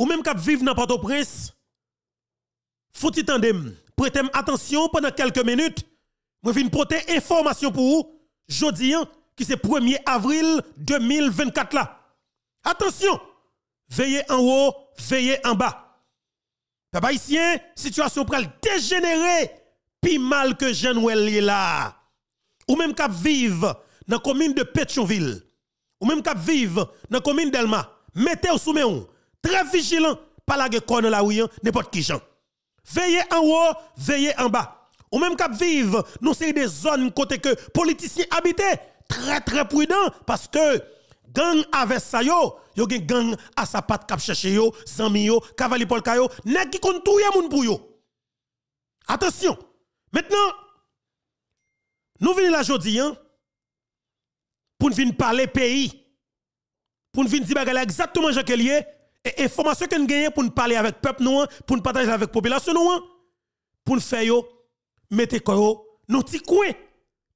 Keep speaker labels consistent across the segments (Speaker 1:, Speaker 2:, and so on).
Speaker 1: ou même qui vivent dans Port-au-Prince, faut tandem, prêtez attention pendant quelques minutes. Je viens porter information pour vous, jeudi, hein, qui c'est 1er avril 2024 là. Attention, veillez en haut, veillez en bas. Papa ici, situation pral dégénérer, puis mal que Jean-Noël là. Ou même cap vive dans la commune de Pétionville, ou même cap vive dans la commune d'Elma, mettez au soumet très vigilant, pas la gueule là où n'importe qui gens. Veillez en haut, veillez en bas. Ou même cap vive, nous c'est des zones côté que politiciens habitent, très très prudent parce que gang avec ça yo, yo gen gang à sa patte cap chercher yo, zami yo, cavalier polka yo, nèg qui kon touye moun pour yo. Attention. Maintenant nous venons la jodi hein pour nous venir parler pays. Pour nous venir dire exactement ce qu'il est et information que nous gagnons pour nous parler avec peuple nous, pour nous partager avec la population pour nous faire yo mettez quoi nous petit coin,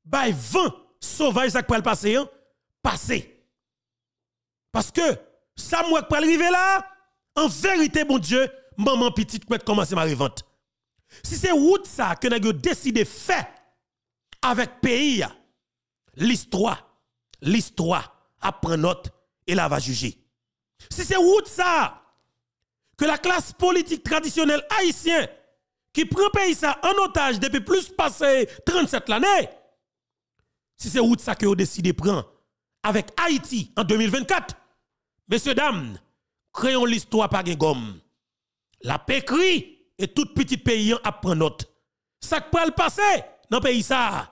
Speaker 1: bay vent sauvage ça peut passer. Parce que ça moi qui arriver là, en vérité mon Dieu, maman petite peut commencer ma revente. Si c'est route ça que nous décidé faire avec pays, l'histoire, l'histoire apprend note et la va juger. Si c'est route ça que la classe politique traditionnelle haïtienne qui prend pays en otage depuis plus passé 37 l'année, si c'est route ça que vous décidé de prendre avec Haïti en 2024, messieurs, dames, créons l'histoire par gomme. La paix et tout petit pays apprend note. Ça peut le passer dans le pays ça.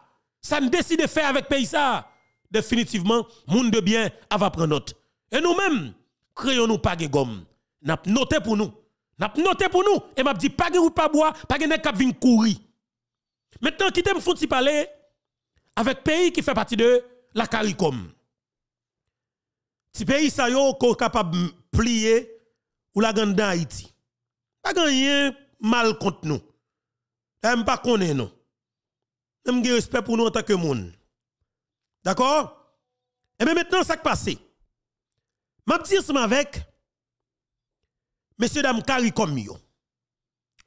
Speaker 1: Ne décide de faire avec pays ça. Définitivement, monde de bien va prendre note. Et nous-mêmes, créons nous pas gomme. N'a noté pour nous. N'a noté pour nous. Et m'a dit pas de pas bois, pas de cap vinn courir. Maintenant, qui t'aime fouti parler avec pays qui fait partie de la CARICOM? Si pays ça yo capable plier ou la gande Haïti. Pas rien mal contre nous. Même pas connaître nous. Même respect pour nous en tant que monde. D'accord? Et bien maintenant, ça qui passe. Je vais dire avec messieurs dames CARICOM yo.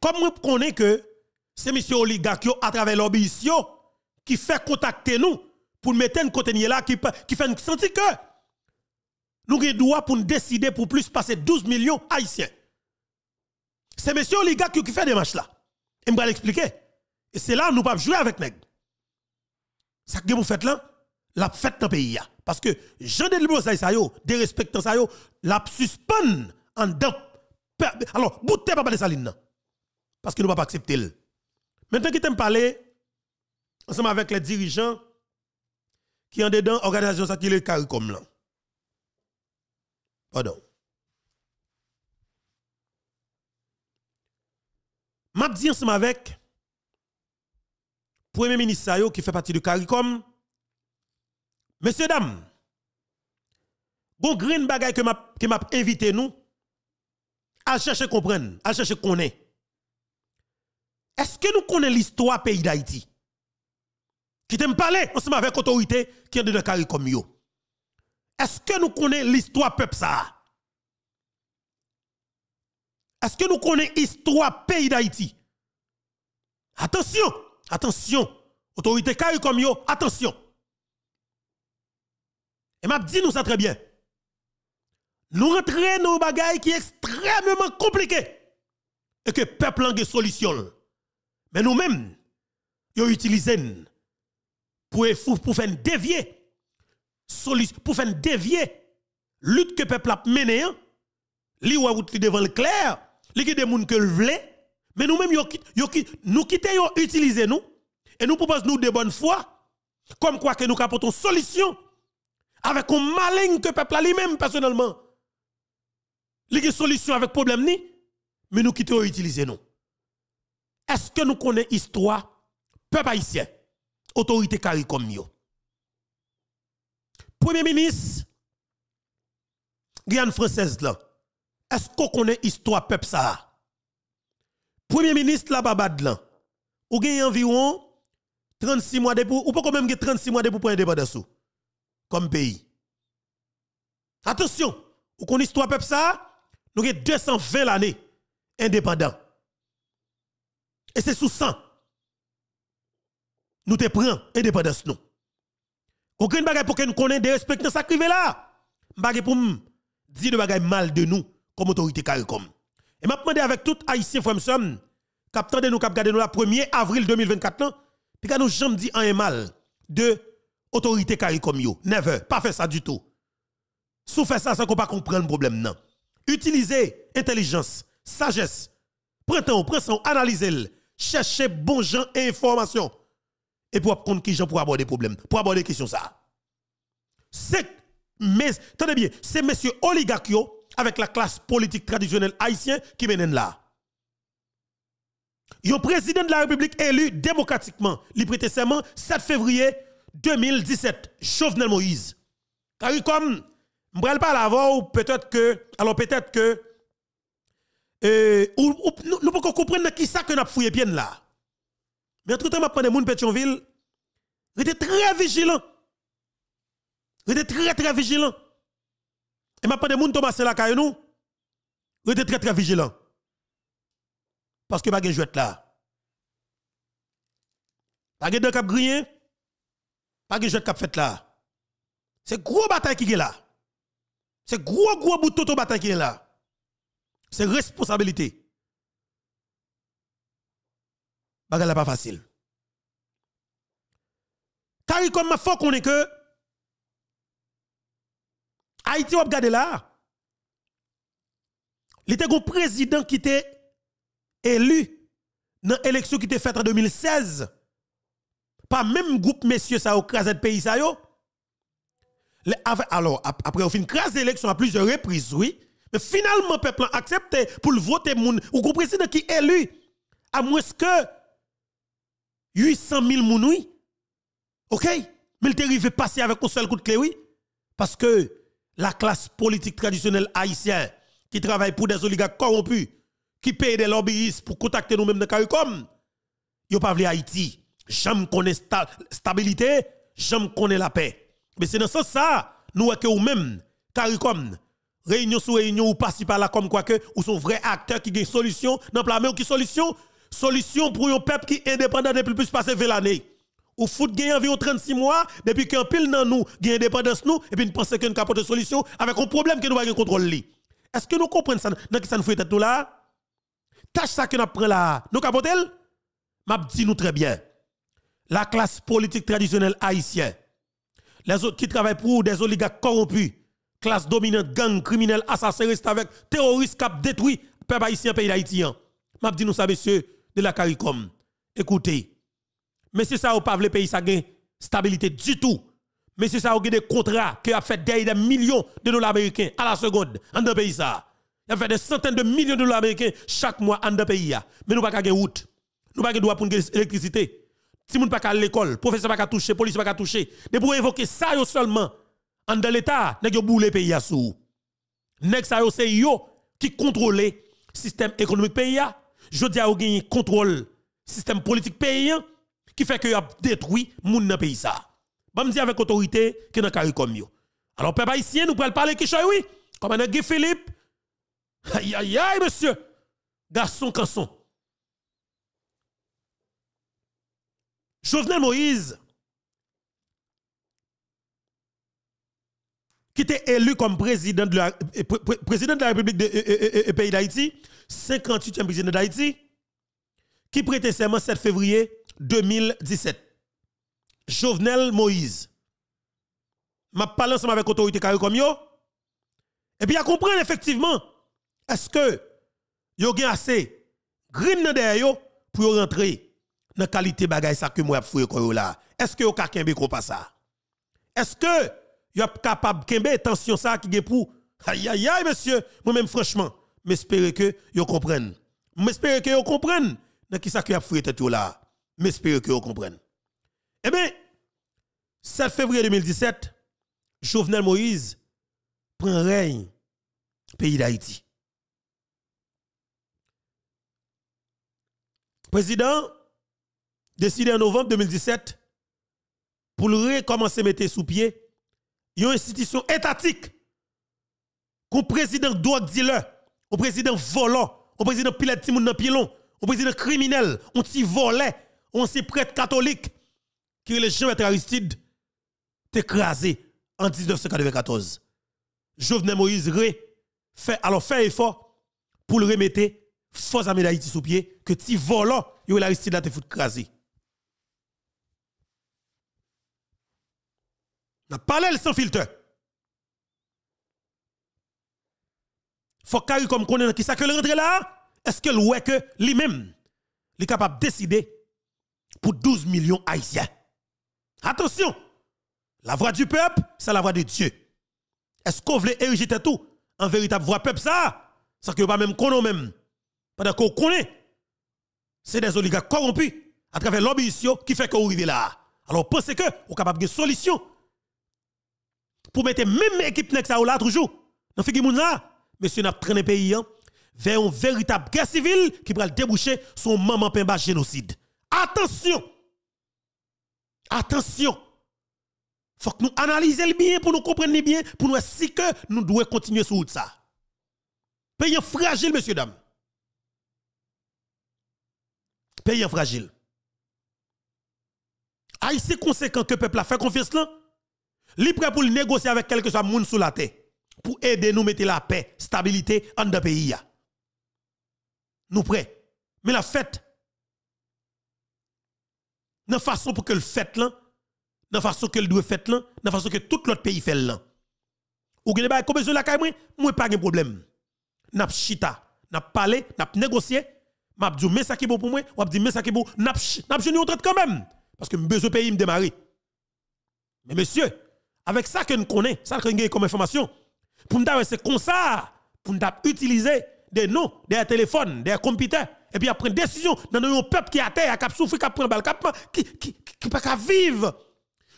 Speaker 1: Comme vous connaissez que c'est monsieur oligarque à travers l'ambition qui fait contacter nous pour mettre un côté là qui, qui fait sentir que nous avons droit pour nous décider pour plus passer 12 millions haïtiens. C'est monsieur oligarque qui fait des matchs là. Et je vais l'expliquer. Et c'est là nous pas jouer avec nous. Ça que vous faites là, la fête dans le pays. Parce que Jean de Libre ça yo, de respectant ça yo, la suspend en dedans. Alors, boutez pas de saline. Parce que nous ne pas accepter. Maintenant, qui t'aime parler, ensemble avec les dirigeants qui ont dedans organisation ça qui est CARICOM là. Pardon. M'a dit ensemble avec Premier ministre qui fait partie du CARICOM. Messieurs, dames, bon green bagay que m'a invité nous à chercher comprendre, à chercher connaître. Est-ce que nous connaissons l'histoire pays d'Haïti? Qui t'aime parler ensemble avec autorité qui est de CARICOM yo. Est-ce que nous connaissons l'histoire peuple ça? Est-ce que nous connaissons l'histoire pays d'Haïti? Attention, attention. Autorité carré comme yo, attention. Et m'a dit nous ça très bien. Nous rentrons dans bagage qui est extrêmement compliqué. Et que le peuple a des solutions. Mais nous-mêmes, nous utilisons pour, pour faire dévier pour faire dévier lutte que le peuple a menée, hein. li ou devant le clair, li qui des que le voulait, mais nous-mêmes, nous quittons utiliser nous, et nous proposons nous de bonne foi, comme quoi que nous capotons solution, avec un malin que le peuple a lui-même personnellement. Li solution avec problème ni, mais nous quittons utiliser nous. Est-ce que nous connaissons l'histoire, peuple haïtien, autorité carré comme nous? Premier ministre, Guyane française là, est-ce qu'on connaît l'histoire peuple ça? Premier ministre la babad là, ou environ 36 mois de pour, ou pas quand même 36 mois de pour indépendance comme pays. Attention, ou connaît l'histoire peuple ça? nous avons 220 l'année indépendants. Et c'est sous 100. Nous te prenons indépendance nous. Aucun bagage pour que nous connaissions des respects dans ça là. Bagage pour dire de bagage mal de nous comme autorité CARICOM. Et m'a demandé avec tout haïtien frère somme de nous cap garder nous la 1er avril 2024 puis nous jamais dit un mal de autorité CARICOM yo. Never, pas faire ça du tout. Sous faire ça sans qu'on pas comprendre le problème non. Utilisez intelligence, sagesse. Prenez temps, prenez analysez-le. Cherchez bon gens et informations. Et pour comprendre qui gens pour aborder des problèmes, pour aborder des questions ça. C'est mais attendez bien, c'est oligarques avec la classe politique traditionnelle haïtienne qui mènent là. Un président de la République élu démocratiquement, il prêté serment 7 février 2017, Jovenel Moïse. Car comme je ne pas avant, peut-être que, alors peut-être que, euh, nous pouvons comprendre qui ça que nous avons fouillé bien là. Mais entre-temps, je prends des Pétionville, restez très vigilant. Restez très très vigilant. Et je prends des gens Thomas la nous, restez très très vigilant. Parce que de jouet là. Pas de cap grillé, pas de jouet cap fait là. C'est gros bataille qui est là. C'est gros, gros bout de bataille qui est là. C'est responsabilité. Bagala pas facile. Car comme ma faut qu'on est que Haïti, on regarde là. Il était un président qui était élu dans l'élection qui était faite en 2016. Pas même groupe messieurs ça au crasé pays ça yo alors, après, on fait une élection à plusieurs reprises, oui. Mais finalement, le peuple a accepté pour le voter. Ou le président qui élu, à moins que 800 000 moun, oui. OK? Mais il arrivé passer avec un seul coup de clé, oui. Parce que la classe politique traditionnelle haïtienne, qui travaille pour des oligarques corrompus, qui paye des lobbyistes pour contacter nous-mêmes dans CARICOM, ils pas voulu Haïti. J'aime connaître stabilité, j'aime connaître la paix. Mais c'est dans ce sens ça, nous que ou même, CARICOM, réunion sous réunion ou participer à la comme quoi que, ou sont vrais acteurs qui ont solution, dans la même qui solution, solution pour un peuple qui est indépendant depuis plus passer 20 années. Ou foot gagne environ 36 mois, depuis qu'un pile dans nous, gagne indépendance nous, et puis nous pensons que nous avons de solution avec un problème que nous avons contrôle. Est-ce que nous comprenons ça, dans qui ça nous fait tout là? Tâche ça que nous prenons là, nous capotel? M'a dit nous très bien. La classe politique traditionnelle haïtienne, les autres qui travaillent pour des oligarques corrompus, classe dominante, gang criminel, assassin, avec terroristes qui détruit le peuple haïtien, pays d'Haïtien. M'a dit nous ça, monsieur de la CARICOM. Écoutez, c'est ça, au pas le pays, ça stabilité du tout. C'est ça, au des contrats qui a fait des millions de dollars américains à la seconde, en pays ça. Il a fait des centaines de millions de dollars américains chaque mois en deux pays. Mais nous pas gagner route. Nous pas droit pour l'électricité. Si moun pas à l'école, professeur pas toucher, police pas toucher. De pour évoquer ça yo seulement en dans l'état, nèg yo boule pays a sou. Nèg ça yo c'est yo qui contrôle système économique pays a. Je dis a gagné contrôle système politique pays qui fait que a détruit moun dans pays ça. Bon avec autorité que dans carré comme yo. Alors peuple haïtien nous pouvons parler qui choy oui. Comme Guy Philippe. Aïe aïe aïe monsieur. Garçon canson. Jovenel Moïse, qui était élu comme président de la, président de la République de, pays d'Haïti, 58e président d'Haïti, qui prêtait serment 7 février 2017. Jovenel Moïse. m'a parlé ensemble avec l'autorité carré comme yo. Et puis, à comprendre effectivement, est-ce que yo gen assez green derrière yo pour rentrer? Dans qualité bagay ça que moi fouye ko là. Est-ce que yo ka kembe ko pas ça? Est-ce que yo capable kembe tension ça qui pour? Aïe aïe aïe monsieur. Moi même franchement m'espérer que yo comprennent m'espérer que yo comprennent dans ça que fouye tête là. Que yo comprennent eh bien 7 février 2017 Jovenel Moïse prend règne pays d'Haïti. Président décidé en novembre 2017 pour recommencer à mettre sous pied une institution étatique qu'on président drogue dealer un président volant, un président pilote ti moun nan pilon, un président criminel, un petit volet, un si prêtre catholique qui le Jean Aristide écrasé en 1994. Jovenel Moïse fait alors fait effort pour le remettre force amis d'Haïti sous pied que ti volant yo Aristide la te fout craser. N'a parlé sans filtre. Faut qu'il comme connaît qui ça que rentre là, est-ce que le que lui-même est capable de décider pour 12 millions haïtiens? Attention, la voix du peuple, c'est la voix de Dieu. Est-ce qu'on veut ériger tout en véritable voix peuple ça? Ça que pas même connaît même. Pendant qu'on connaît c'est des oligarques corrompus à travers l'ambition qui fait qu'on arrive là. Alors pensez que vous capable de solution pour mettre même équipe next là toujours. Dans figure là, monsieur n'a traîné pays hein, vers une véritable guerre civile qui va déboucher son maman pemba génocide. Attention. Attention. Faut que nous analysions bien pour nous comprendre bien pour nous si que nous devons continuer sur ça. Pays fragile monsieur dames. Pays fragile. Haïti conséquent que le peuple a fait confiance là. Libre pour négocier avec quelque soit monde sous la terre pour aider nous mettre la paix, stabilité en deux pays. Nous prêts. Mais la fête, dans façon pour que le fait là, dans façon que le doit fait là, dans façon que tout l'autre pays fait là. Ou gen ba comme la kay moi, moi pas de problème. N'a chita, n'a parlé, n'a négocié, m'a dit mais ça qui bon pour moi, ou dit mais ça qui bon, n'a n'a jeni traite quand même parce que besoin pays me démarrer. Mais monsieur, avec ça que nous connaissons, ça que nous comme information, pour nous c'est comme ça, pour nous utiliser des noms, des téléphones, des computers, et puis après décision dans un peuple qui a terre, qui a souffert, qui a pris balle, qui qui qui pas vivre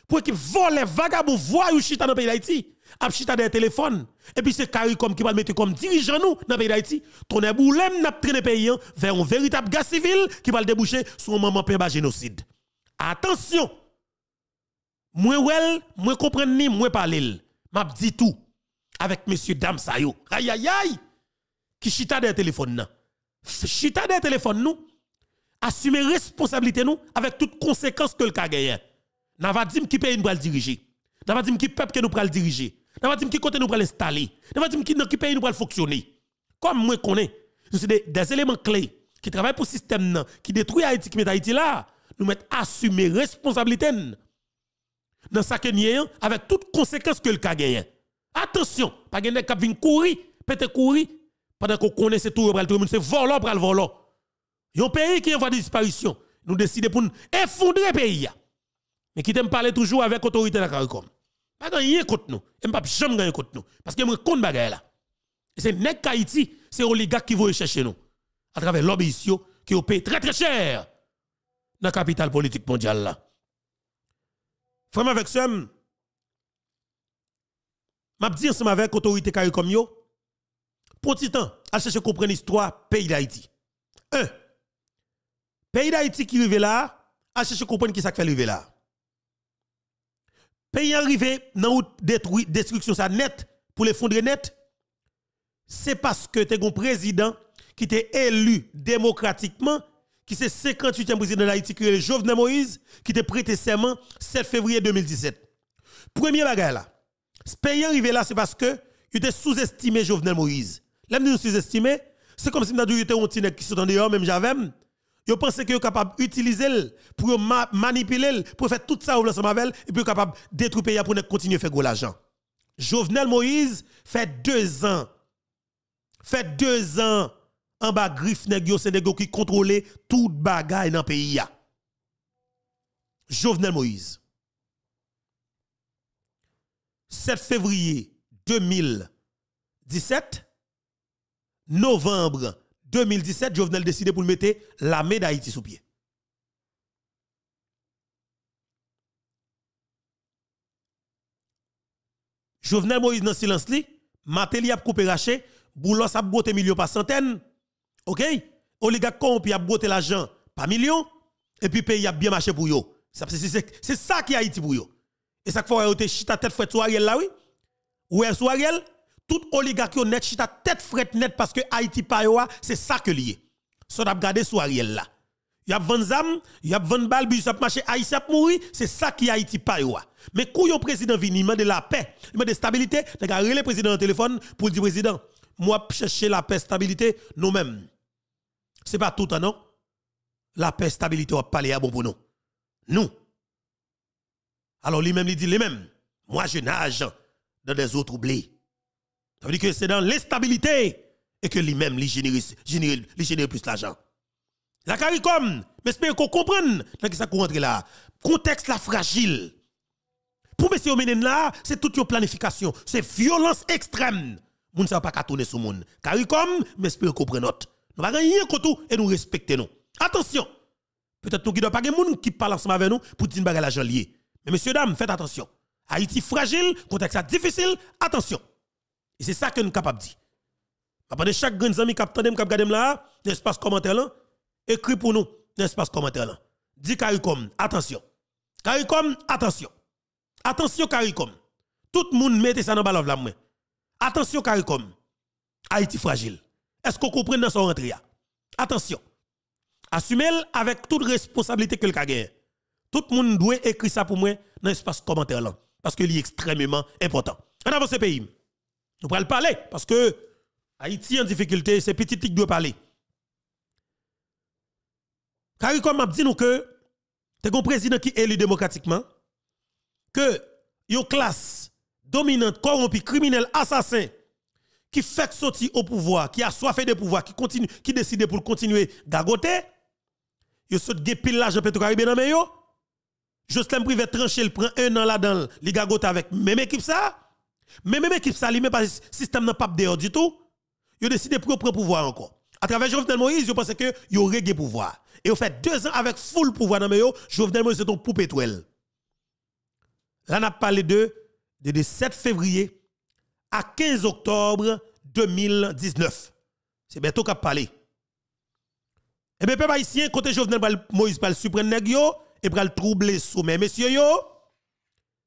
Speaker 1: pour qu'il vole les vagabonds voyous chita dans le pays d'Haïti, a chita des téléphones, et puis c'est comme qui va mettre comme dirigeant nous dans le pays d'Haïti, ton boulem n'a traîné pays hein, vers un véritable gaz civil qui va le déboucher sur un moment un génocide. Attention! Moi wel, moi comprendre ni, moi parler. M'a dit tout avec monsieur dame sayo. Aïe aïe aïe. Qui chita des téléphones Chita des téléphones nous. Assumer responsabilité nous avec toutes conséquences que le cas gagne. N'a pas dit qui pays nous le diriger. N'a pas dit qui peuple que nous le diriger. N'a pas dit qui côté nous le installer. N'a pas dit qui qui pays nous le fonctionner. Comme moi connais, c'est des, des, éléments clés qui travaillent pour le système qui détruit Haïti qui met Haïti là, nous mettre assumer responsabilité dans que nous avec toutes conséquences que le cas gagne. Attention, pas de qui vient courir, peut-être courir pendant qu'on connaît c'est tout le monde c'est volant pour le volant. Un pays qui est en disparition, nous décidons pour effondrer le pays. Mais qui t'aime parler toujours avec l'autorité de la CARICOM. Pas gagner contre nous, et pas jamais gagner contre nous parce que moi compte bagaille là. C'est nek Haïti, c'est oligarques qui vont chercher nous à travers l'obéissio qui ont payé très très cher dans la capitale politique mondiale. Frère avec ça, m'a dit ensemble avec l'autorité CARICOM yo, pour temps, à chercher comprendre l'histoire pays d'Haïti. Un, pays d'Haïti qui arrive là, à chercher comprendre qui ça fait arriver là. Pays arrivé dans détruit destruction ça net pour l'effondrer net. C'est parce que tu un président qui était élu démocratiquement qui c'est 58e président d'Haïti qui est Jovenel Moïse qui était prêté serment 7 février 2017. Premier bagage là. Ce pays arrivé là c'est parce que il était sous-estimé Jovenel Moïse. L'aime nous sous-estimé, c'est comme si nous avions un petit qui sont dehors même j'avais. Yo pensé que yo capable d'utiliser pour manipuler pour faire tout ça ensemble avec et puis capable de détruire pays pour continuer à faire gros l'argent. Jovenel Moïse fait deux ans. Fait deux ans en bas griffe nèg c'est nèg qui contrôle tout bagaille dans pays Jovenel Moïse. 7 février 2017 novembre 2017 Jovenel décidé pour mettre l'armée d'Haïti sous pied. Jovenel Moïse dans silence li, Matéli a coupé raché, Boulos a boté millions par centaines, OK? Oligarque corrompu a boté l'argent par millions et puis pays a bien marché pour yo. C'est ça qui Haïti pour yo. Et ça qu'il faut chita tête fouette sur Ariel là oui? Ou est sur Ariel? Tout oligarque net chita tête frette net parce que Haïti pa c'est ça que lié. So a regardé sou Ariel là. Y a vend zam, y a vend bal, y a marché Haïti a mourir, c'est ça qui Haïti pa Mais quand yon président vini, il de la paix, il de stabilité, il a le président au téléphone pour dire président, moi chercher la paix stabilité nous-mêmes. C'est pas tout non? La paix stabilité on va parler à bon pour nous. Nous. Alors lui-même il dit lui-même, moi je nage dans des eaux troublées. Ça veut dire que c'est dans l'instabilité et que lui-même, il génère, plus l'argent. La CARICOM, j'espère qu'on comprenne dans ce qu'on rentre là. Contexte la fragile. Pour M. Omenen là, c'est toute une planification. C'est violence extrême. Moun ne pas qu'à tourner sur monde. CARICOM, j'espère qu'on comprenne notre. Nous ne rien tout et nous respecter nous. Attention. Peut-être nous qui doit pas de monde qui parle ensemble avec nous pour dire que l'argent lié. Mais messieurs dames, faites attention. Haïti fragile, contexte difficile, attention. Et c'est ça que nous sommes capables de dire. Après chaque grand ami qui a regardé là, l'espace commentaire là, écrit pour nous l'espace commentaire là. Dis CARICOM, attention. CARICOM, attention. Attention CARICOM. Tout le monde mette ça dans la la main. Attention CARICOM. Haïti fragile. Est-ce qu'on comprend dans son rentrée Attention. Assumez avec toute responsabilité que le gagné. Tout le monde doit écrire ça pour moi dans l'espace commentaire là parce que c'est extrêmement important. En avant ce pays. Nous le parler parce que Haïti en difficulté, c'est petit qui doit parler. Car comme m'a dit nous que c'est un président qui est élu démocratiquement que une classe dominante, corrompue, criminelle, assassin qui fait sortir au pouvoir, qui a soif de pouvoir, qui continue, qui décide pour continuer gagoter, yo saute pile l'argent Petro-Caribé dans yo. Justin Privé tranché, il prend un an là-dedans, il gagote avec même équipe ça. Mais même équipe ça, même pas système n'a pas dehors du tout. Ils ont décidé pour prendre pouvoir encore. À travers Jovenel Moïse, ils pensent que auraient le pouvoir. Et ont fait deux ans avec full pouvoir dans le Jovenel Moïse c'est un poupée. Là, on a parlé de, de, 7 février à 15 octobre 2019. C'est bientôt qu'a parlé. Et eh bien, peuple haïtien, côté Jovenel Moïse, le suprême nèg et le troubler sous mes messieurs yo,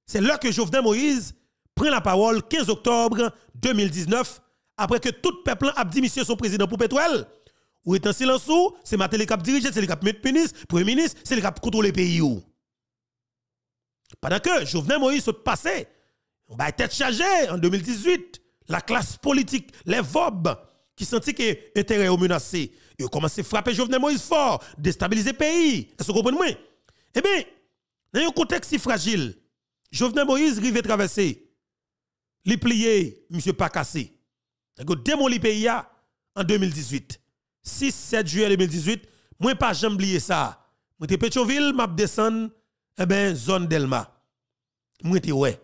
Speaker 1: c'est là que Jovenel Moïse prend la parole 15 octobre 2019 après que tout peuple a dit monsieur son président pour pétrole. Ou est en silence ou, c'est Matéli qui dirige, c'est le cap ministre, premier ministre, c'est le cap contrôle le pays. Pendant que Jovenel Moïse se passé, on va être chargé en 2018, la classe politique, les VOB, qui sentit que l'intérêt est menacé, ils ont commencé à frapper Jovenel Moïse fort, déstabiliser le pays. Est-ce que vous comprenez? Eh bien, dans un contexte si fragile, Jovenel Moïse rive traverser li plié, monsieur pas cassé. démoli pays en 2018. 6 7 juillet 2018, moi pas jamais oublié ça. Moi te m'a descend eh ben zone Delma. Moi te ouais,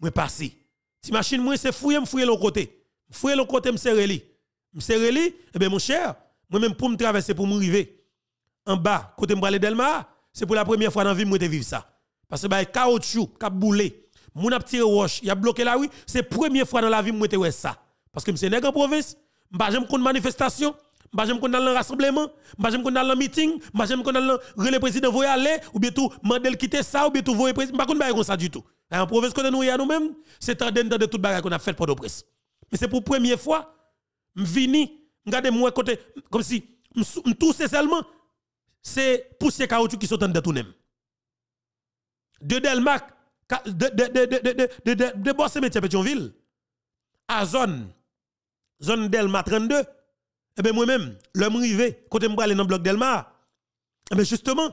Speaker 1: moi passé. Si machine moi c'est fouiller, fouiller l'autre côté. Fouiller l'autre côté me serrer li. Me serrer li, eh ben mon cher, moi même pour me traverser pour me arriver en bas côté me Delma, c'est pour la première fois dans la vie moi te vivre ça. Parce que bah caoutchouc, cap boulé moun ap tiré roche, y a bloqué la rue, c'est première fois dans la vie moi ouais ça. Parce que c'est nègre en province, m'pa j'aime qu'on manifestation, m'pa j'aime qu'on dans le rassemblement, m'pa j'aime qu'on dans le meeting, m'pa j'aime qu'on dans le président voyer aller ou bien tout mandel quitter ça ou bien tout voyer président, m'pa qu'on comme ça du tout. En province qu'on nous y a nous-mêmes, c'est dedans de toute bagarre qu'on a fait pour de presse. Mais c'est pour première fois, m'vini, regardez moi côté comme si m'tousse seulement c'est pousser caoutchouc qui sont dedans tout même. De Delmac de, de, de, de, de, de, de, de Pétionville, à zone, zone Delma 32, eh bien moi-même, l'homme rivé, côté me aller dans le bloc Delma, eh bien justement,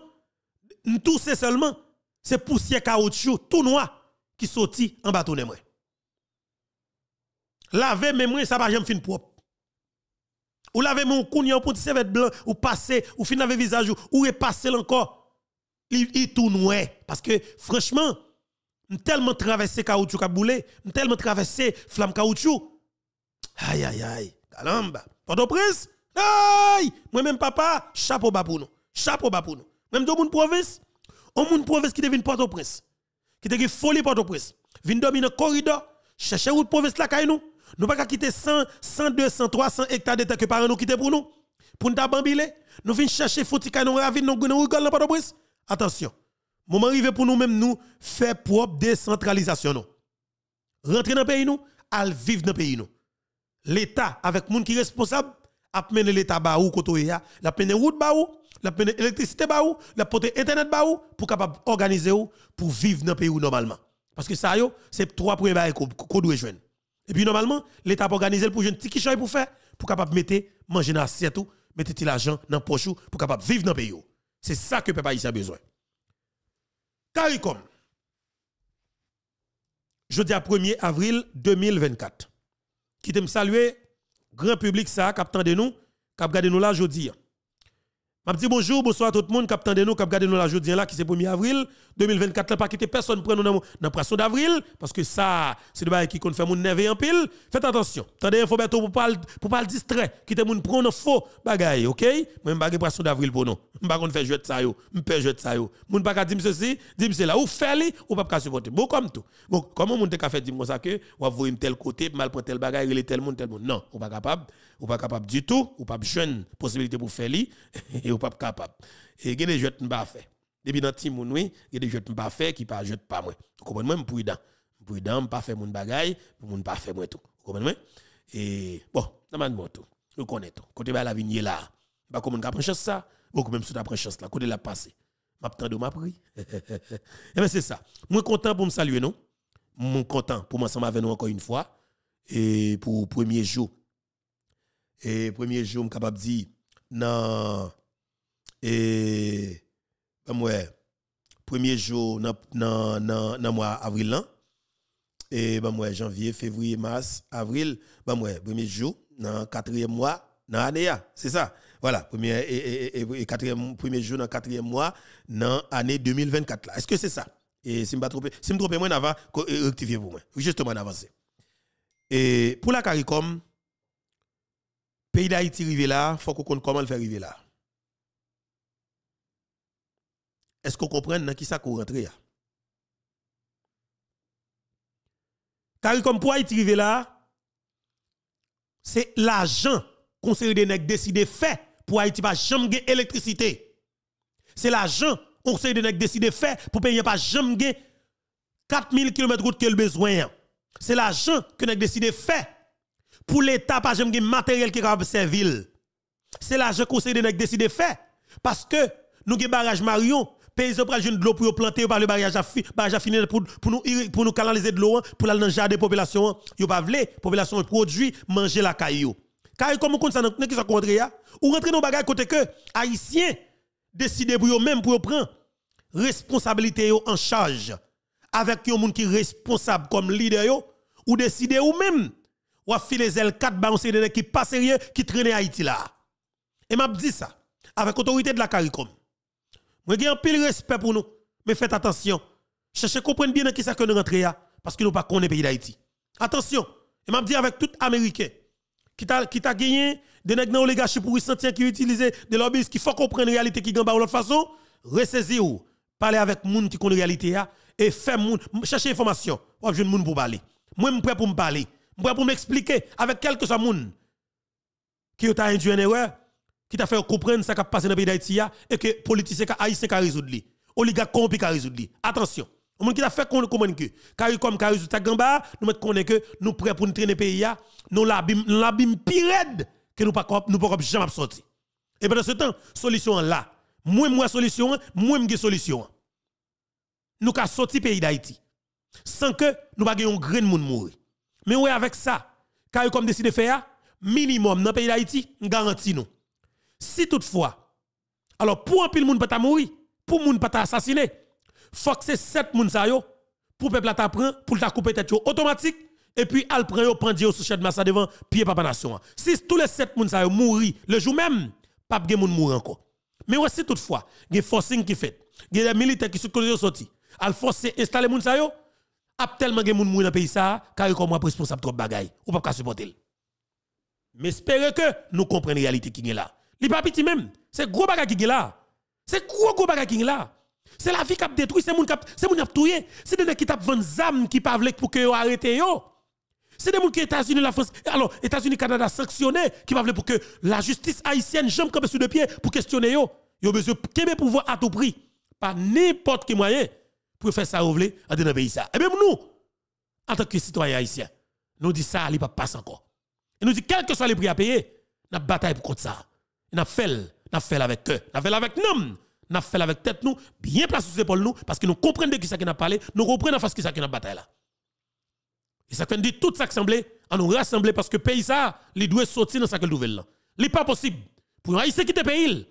Speaker 1: tout c'est seulement, c'est poussière caoutchouc, tout noir, qui sorti en bâtonnet moi. Laver mes moi, ça va jamais fin propre. Ou laver mon cougnon pour petit blanc, ou passer, ou fin avec visage, ou repasser encore. Il, tout noir. Parce que franchement, tellement traversé caoutchouc boulé, tellement traversé flamme caoutchouc. Aïe aïe aïe, galamba. Port-au-Prince, aïe, moi même papa, chapeau bas pour nous. Chapeau bas pour nous. Même dans mon province, on mon province qui devine Port-au-Prince, qui te folie Port-au-Prince. Dormir dans corridor, chercher où province là kay nous. Nous pas quitter 100, 100, 200, 300 hectares de terre que par nous quitter pour nous. Pour nous bambilé, nous vinn chercher fouti kay nous ravine nous rigole dans Port-au-Prince. Attention. Moment arrivé pour nous même nous faire propre décentralisation nous. Rentrer dans le pays nous, vivre dans le pays nous. l'État avec moun qui responsable a mené l'État ba ou koto ya, la mené route la mené électricité ba ou, la porter internet ba ou pour capable organiser ou pour vivre dans pays normalement. Parce que ça yo, c'est trois premiers bails qu'on doit joindre. Et puis normalement, l'État organiser pour jeune petit pour faire pour capable mettre manger dans assiette ou mettre l'argent dans poche pour capable vivre dans pays. C'est ça que peuple haïtien a besoin. CARICOM. Jeudi 1er avril 2024. Qui me saluer grand public ça qui de nous, qui regardé nous là jeudi. Je dis bonjour, bonsoir à tout le monde qui attend de nous, qui regarde nous la journée là, qui c'est 1er avril 2024, là, pas quitter personne pour nous dans le poisson d'avril, parce que ça, c'est le qui compte faire mon nerf en pile. Faites attention. Tendez info pour pas pour pas distraire, quitter moun prendre faux bagaille, OK? Moi pas poisson d'avril pour nous. M'pa qu'on faire jouer ça yo, m'pa jouer ça yo. Moun pas dire ceci, dire cela ou faire ou pas supporter. Bon comme tout. Bon, comment moun te fait dire ça que ou voir tel côté, mal prendre tel bagaille, il tel monde tel monde? Non, ou pas capable, ou pas capable du tout, ou pas jeune possibilité pour faire li ou pas capable. Et il y a des jeux qui pas fait. Depuis dans petit moun oui, il y a des jeux qui pas fait qui pas jeu pas moi. Vous comprenez moi prudent. Prudent pas faire mon pour moun pas faire moi. Vous comprenez Et bon, dans mon tout. Vous connaissez tout. Côté la vigne là. Pas comment on chance ça. Beaucoup même sous après chance là, côté la passé. M'attends m'a pris. Et bien c'est ça. Moi content pour me saluer non? Moi content pour m'ensemble avec nous encore une fois et pour premier jour. Et premier jour, je suis capable de dire, non, et, ben premier jour, dans le mois avril, là, et ben janvier, février, mars, avril, ben premier jour, dans quatrième mois, dans l'année, c'est ça. Voilà, premier, et, et, quatrième, premier jour, quatrième mois, dans l'année 2024. Est-ce que c'est ça? Et si je me trompe, si me trompe, moi, je vais rectifier pour moi. Justement, avancer. Et pour la CARICOM, pays d'Haïti arrivé là, il faut qu'on comprenne comment le faire arriver là. Est-ce qu'on comprend dans qui ça qu'on rentre là? Car comme pour Haïti arriver là, c'est l'argent conseil des nègres décidé fait pour Haïti pas jamais électricité. C'est l'argent conseil des nègres décidé fait pour payer pas jamais 4000 km route que le besoin. C'est l'argent que nèg décidé fait pour l'État pas jamais matériel qui capable servir. C'est l'argent conseil des nègres décidé fait parce que nous avons barrage Marion paysans jeune de l'eau pour planter par le barrage barrage pour pour nous pour nous canaliser de l'eau pour aller dans le jardin population yo pas vle population produit manger la caillou car comme on ça dans qui ça ya? Ou rentrer dans bagage côté que haïtien décider pour même pour prendre responsabilité en charge. Avec un monde qui responsable comme leader ou décider ou même ou a filer les 4 ba qui pas sérieux qui traîne Haïti là et m'a dit ça avec autorité de la CARICOM moi, j'ai un pile respect pour nous. Mais faites attention. Cherchez à comprendre bien qui ça que nous rentrons parce que nous ne pas le pays d'Haïti. Attention. Et m'a dit avec tout Américain qui t'a qui t'a gagné des nègres oligarchie pour sentir qui utilisent des lobbyistes qui faut comprendre réalité qui gagne de l'autre façon, ressaisir ou parler avec moun qui connaît réalité et faire moun chercher information. Ou jeune moun pour parler. Moi je prêt pour me parler. Pour m'expliquer avec quelque soit qui t'a induit en erreur qui t'a fait comprendre ce qui a passé dans le pays d'Haïti et que les politiciens haïtiens ont résoudre. Les oligarques corrompus ont résoudre. Attention. Le monde qui a fait comprendre que, car comme car résoudre gamba, nous mettons que nous prêts pour nous traîner le pays, nous l'abîme pire que nous pas nous pas jamais sortir. Et pendant ce temps, solution là. Moi moi solution, moi m'ai solution. Nous ka sorti pays d'Haïti sans que nous pas un grain de monde mourir. Mais oui avec ça, car comme décidé de faire minimum dans le pays d'Haïti, garantit nous si toutefois, alors pour un pile moun pas mourir, pour moun pas assassiner, faut que c'est sept moun sa yo pour peuple ta prend pour ta couper tête automatique et puis al prend yo pendio sous chef de masse devant pied papa nation. Si tous les sept moun sa yo le jour même, pas gen moun mourir encore. Mais aussi toutefois, gen forcing qui fait, gen des militaires qui sont côté sorti, al forcer installer moun sa yo, ap tellement gen moun mourir dans pays ça, car comme moi responsable trop bagay, ou pas supporter. Mais espérez que nous comprenions la réalité qui est là. Li pas petit même. C'est gros bagage qui est là. C'est gros gros bagage qui est là. C'est la vie qui a détruit, c'est moun qui c'est moun qui a tué. C'est des gens qui t'a vendre zam qui pas pour que yo arrête yo. C'est des gens qui États-Unis la France alors États-Unis Canada sanctionné qui pas pour que la justice haïtienne jambe camper sur deux pieds pour questionner yo. Yo besoin de pouvoir à tout prix. Pas n'importe quel moyen pour faire ça dans le pays. Et même nous en tant que citoyens haïtiens, nous dit ça il pas passe encore. Et nous dit, quel que soit les prix à payer, nous bataille pour ça. Nous fait, nous fait avec eux, nous fait avec nous, nous fait avec tête nous, bien placé sous épaule nous, parce que nous comprenons de qui ça qui n'a parlé, nous comprenons face qui ça qui n'a bataille là. Et ça fait dit tout ça semblait à nous rassembler parce que pays ça, il doit sortir dans sa nouvelle là. n'est pas possible. Pour un haïtien quitter le pays,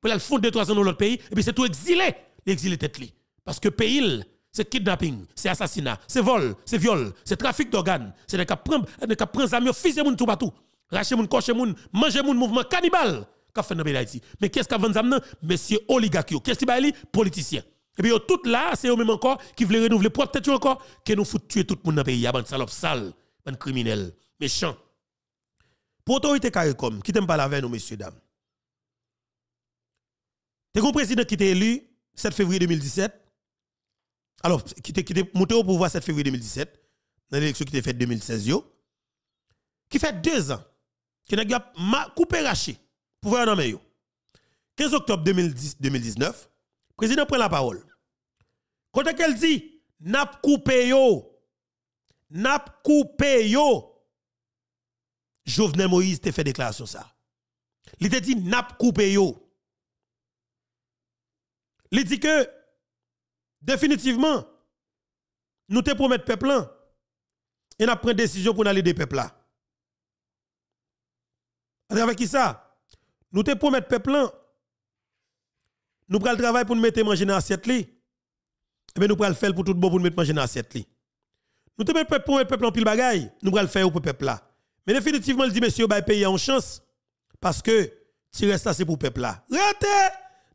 Speaker 1: pour aller fondre deux trois ans dans l'autre pays, et puis c'est tout exilé, l'exilé tête li. Parce que pays, c'est kidnapping, c'est assassinat, c'est vol, c'est viol, c'est trafic d'organes, c'est des cas prendre des amis, fusiller moun tout partout, racher moun, cocher moun, manger moun mouvement cannibale qu'a fait dans d'Haïti. Mais qu'est-ce qu'a vendu ça Monsieur oligarque, qu'est-ce qu'il va politicien. Et puis tout là, c'est eux même encore qui veulent renouveler pour peut-être encore que nous faut tuer tout le monde dans le pays, bande salope sale, bande criminel, méchant. Pour autorité CARICOM, qui t'aime pas la veille, nous, messieurs, dames. T'es un président qui était élu 7 février 2017. Alors, qui était monté au pouvoir 7 février 2017, dans l'élection qui était faite 2016, yo, qui fait deux ans, qui n'a coupé raché, pouvoir dans yo. 15 octobre 2010, 2019, le président prend la parole. Quand elle dit, n'a coupé yo, n'a coupé yo, Jovenel Moïse te fait déclaration ça. Il te dit, n'a coupé yo. Il dit que, définitivement, nous te promettons peuple et nous pris décision pour aller des peuples là. Avec qui ça? Nous te promettons peuple nous prenons le travail pour nous mettre manger dans l'assiette li. Et bien nous prenons le faire pour tout bon pour nous mettre manger dans l'assiette li. Nous te mettre pour mettre peuple en pile bagaille, nous prenons le faire pour peuple là. Mais définitivement, il dit monsieur, bah payer en chance parce que tu restes c'est pour peuple là.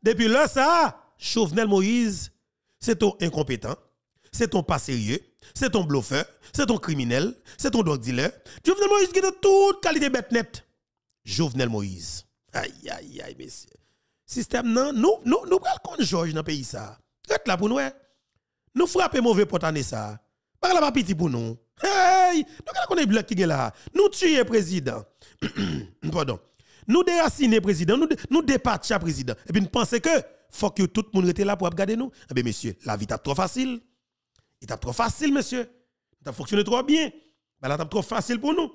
Speaker 1: Depuis là ça Chauvenel Moïse, c'est ton incompétent, c'est ton pas sérieux, c'est ton bluffeur, c'est ton criminel, c'est ton dog dealer. Jovenel Moïse qui a toute qualité bête net. Jovenel Moïse. Aïe, aïe, aïe, messieurs. Système, non, nous, nous, nous, prenons Georges dans le pays, ça. Reste là pour nous, hein. Nous frappons mauvais potané, ça. Par là, pas pour nous. Hey, nous, on est bloc qui est là. Nous tuons président. Pardon. Nous déraciner président, nous, nous dépatcher président. Et puis nous pensons que faut que tout le monde était là pour regarder nous. Eh bien, monsieur, la vie est trop facile. Il est trop facile, monsieur. Ça a fonctionné trop bien. Ben, là, trop facile pour nous.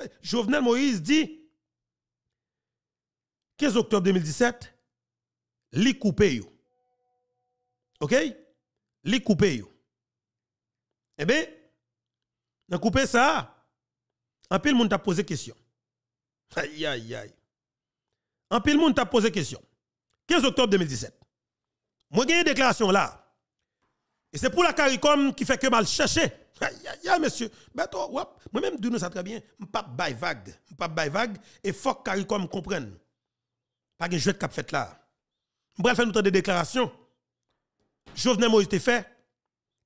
Speaker 1: Eh, Jovenel Moïse dit, 15 octobre 2017, li coupé yo. OK? Li coupé yo. Eh bien, dans coupé ça, un pile monde t'a posé question. Aïe aïe aïe. Un pile monde t'a posé question. 15 octobre 2017. Moi, j'ai une déclaration là. Et c'est pour la CARICOM qui fait que mal chercher. Aïe, aïe, aïe, monsieur. Moi-même, dis nous ça très bien. Je ne pas vague. Je pas vague. Et faut que CARICOM comprenne. Pas de jeu de cap fait là. Je vais faire une de déclaration. Jovenel Moïse te fait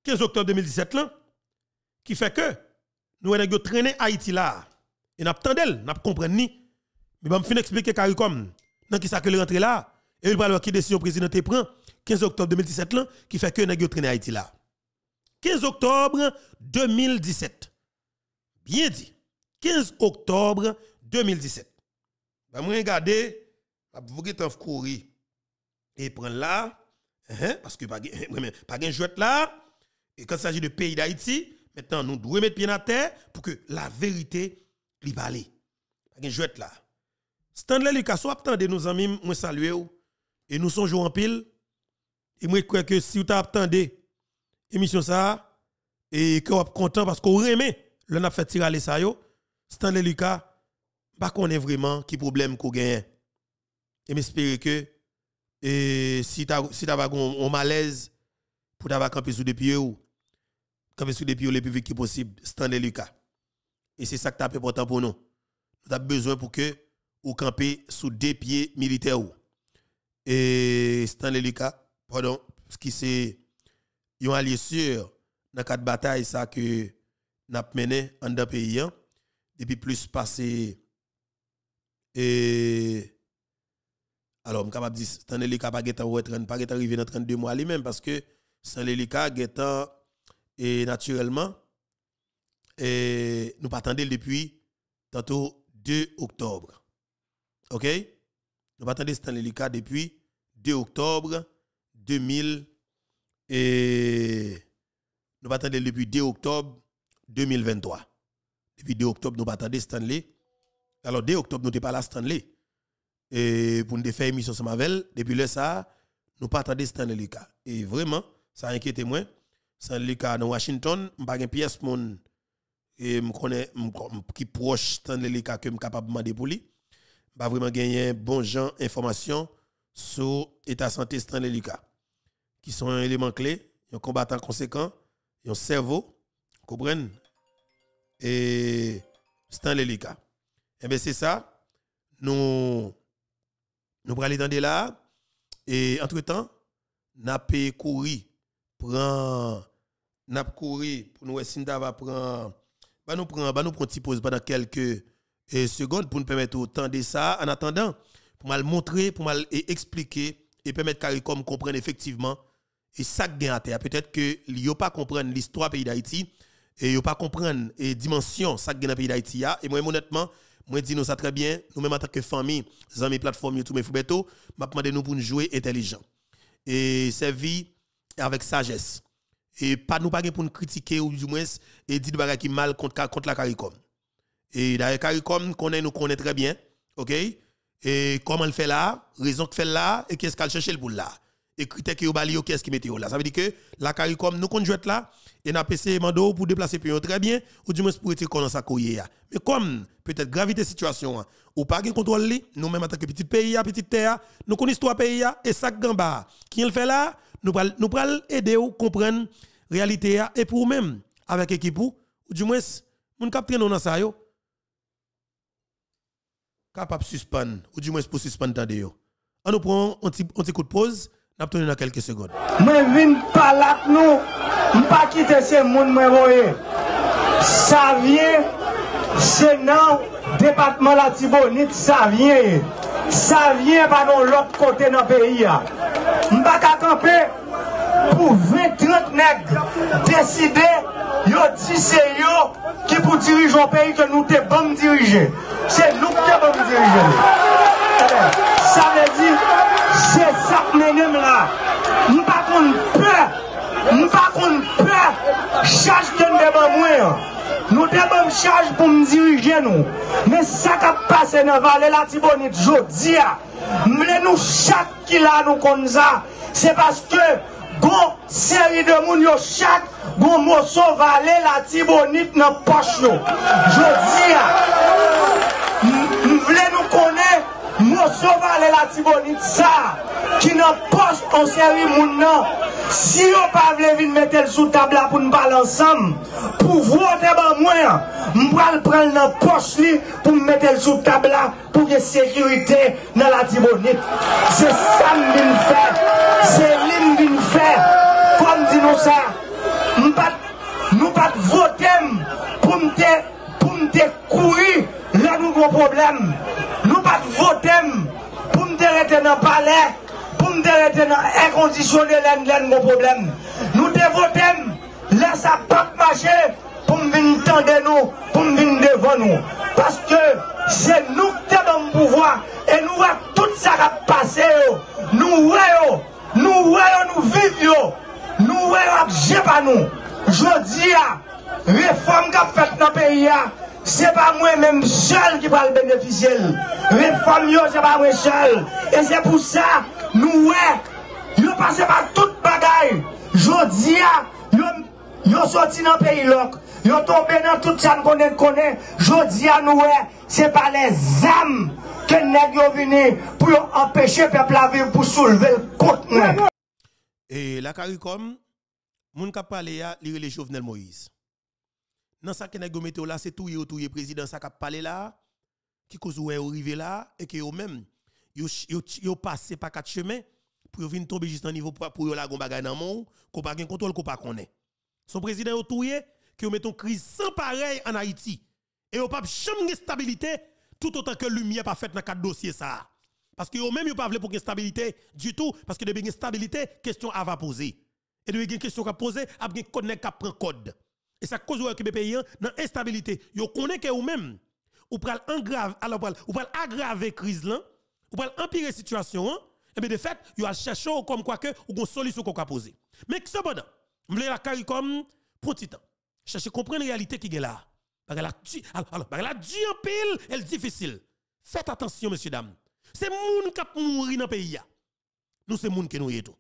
Speaker 1: 15 octobre 2017 là. Qui fait que nous avons traîné Haïti là. Et nous avons nous compris ni. Mais je vais expliquer CARICOM. Dans qui ça que rentré là. Et il va qui décision président prend 15 octobre 2017 là, qui fait que nous traîné Haïti là. 15 octobre 2017. Bien dit. 15 octobre 2017. Bah, moi regarder, vous avez courir et prendre là, hein, parce que pas de jouet là, et quand il s'agit de pays d'Haïti, maintenant nous devons mettre pied à terre pour que la vérité lui parle. Pas de jouet là. Stanley Lucas, soit attendez nos amis, moi saluer et nous sommes en pile. Et moi, je crois que si vous attendez émission ça, et que vous êtes content parce que vous aimez, le a fait tirer les ça Stanley Lucas, qu'on est vraiment qui problème qu'on gagne. Et j'espère que si tu si as un malaise pour t'avoir campé sous des pieds ou camper sous des pieds le plus vite possible, Stanley Lucas. Et c'est ça qui est important pour nous. Nous avons besoin pour que vous camper sous des pieds militaires et Stanley Lucas, pardon, ce qui c'est un allié sûr dans quatre batailles ça que n'a mené en deux pays hein. depuis plus passé et alors capable dire Stanley Lucas pas pas arrivé dans 32 mois lui-même parce que Stanley Lucas et naturellement et nous pas depuis tantôt 2 octobre. OK? Nous attendons Stanley Lucas depuis 2 octobre 2000 et nous attendons depuis 2 octobre 2023. Depuis 2 octobre, nous attendons Stanley Alors, dès octobre, nous n'étions pas là, Stanley. Et pour nous faire émission Mavel, depuis là, ça, nous pas attendu Stanley Lucas. Et vraiment, ça inquiète moi. Stanley Lucas dans Washington, je pas une pièce mon et me connais qui proche Stanley Lucas que je suis capable de demander pour lui. Je vraiment gagner bon genre information sur l'état de santé Stanley Lucas qui sont un élément clé, un combattant conséquent, un cerveau, comprenez Et Stanley Lucas. Et eh bien c'est ça, nous nous allons dans là. Et entre-temps, n'a pas couru prend n'a couru pour nous essayer va prendre bah nous prend bah nous prend petit pause pendant quelques secondes pour nous permettre autant de ça en attendant pour mal montrer pour mal expliquer et permettre CARICOM comprendre effectivement et ça gagne à terre. Peut-être que a pas l'histoire pays d'Haïti et a pas comprendre et dimension ça gagne dans pays d'Haïti et moi honnêtement moi dis nous ça très bien. Nous même en tant que famille amis plateforme YouTube et Fubeto m'a demandé nous pour nous jouer intelligent et servir avec sagesse. Et pas nous pas pour nous critiquer ou du moins et dire des qui mal contre contre la CARICOM et d'ailleurs CARICOM connaît nous connaît très bien OK? Et comment elle fait là? Raison que fait là? Et qu'est-ce qu'elle cherche le pour là? Et critères qui bali qu'est-ce qui mettez là? Ça veut dire que la CARICOM nous conjoint là et n'a PC mando pour déplacer pion très bien ou du moins pour être comme ça mais comme peut-être gravité situation hein, ou pas de contrôle nous même en tant que petit pays petite terre nous connaissons histoire pays et ça gamba qui le fait là nous pral nous aider ou comprendre réalité et pour même avec équipe ou du moins mon capteur dans ça capable suspendre ou du moins pour suspendre yo. On nous prend un petit coup de pause n'a dans quelques secondes.
Speaker 2: Mais vinn pas là nous. Pas quitter ces monde moi ça vient c'est non département la Tibonite ça vient. Ça vient par l'autre côté dans le pays. Je ne pas camper pour 20-30 nègres décider, yo dit c'est yo qui pour diriger un pays que nous devons bon diriger. C'est nous qui devons diriger. Ça veut dire, c'est ça que nous là. Nous pas peur. Nous pas peur. Charge de nous nous devons charge pour nous diriger nous. Mais ça qui a passé dans la vallée la Tibonite, je dis, nous chaque qui là nous comme ça, c'est parce que Gon seri de moun yo chak, gon moso vale la tibonit nan poch yo. Jodi ya, m vle nou konen, morceau vallée la Tibonite ça qui n'a pas en série moun nan. Si on pas venir mettre sous table pour nous parler ensemble, pour voter moi, je vais le prendre dans poche pour me mettre sous table pour que sécurité dans la Tibonite. C'est ça que je faire. C'est l'hymne que je faire. Comme dit nous ça, nous pas voter pour me pour me courir là nous avons problème. Nous pas voter pour me rester dans le palais pour nous arrêter dans l'inconditionné, mon problème. Nous devons laisser pas marcher pour nous tendre nous, pour nous devant nous. Parce que c'est nous qui avons le pouvoir et nous voyons tout ça qui passé. Nous voyons, nous voyons, nous vivons, nous voyons, j'ai pas nous. Je dis réforme dans le pays, c'est pas moi-même seul qui va le bénéficier. Réforme, c'est pas moi seul. Et c'est pour ça nous ouais, yo passé par toute bagaille. Jodi a, yo, yo sorti dans le pays. Yo tombé dans tout ça qu'on connaît connaît. Jodi a nous ouais, c'est pas les âmes que nèg yo venu pour empêcher peuple à vivre pour soulever le compte
Speaker 1: Et la CARICOM, moun ka parlé le Jovenel Moïse. Dans ça que nèg yo là, c'est tout yo tout président ça ka parlé là, qui cause arrivé là et que yo même yo, yo, yo passé par quatre chemins pour venir tomber juste un niveau pour, pour la gon bagay nan mon qu'on pas contrôle qu'on pas connaît. Son président yo touye que met une crise sans pareil en Haïti et yo pas jamais stabilité tout autant que lumière pas fait dans quatre dossiers ça. Parce que yo même yo pas pour une stabilité du tout parce que depuis une stabilité question à va poser. Et depuis une question à poser, a une connect à prendre code. Et ça cause que pays dans instabilité. Yo connaît que ou même ou pral aggraver alors ou pral aggraver crise là pour empirer la situation, et eh bien de fait, il a cherché comme quoi que ou une solution qu'on poser. Mais cependant, je voulais la CARICOM pour petit temps. Chercher comprendre la réalité qui est là. alors, la dure en pile, elle difficile. Faites attention, messieurs, dames. C'est moun qui mourir dans le pays. Nous, c'est moun qui nous y tout.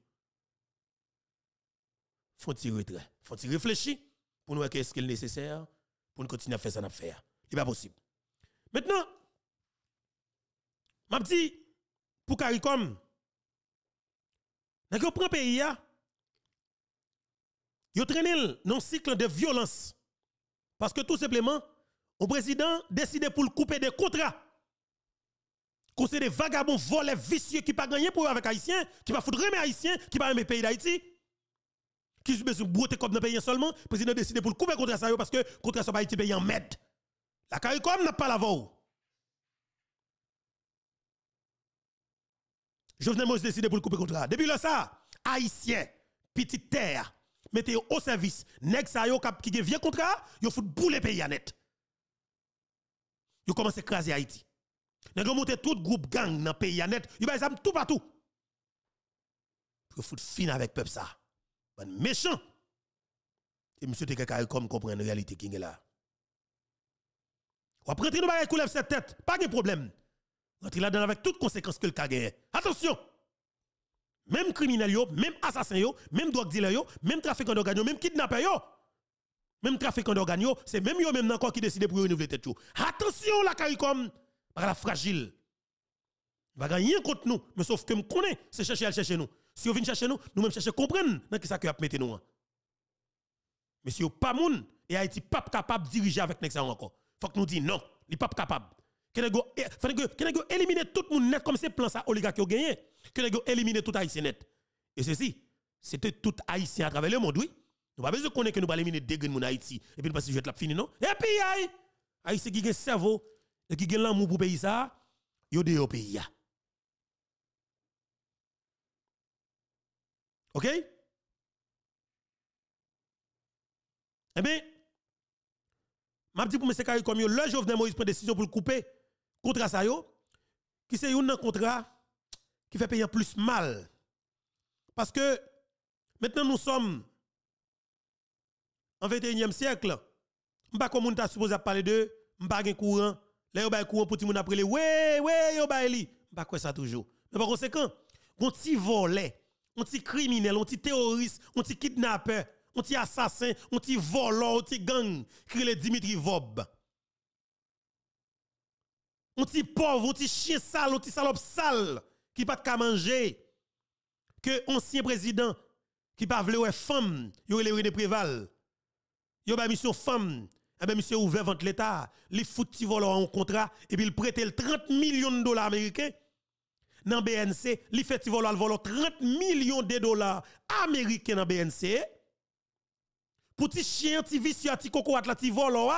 Speaker 1: Faut-il retrait? Faut-il réfléchir? Pour nous qu'est-ce qu'il est nécessaire pour nous continuer à faire ça, à faire. Ce n'est pas possible. Maintenant, m'a dit, pour CARICOM, vous prend pays, vous traînez dans un cycle de violence. Parce que tout simplement, le président décide pour le couper des contrats. Qu'on c'est des vagabonds volés vicieux qui pas gagné pour avec haïtiens, qui pas foutre les haïtiens, qui pas aimer pays d'Haïti. Qui se besoin brouter comme dans pays seulement, le président décide pour le couper contrat ça parce que le contrat ça pas été payé en mètre. La CARICOM n'a pas la voix. Jovenel Moïse décide pour le couper contrat. Depuis là ça, haïtien, petite terre, mettez au service. Nèg sa yo qui gen vieux contrat, yo fout boule pays net. Yo commence à écraser Haïti. Nèg yo monter tout groupe gang dans pays net, yo ba ça tout partout. Yo fout fin avec peuple ça. Bon méchant. Et monsieur te quelqu'un comme comprendre la réalité qui est là. Ou après ba couler cette tête, pas de problème. Rentre là-dedans avec toutes conséquences que le cas Attention! Même criminels, même assassins, même drogue dealers, même trafiquants d'organes, même kidnappeurs, même trafiquants d'organes, c'est même eux même encore qui décident pour renouveler tête. Attention la CARICOM, la fragile. Va gagner contre nous, mais sauf que me connaît, c'est chercher à chercher nous. Si vous venez chercher nous, nous même chercher comprendre dans qui ça que a mettre nous. Mais si vous pas moun et Haïti pas capable de diriger avec nous encore. Faut que nous disions non, il pas capable. Que nous éliminer tout le monde net comme ces plans ça oligarque ont gagné. Que nous éliminer tout haïtien net. Et ceci, c'était tout haïtien à travers le monde, oui. Nous pas besoin de connaître que nous allons éliminer des gens Haïti et puis nous passer je vais la fini non? Et puis aïe, haïtien qui a un cerveau qui a l'amour pour pays ça, yo de au pays OK? Eh bien, m'a dit pour M. Kari comme le Jovenel Moïse prend décision pour le couper contrat ça qui c'est un contrat qui fait payer plus mal. Parce que maintenant nous sommes en 21e siècle. M'pa comme on t'a supposé parler de m'pa gen courant, là yo bay courant pour tout monde après les ouais ouais yo bay li. M'pa quoi ça toujours. Mais par conséquent, on ti volé, on ti criminel, on ti terroriste, on ti kidnappeur, on ti assassin, on ti volant, on ti gang, qui le Dimitri Vob on petit pauvre, on petit chien sale, on petit salope sale qui pas de manger. Que ancien président qui pas ouais femme, yo le René Préval. Yo ba mission femme, eh ben monsieur ouvert vente l'état, li fouti volant en contrat et puis il prête 30 millions de dollars américains dans BNC, li fait volant 30 millions de dollars américains dans BNC. Pour petit chien, petit vicieux, petit coco atlanti volant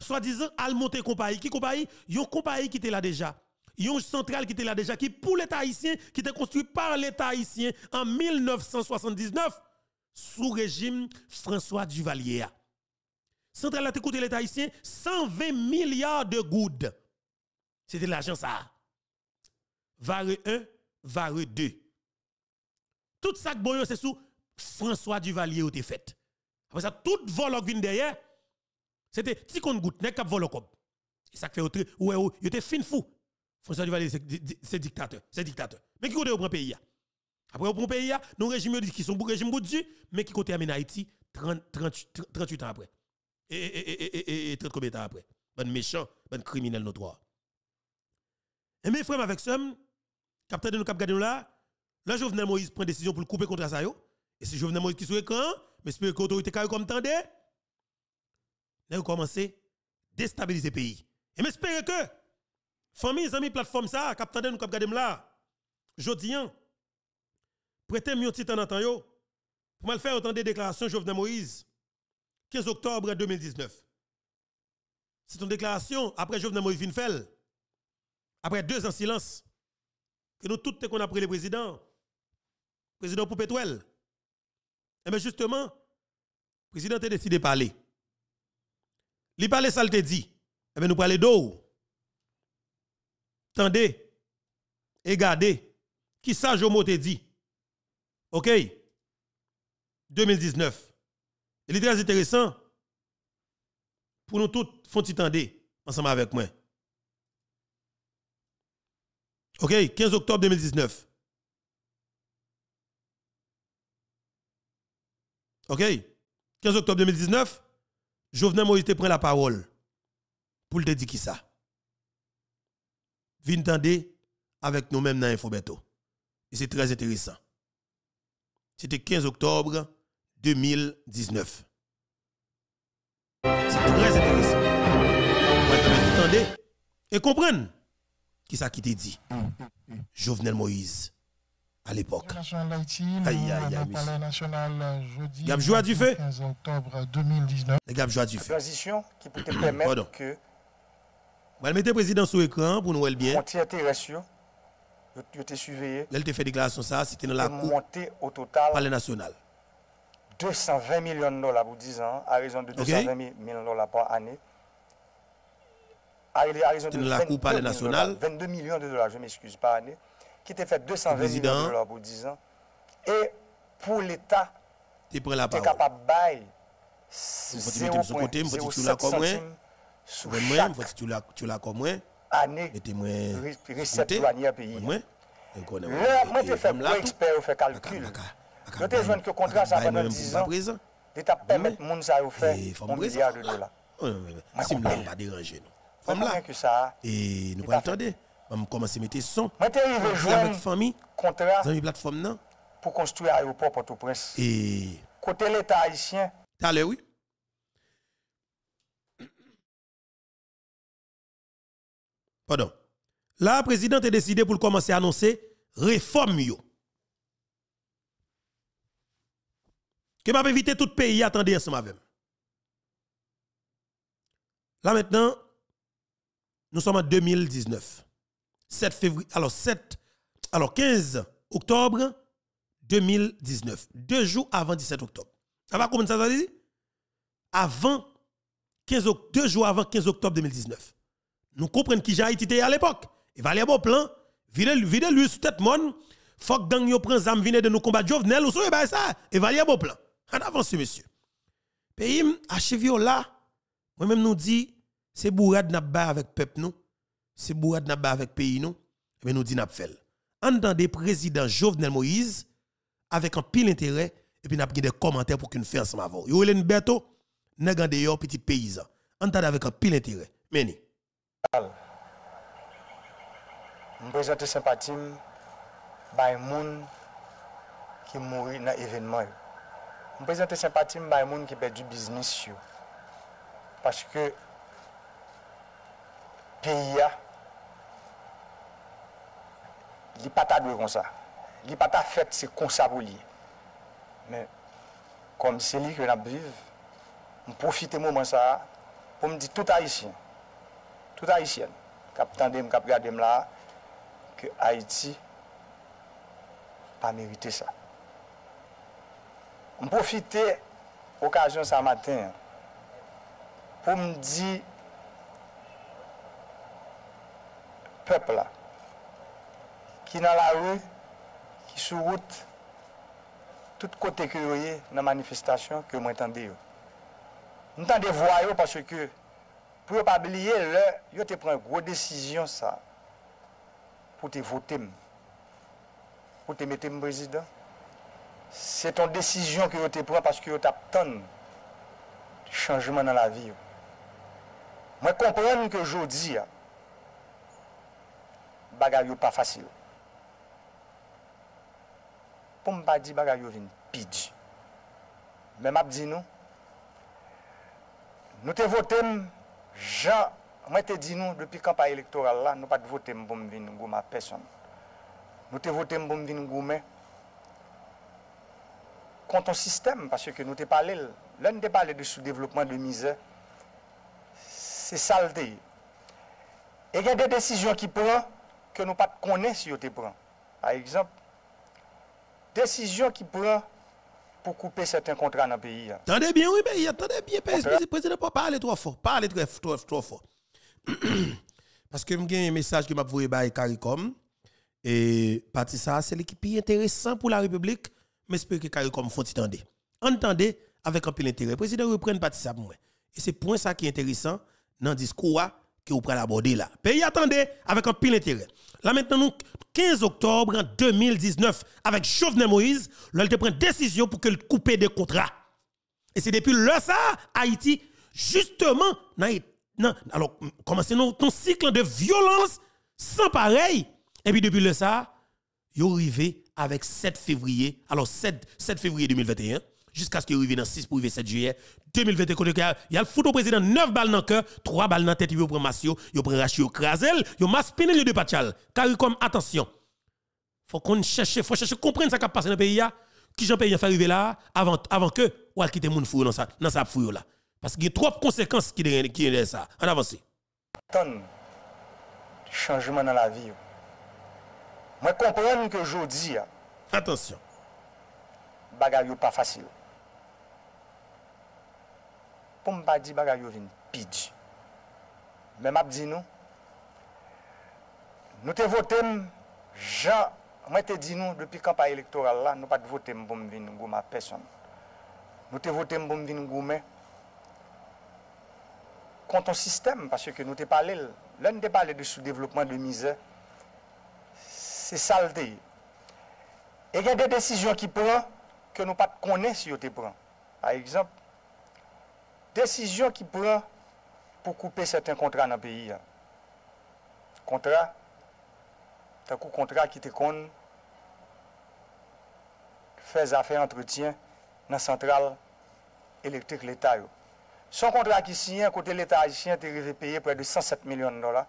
Speaker 1: soi-disant al monter compagnie. Qui compagnie? Yon compagnie qui était là déjà. Yon centrale qui était là déjà qui pour l'état haïtien qui était construit par l'état haïtien en 1979 sous régime François Duvalier centrale a coûté l'état haïtien 120 milliards de gouttes. C'était l'argent ça vare 1 vare 2 tout ça que c'est sous François Duvalier après ça tout vol qui vient derrière c'était petit goutte, n'est cap comme. Et ça fait autre ouais fin fou. François Duvalier c'est dictateur, c'est dictateur. Mais qui côté au pays Après au pays nous régime qui sont régime mais qui côté amène Haïti 30 38 ans après. Et et et et 30 combien temps après? Bon méchant, bon criminel notoire. Et mes frères avec ça, capteur de nous cap là, là Jovenel Moïse prend décision pour le couper contre ça yo. Et c'est Jovenel Moïse qui souhaite quand, mais espère que l'autorité comme tendez nous commencé à déstabiliser le pays. Et j'espère que, famille, amis, plateforme ça, capteur nous cap là, jodi prêtez un petit temps yo, pour mal faire autant de déclarations Jovenel Moïse, 15 octobre 2019. C'est une déclaration après Jovenel Moïse Vinfel, après deux ans de silence, que nous tous qu'on a pris le président, président Poupetouel. Et eh bien justement, le président a décidé de parler. Li parle ça te dit. Eh bien nous parler d'eau. Tendez. Et gardez. Qui ça Jomo te dit? OK? 2019. Il est très intéressant. pour nous tous, font tendre ensemble avec moi. OK, 15 octobre 2019. OK, 15 octobre 2019, Jovenel Moïse te prend la parole pour te dire qui ça. Vin tendre avec nous-mêmes dans Infobeto. Et c'est très intéressant. C'était 15 octobre 2019. C'est très intéressant. Attendez et comprendre qui ça qui t'a dit? Jovenel Moïse à l'époque. Aïe, aïe, aïe,
Speaker 3: Palais national jeudi.
Speaker 1: Gab Joie du feu?
Speaker 3: 15 octobre 2019.
Speaker 1: Les gars, joie du feu.
Speaker 2: Transition qui peut te
Speaker 1: Pardon.
Speaker 2: permettre que
Speaker 1: On va le mettre président sur écran pour nous voir bien.
Speaker 2: frontière terrestre, yo te surveillé,
Speaker 1: il te fait déclaration ça, c'était dans la cour
Speaker 2: monter au total
Speaker 1: palais national.
Speaker 2: 220 millions de dollars pour 10 ans, à raison de 220 millions de dollars par année. À, à raison de
Speaker 1: C'était dans la
Speaker 2: 22
Speaker 1: Cour palais
Speaker 2: millions de
Speaker 1: national.
Speaker 2: dollars, 22 millions de dollars, je m'excuse, par année, qui était fait 220
Speaker 1: président.
Speaker 2: millions de dollars pour 10 ans. Et pour l'État,
Speaker 1: Tu la
Speaker 2: es capable de bailler
Speaker 1: faut te mettre sur le côté, faut te dire là
Speaker 2: 0,07
Speaker 1: comme moi.
Speaker 2: centimes sur
Speaker 1: Moi,
Speaker 2: chaque
Speaker 1: tu l'as comme moi,
Speaker 2: année recette douanière pays.
Speaker 1: Moi,
Speaker 2: je fais
Speaker 1: tout.
Speaker 2: expert, je fais calcul. Je te joindre que le contrat, ça
Speaker 1: aka-
Speaker 2: pendant
Speaker 1: moi-même
Speaker 2: 10
Speaker 1: pour
Speaker 2: ans. L'État permet fait
Speaker 1: faut
Speaker 2: un milliard de dollars.
Speaker 1: Si me l'a pas dérangé, non. Femme là. Et nous pas attendre. Va commencer à mettre son.
Speaker 2: moi t'es arrivé
Speaker 1: Avec
Speaker 2: joindre
Speaker 1: famille,
Speaker 2: contrat
Speaker 1: dans une plateforme non?
Speaker 2: pour construire l'aéroport Port-au-Prince.
Speaker 1: et
Speaker 2: Côté l'État haïtien,
Speaker 1: à l'heure oui. Pardon. La présidente a décidé pour commencer à annoncer réforme yo. Que m'a invité tout pays à attendre ensemble avec. Là maintenant, nous sommes en 2019. 7 février, alors 7, alors 15 octobre 2019. Deux jours avant 17 octobre. Ça va combien ça veut dire? Avant 15 oc- deux jours avant 15 octobre 2019. Nous comprenons qui j'ai Haïti à l'époque. Il va aller bon plan, vide lui sur tête mon, faut que gang yo prend zam vine de nous combattre Jovenel ou so et ça, il va aller bon plan. En avance monsieur. Pays archive là, moi même nous dit c'est bourrade n'a ba avec peuple c'est bourrade n'a ba avec pays nous, mais nous dit n'a fait. Entendez président Jovenel Moïse avec un pile intérêt et puis n'a des commentaires pour qu'on fasse ensemble avant. Yo Hélène Berto, nèg en dehors petit paysan. Entendez avec un pile intérêt. Meni.
Speaker 2: me présenter sympathie by moun qui mourit dans l'événement. yo. Me présenter sympathie by moun qui perd du business yo. Parce que peyi ya, li pata dwe kon sa. Li pata fet se konsa pou li. Men, kom se li kwen ap viv, m profite mouman sa, pou m di tout Haitien, tout Haitien, kap tande m, kap gade m la, ke Haiti pa merite sa. M profite okasyon sa matin, pou m di pep la. Ki nan la we, ki sou wout, tout kote ki yo ye nan manifestasyon ki yo mwen tende yo. Mwen tende vwa yo parce ke pou yo pa bliye le, yo te pren gwo desisyon sa pou te votem, pou te metem prezident. Se ton desisyon ki yo te pren parce ki yo tap ton chanjman nan la vi yo. Mwen kompren ke jodi ya, bagay yo pa fasil. Pou m pa di bagay yo vin pidi. Men map di nou, nou te votem, jan, mwen te di nou, depi kampanye elektoral la, nou pat votem pou m vin gouman person. Nou te votem pou m vin goumen konton sistem, parce ke nou te pale, lè nou te pale de sou-devlopman de mizè, se salte. E gen de desisyon ki pran, que nous pas connaissons si te prend. Par exemple, décision qui prend pour couper certains contrats dans le pays. hein.
Speaker 1: Attendez bien, oui, mais attendez bien,
Speaker 2: Contrat.
Speaker 1: président, président, pas parler trop fort, parler trop, trop, trop fort. Parce que j'ai un message que m'a envoyé par CARICOM. Et parti ça, c'est l'équipe qui est intéressant pour la République, mais j'espère que CARICOM font entendre. Entendez avec un peu d'intérêt. Président reprenne parti ça pour moi. Et c'est point ça qui est intéressant dans le discours que vous prenez aborder là. Pays attendez avec un pile intérêt. Là maintenant, nous, 15 octobre 2019, avec Jovenel Moïse, là, il prend décision pour que le coupe des contrats. Et c'est depuis là ça, Haïti, justement, nan, alors, commencez un cycle de violence sans pareil. Et puis depuis le ça, il arrivé avec 7 février, alors 7, 7 février 2021, jusqu'à ce qu'il arrive dans 6 pour 7 juillet 2021. Il y a le photo président 9 balles dans le cœur, 3 balles dans la tête, il prend Massio, il prend Rachi, il crasel, il maspine le de Pachal. Car comme attention, faut qu'on cherche, faut chercher comprendre ce qui a passé dans le pays qui Jean pays fait arriver là avant avant que ou al quitter moun fou dans ça dans sa fou là parce qu'il y a trop de conséquences qui qui est ça. En avance.
Speaker 2: Changement dans la vie. Moi comprendre que aujourd'hui
Speaker 1: attention.
Speaker 2: Bagay pas facile. pou m pa di bagay yo vin pidi. Men map di nou, nou te votem, jan, mwen te di nou, depi kampanye elektoral la, nou pat votem pou m vin gouman person. Nou te votem pou m vin goumen konton sistem, parce ke nou te pale, lè nou te pale de sou-devlopman de mizè, se salte. E gen de desisyon ki pran, ke nou pat konen si yo te pran. Par exemple, desisyon ki pran pou koupe seten kontra nan peyi ya. Kontra, takou kontra ki te kon fez afe entretien nan sentral elektrik l'Etat yo. Son kontra ki siyen kote l'Etat Haitien te reve peye pre de 107 milyon dola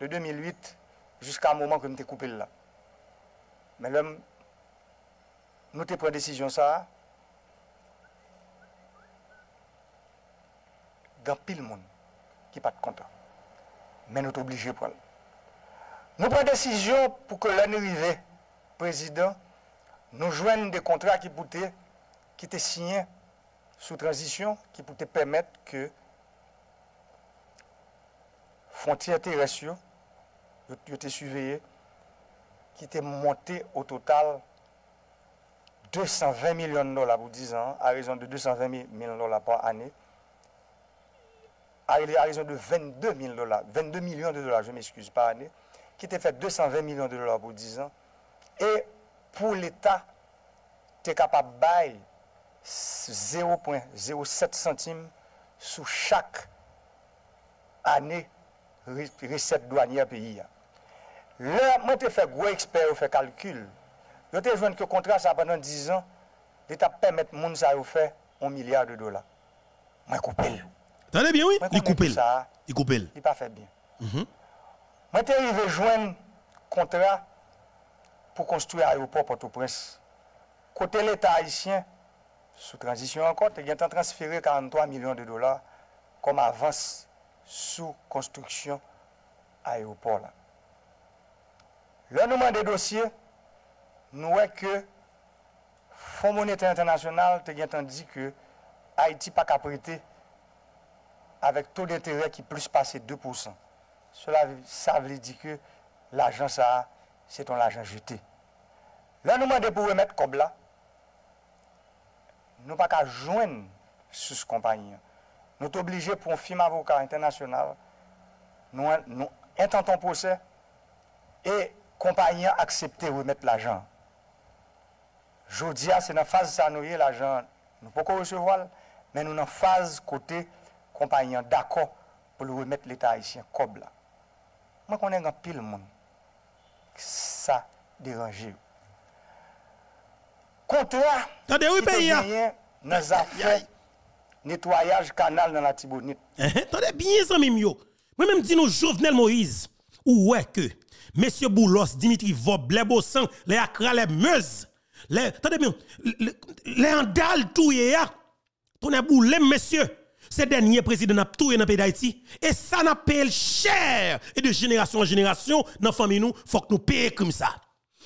Speaker 2: de 2008 jusqu'a mouman ke mte koupe l'la. Men lèm, nou te pre desisyon sa a, Dans pile monde qui pas content. Mais nous sommes obligés pour Nous prenons décision pour que l'année arrivée, président, nous joignons des contrats qui étaient qui étaient signés sous transition, qui pourraient permettre que frontières terrestres, étaient surveillées, qui étaient montées au total 220 millions de dollars pour 10 ans, à raison de 220 millions de dollars par année, à raison de 22 000 dollars, 22 millions de dollars, je m'excuse, par année, qui était fait 220 millions de dollars pour 10 ans. Et pour l'État, tu es capable de bailler 0,07 centimes sous chaque année recette douanière pays. Là, moi, tu fait gros expert, fait calcul. Je te joint que le contrat ça pendant 10 ans, l'État permet de monde ça faire 1 milliard de dollars. Moi, coupé.
Speaker 1: Attendez bien, oui? Il coupe.
Speaker 2: Il coupe. Il pas fait bien. Mm Moi, je arrivé joindre contrat pour construire l'aéroport Port-au-Prince. Côté l'État haïtien, sous transition encore, il a transféré 43 millions de dollars comme avance sous construction aéroport. Le nombre de dossiers, nous voyons que Fonds monétaire international a dit que Haïti pas qu'à prêter avec taux d'intérêt qui plus passé 2%. Cela ça veut dire que l'argent, ça, c'est un argent jeté. Là, nous demandons pour remettre comme là, nous pas qu'à joindre ce compagnie. Nous sommes obligés pour un film avocat international, nous, nous intentons procès et compagnie a accepté de remettre l'argent. Je dis, c'est dans la phase ça nous l'argent, nous ne pouvons pas recevoir, mais nous dans la phase côté compagnie d'accord pour le remettre l'État haïtien comme là. Moi, je connais un pile monde. Ça dérange. Contrat.
Speaker 1: Attendez, oui, pays.
Speaker 2: Dans affaires nettoyage canal dans la Tibonite.
Speaker 1: Attendez bien, ça, Mimio. Moi-même, dis nous Jovenel Moïse. Ouais que, Monsieur Boulos, Dimitri Vob, les Bossan, les Accra, les Meuse, les, attendez bien, les Andal, tout y a, ton boulé, messieurs ces derniers présidents n'a tout dans le pays d'Haïti. Et ça n'a payé cher. Et de génération en génération dans la famille nous faut que nous payions comme ça.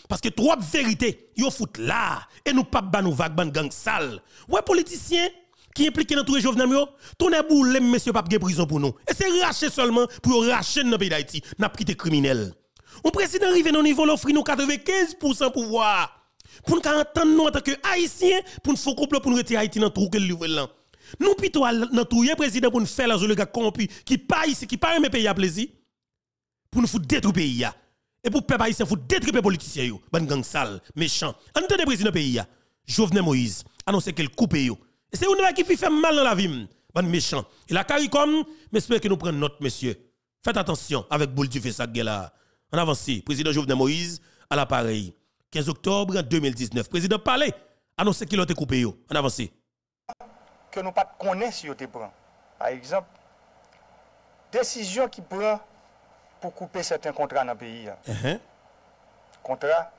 Speaker 1: Parce que trois vérités yo fout là. Et nous pas nous vague ban gang sale. Ouais politiciens qui impliqué dans tout les Jovenel yo ton boule monsieur pas prison pour nous. Et c'est racher seulement pour racher dans le pays d'Haïti. N'a quitté criminel. Un président arrive au niveau l'offre nous 95% pouvoir. Pour nous entendre nous en tant que haïtiens pour nous faire pour nous retirer Haïti dans tout que le là Nous plutôt dans tout président pour nous faire la zone corrompu qui pas ici qui pas aimer pays à plaisir pour nous foutre détruire pays ya. Et pour peuple haïtien faut détruire les politiciens ban gang sale, méchant. Entendez président pays. Jovenel Moïse annonce qu'il coupe. Et c'est une qui fait mal dans la vie, ban méchant. Et la CARICOM, j'espère que nous prenons note monsieur. Faites attention avec boule du fait ça là. En avance, président Jovenel Moïse à l'appareil. 15 octobre 2019. Président Palais annonce qu'il a été coupé. En avance.
Speaker 2: ke nou pat konen si yo te pran. Par exemple, desisyon ki pran pou koupe seten kontra nan peyi ya.
Speaker 1: Uh
Speaker 2: -huh. Kontra,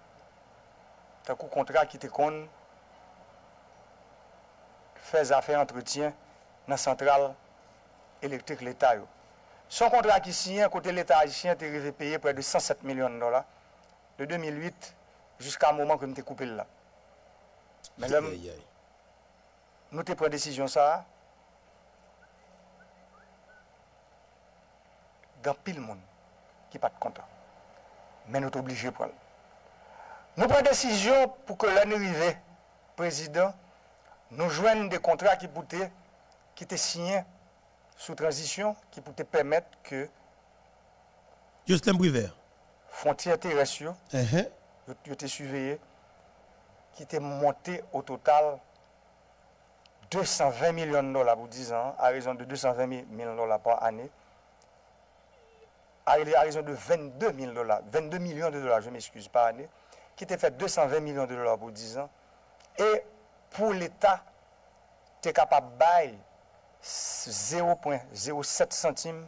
Speaker 2: takou kontra ki te kon fè zafè entretien nan sentral elektrik l'Etat yo. Son kontra ki siyen kote l'Etat Haitien te rive peye pre de 107 milyon dola de 2008 jiska mouman ke mte koupe l'la.
Speaker 1: Men lèm,
Speaker 2: nous avons pris décision ça. Dans pile monde qui pas de content. Mais nous sommes obligés pour aller. Nous prenons décision pour que l'année arrivée, président, nous joignons des contrats qui pouvaient qui étaient signés sous transition, qui pouvaient permettre que
Speaker 1: Justin Briver.
Speaker 2: frontières terrestres
Speaker 1: Uh-huh.
Speaker 2: yo été surveillé, qui était monté au total 220 milyon dola pou 10 an, a rezon de 220 milyon dola pou ane, a rezon de 22 milyon dola, 22 milyon dola, je m'eskuse, par ane, ki te fè 220 milyon dola pou 10 an, e pou l'Etat te kapab bay 0.07 centime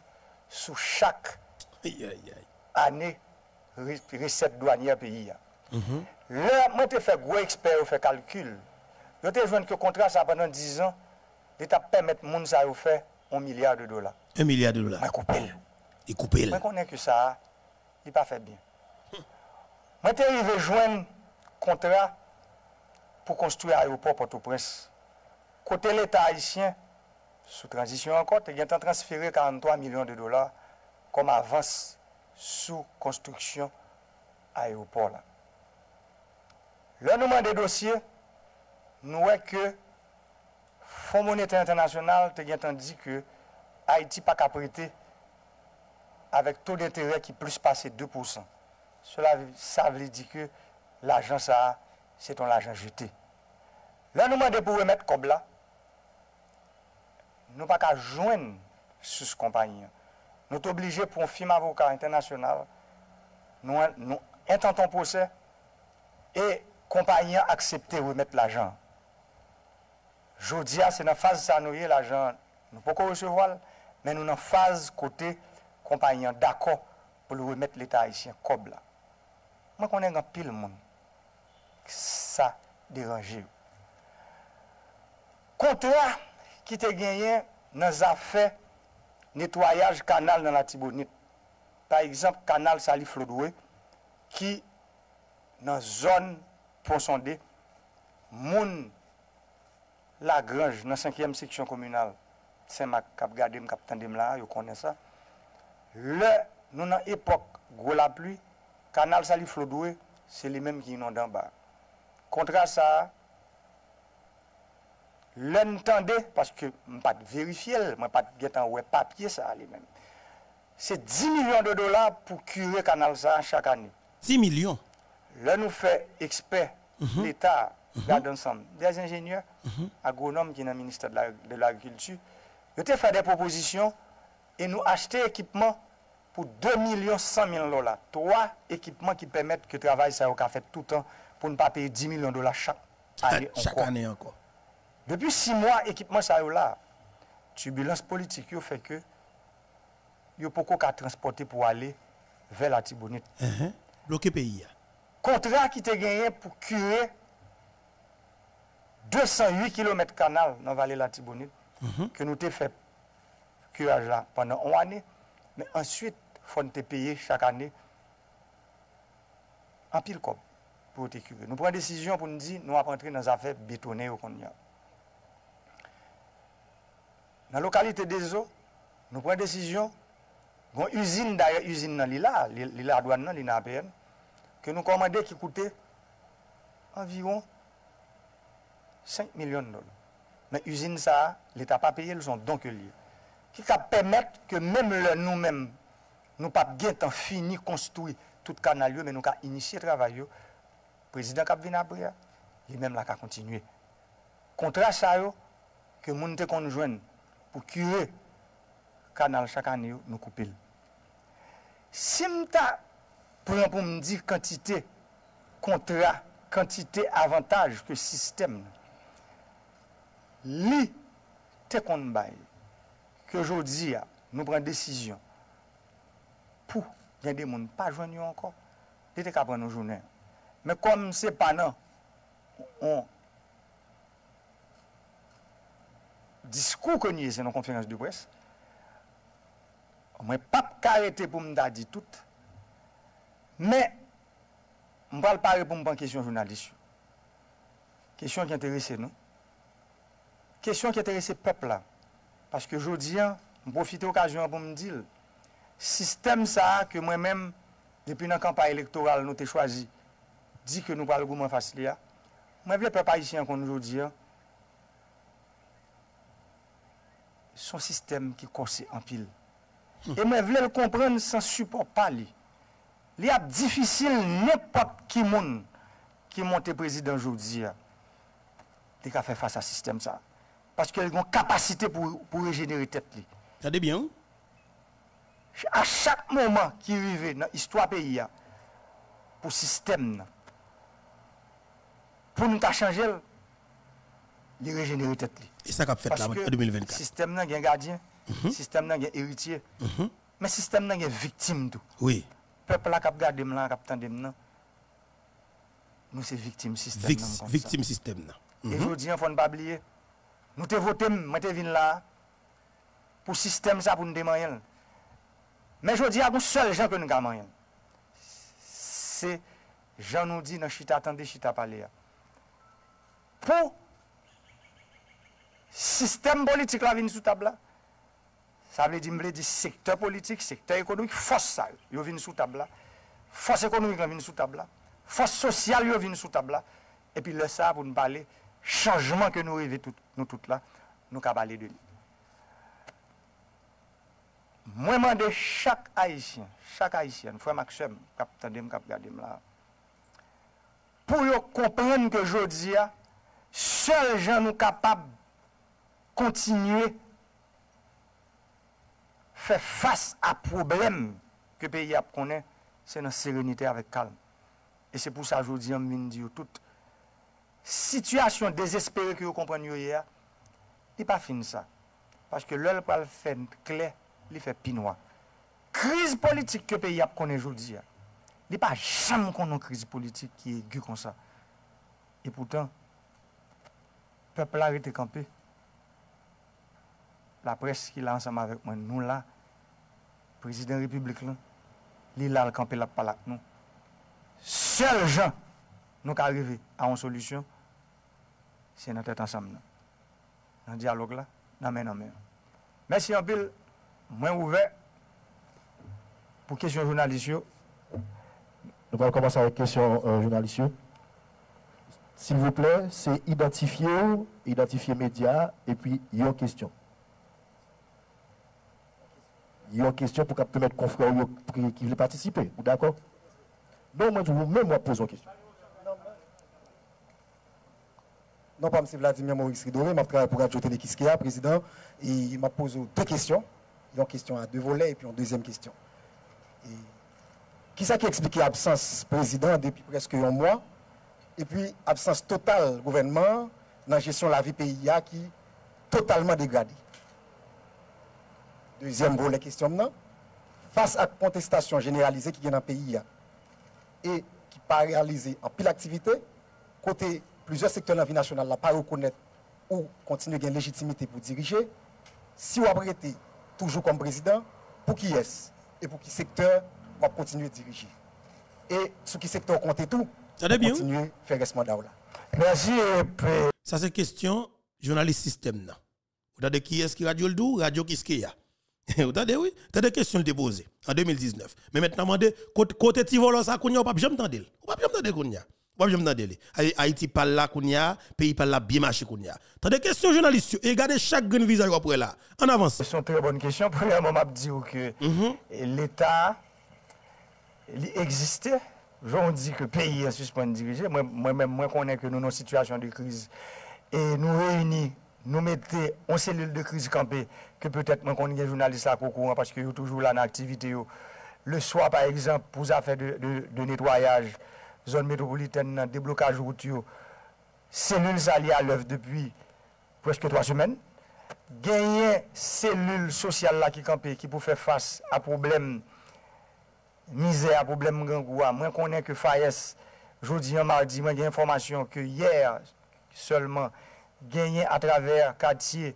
Speaker 1: sou chak ane
Speaker 2: reset douanye peyi ya. Mm -hmm. Le, mwen te fè gwe eksper ou fè kalkul, Je te joint que le contrat, ça pendant 10 ans, l'État permet aux gens de faire 1 milliard de dollars.
Speaker 1: Un milliard de dollars. Il coupe.
Speaker 2: Moi, je connais que ça, il pas fait bien. Moi, j'ai arrivé à joindre contrat pour construire l'aéroport Port-au-Prince. Côté l'État haïtien, sous transition encore, il a transféré 43 millions de dollars comme avance sous construction aéroport. Là. Le nombre de dossiers, nou wè ke Fonds Monétaire Internasyonal te gen tan di ke Haiti pa kaprite avèk taux d'intérêt ki plus passe 2%. Sola sa vle di ke l'ajan sa, se ton l'ajan jeté. La nouman de pou remet kob la, nou pa ka jwen sous kompanyen. Nou t'oblige pou an film avokat internasyonal, nou entanton posè, e kompanyen aksepte remet l'ajan. Jodia, se nan faz sa nou ye la jan, nou poko reseval, men nou nan faz kote kompanyan dako pou lou remet l'Etat Haitien kob la. Mwen konen gan pil moun, sa deranje ou. Kontra ki te genyen nan zafè netwayaj kanal nan la tibonit. Par exemple, kanal sali flodwe ki nan zon ponsonde moun la Grange, dans la 5e section communale, Saint-Marc, Cap Gadem, Cap Tandem là, vous connaissez ça. Le, nous dans l'époque, gros la pluie, canal Salif Flodoué, c'est les mêmes qui inondent en bas. Contrat ça, l'entendez, parce que je ne pas vérifier, je ne pas en ouais papier ça les mêmes. C'est 10 millions de dollars pour curer canal ça chaque année.
Speaker 1: 10 millions?
Speaker 2: Là, nous faisons experts, l'État, garde ensemble, des ingénieurs, agronomes qui sont dans le ministère de la- de l'Agriculture. Ils ont fait des propositions et nous acheter équipement pour 2 millions 100 000 dollars. Trois équipements qui permettent que le travail ça fait tout le temps pour ne pas payer 10 millions de dollars chaque année.
Speaker 1: Chaque
Speaker 2: encore.
Speaker 1: année encore.
Speaker 2: Depuis six mois, équipement ça là. Turbulence politique yo fait que yo poko qu'à transporter pour aller vers la Tibonite.
Speaker 1: Uh-huh. Bloqué pays.
Speaker 2: Contrat qui te gagné pour curer 208 km kanal nan vale la Tibounit, mm -hmm. ke nou te fe kuraj la pandan 1 ane, men answit fon te peye chak ane an pil kop pou te kure. Nou pren desisyon pou nou di nou ap rentre nan zafè betone yo kon yon. Nan lokalite de zo, nou pren desisyon, gon usine daye, usine nan li la, li la adouan nan, li nan APM, ke nou komande ki koute anviron 5 milyon dola. Nan usine sa, l'Etat pa peye, l'son donke liye. Ki ka pemet ke mèm lè nou mèm, nou pa gen tan fini konstoui tout kanal yo, men nou ka inisye travay yo, prezident kap vin apri ya, li mèm la ka kontinue. Kontra sa yo, ke moun te konjwen pou kire kanal chakane yo, nou koupil. Sim ta, pran pou mdi kantite kontra, kantite avantaj ke sistem nou, li te kon bay, ke jodi ya, nou pren desisyon, pou gen de moun pa jwen yo ankon, li te ka pren nou jounen. Men kom se pa nan, on diskou konye se nan konferans de pres, mwen pap karete pou mda di tout, men mwen pal pare pou mwen pan kesyon jounalist. Kesyon ki enterese nou, Kesyon ki interese pep la, paske jodi an, mprofite okajyon pou mdil, sistem sa ke mwen men, depi nan kampa elektoral nou te chwazi, di ke nou pal gouman fasli ya, mwen vle pep haisyen kon jodi an, son sistem ki kose anpil. Mm. E mwen vle l kompren san support pa li. Li ap difisil nepot ki moun ki monte prezident jodi ya. Li ka fe fasa sistem sa. Parce qu'elles ont une capacité pour, pour régénérer tête.
Speaker 1: Ça bien.
Speaker 2: À chaque moment qui arrive dans l'histoire pays, pour le système, pour nous changer, il régénérer tête.
Speaker 1: Et ça qu'a fait là en 2024.
Speaker 2: Le système a un gardien, le système a un héritier, mais le système a une victime. Tout.
Speaker 1: Oui.
Speaker 2: Le peuple là qui a gardé qui a nous, c'est victime système.
Speaker 1: victime système.
Speaker 2: Et je dis, il ne faut pas oublier. Nou te votem, mwen te vin la, pou sistem sa pou nou deman yon. Men jodi a kon sol jan ke nou gaman yon. Se jan nou di nan chita atande, chita pale ya. Po, sistem politik la vin sou tab la, sa vle di mble di sektor politik, sektor ekonomik, fos sa yo vin sou tab la, fos ekonomik la vin sou tab la, fos sosyal yo vin sou tab la, epi le sa pou nou pale, changement que nous rêvons tout, nous toutes là, nous avons parlé de lui. Moi, demande chaque Haïtien, chaque Haïtienne, frère Maxime, capitaine, capitaine là, pour comprendre que je dis, seuls gens nous capables de continuer faire face à problème que le pays a c'est dans sérénité avec calme. Et c'est pour ça que je dis, en mine tout, Sityasyon desespere ki yo kompren yo ye a, li pa fin sa. Paske lèl pal fen kle, li fe pinwa. Kriz politik ke pe yap konen joudi ya. Li pa jam konon kriz politik ki e gu kon sa. E poutan, pepl la rete kampe. La pres ki la ansam avek mwen nou la, prezident republik lan, li la al kampe la palak nou. Sel jan nou ka arrive a an solusyon, c'est notre tête ensemble. Dans le dialogue là, dans main en main. Merci en pile, moins ouvert pour question journaliste.
Speaker 4: Nous allons commencer avec question euh, journaliste. S'il vous plaît, c'est identifier, identifier médias et puis il y a une question. Il y a une question pour que mettre confrères qui veulent participer. D'accord? Non, moi, je vous même moi pose une question. Non, pas M. Vladimir Maurice Ridoré, je travaille pour Radio Télé Kiskia, président, et il m'a posé deux questions. Une question à deux volets et puis une deuxième question. qui ça qui explique l'absence président depuis presque un mois? Et puis absence totale gouvernement dans la gestion de la vie pays qui est totalement dégradée. Deuxième volet question maintenant. Face à la contestation généralisée qui est dans le pays et qui pas réalisée en pile activité, côté plusieurs secteurs de la vie nationale ne pas reconnaître ou continuer à légitimité pour diriger, si vous avez été toujours comme président, pour qui est-ce et pour qui secteur va continuer à diriger? Et sur qui secteur compte tout,
Speaker 1: ça bien?
Speaker 4: continuer à faire ce mandat là.
Speaker 2: Merci.
Speaker 1: Ça c'est question journaliste système. Vous avez qui est-ce qui radio le doux, radio qui est-ce qu'il y a? Vous avez oui, vous des questions déposées en 2019. Mais maintenant, côté Tivolo, ça, vous ne pas jamais entendu. Vous pas jamais entendu Pas bien m'entendre. Haïti parle là kounya, pays parle là bien marché kounya. T'as des questions journalistes et regardez chaque visage après là. En avance.
Speaker 2: C'est une très bonne question. Premièrement, je dire que l'État il existait. On dit que le pays est suspend dirigé. Moi-même, moi, connais que nous sommes en situation de crise. Et nous réunis, nous mettons en cellule de crise campée, que peut-être moi, qu'on est journaliste là au courant parce que sont toujours là en activité. yo. Le soir, par exemple, pour les affaires de, de- de nettoyage, zone métropolitaine nan déblocage route yo cellule ça li à l'œuvre depuis presque trois semaines. Gagné cellule sociale là qui campé qui pour faire face à problème misère problème gangoua moi connais que FAES jeudi en mardi moi j'ai information que hier seulement gagné à travers quartier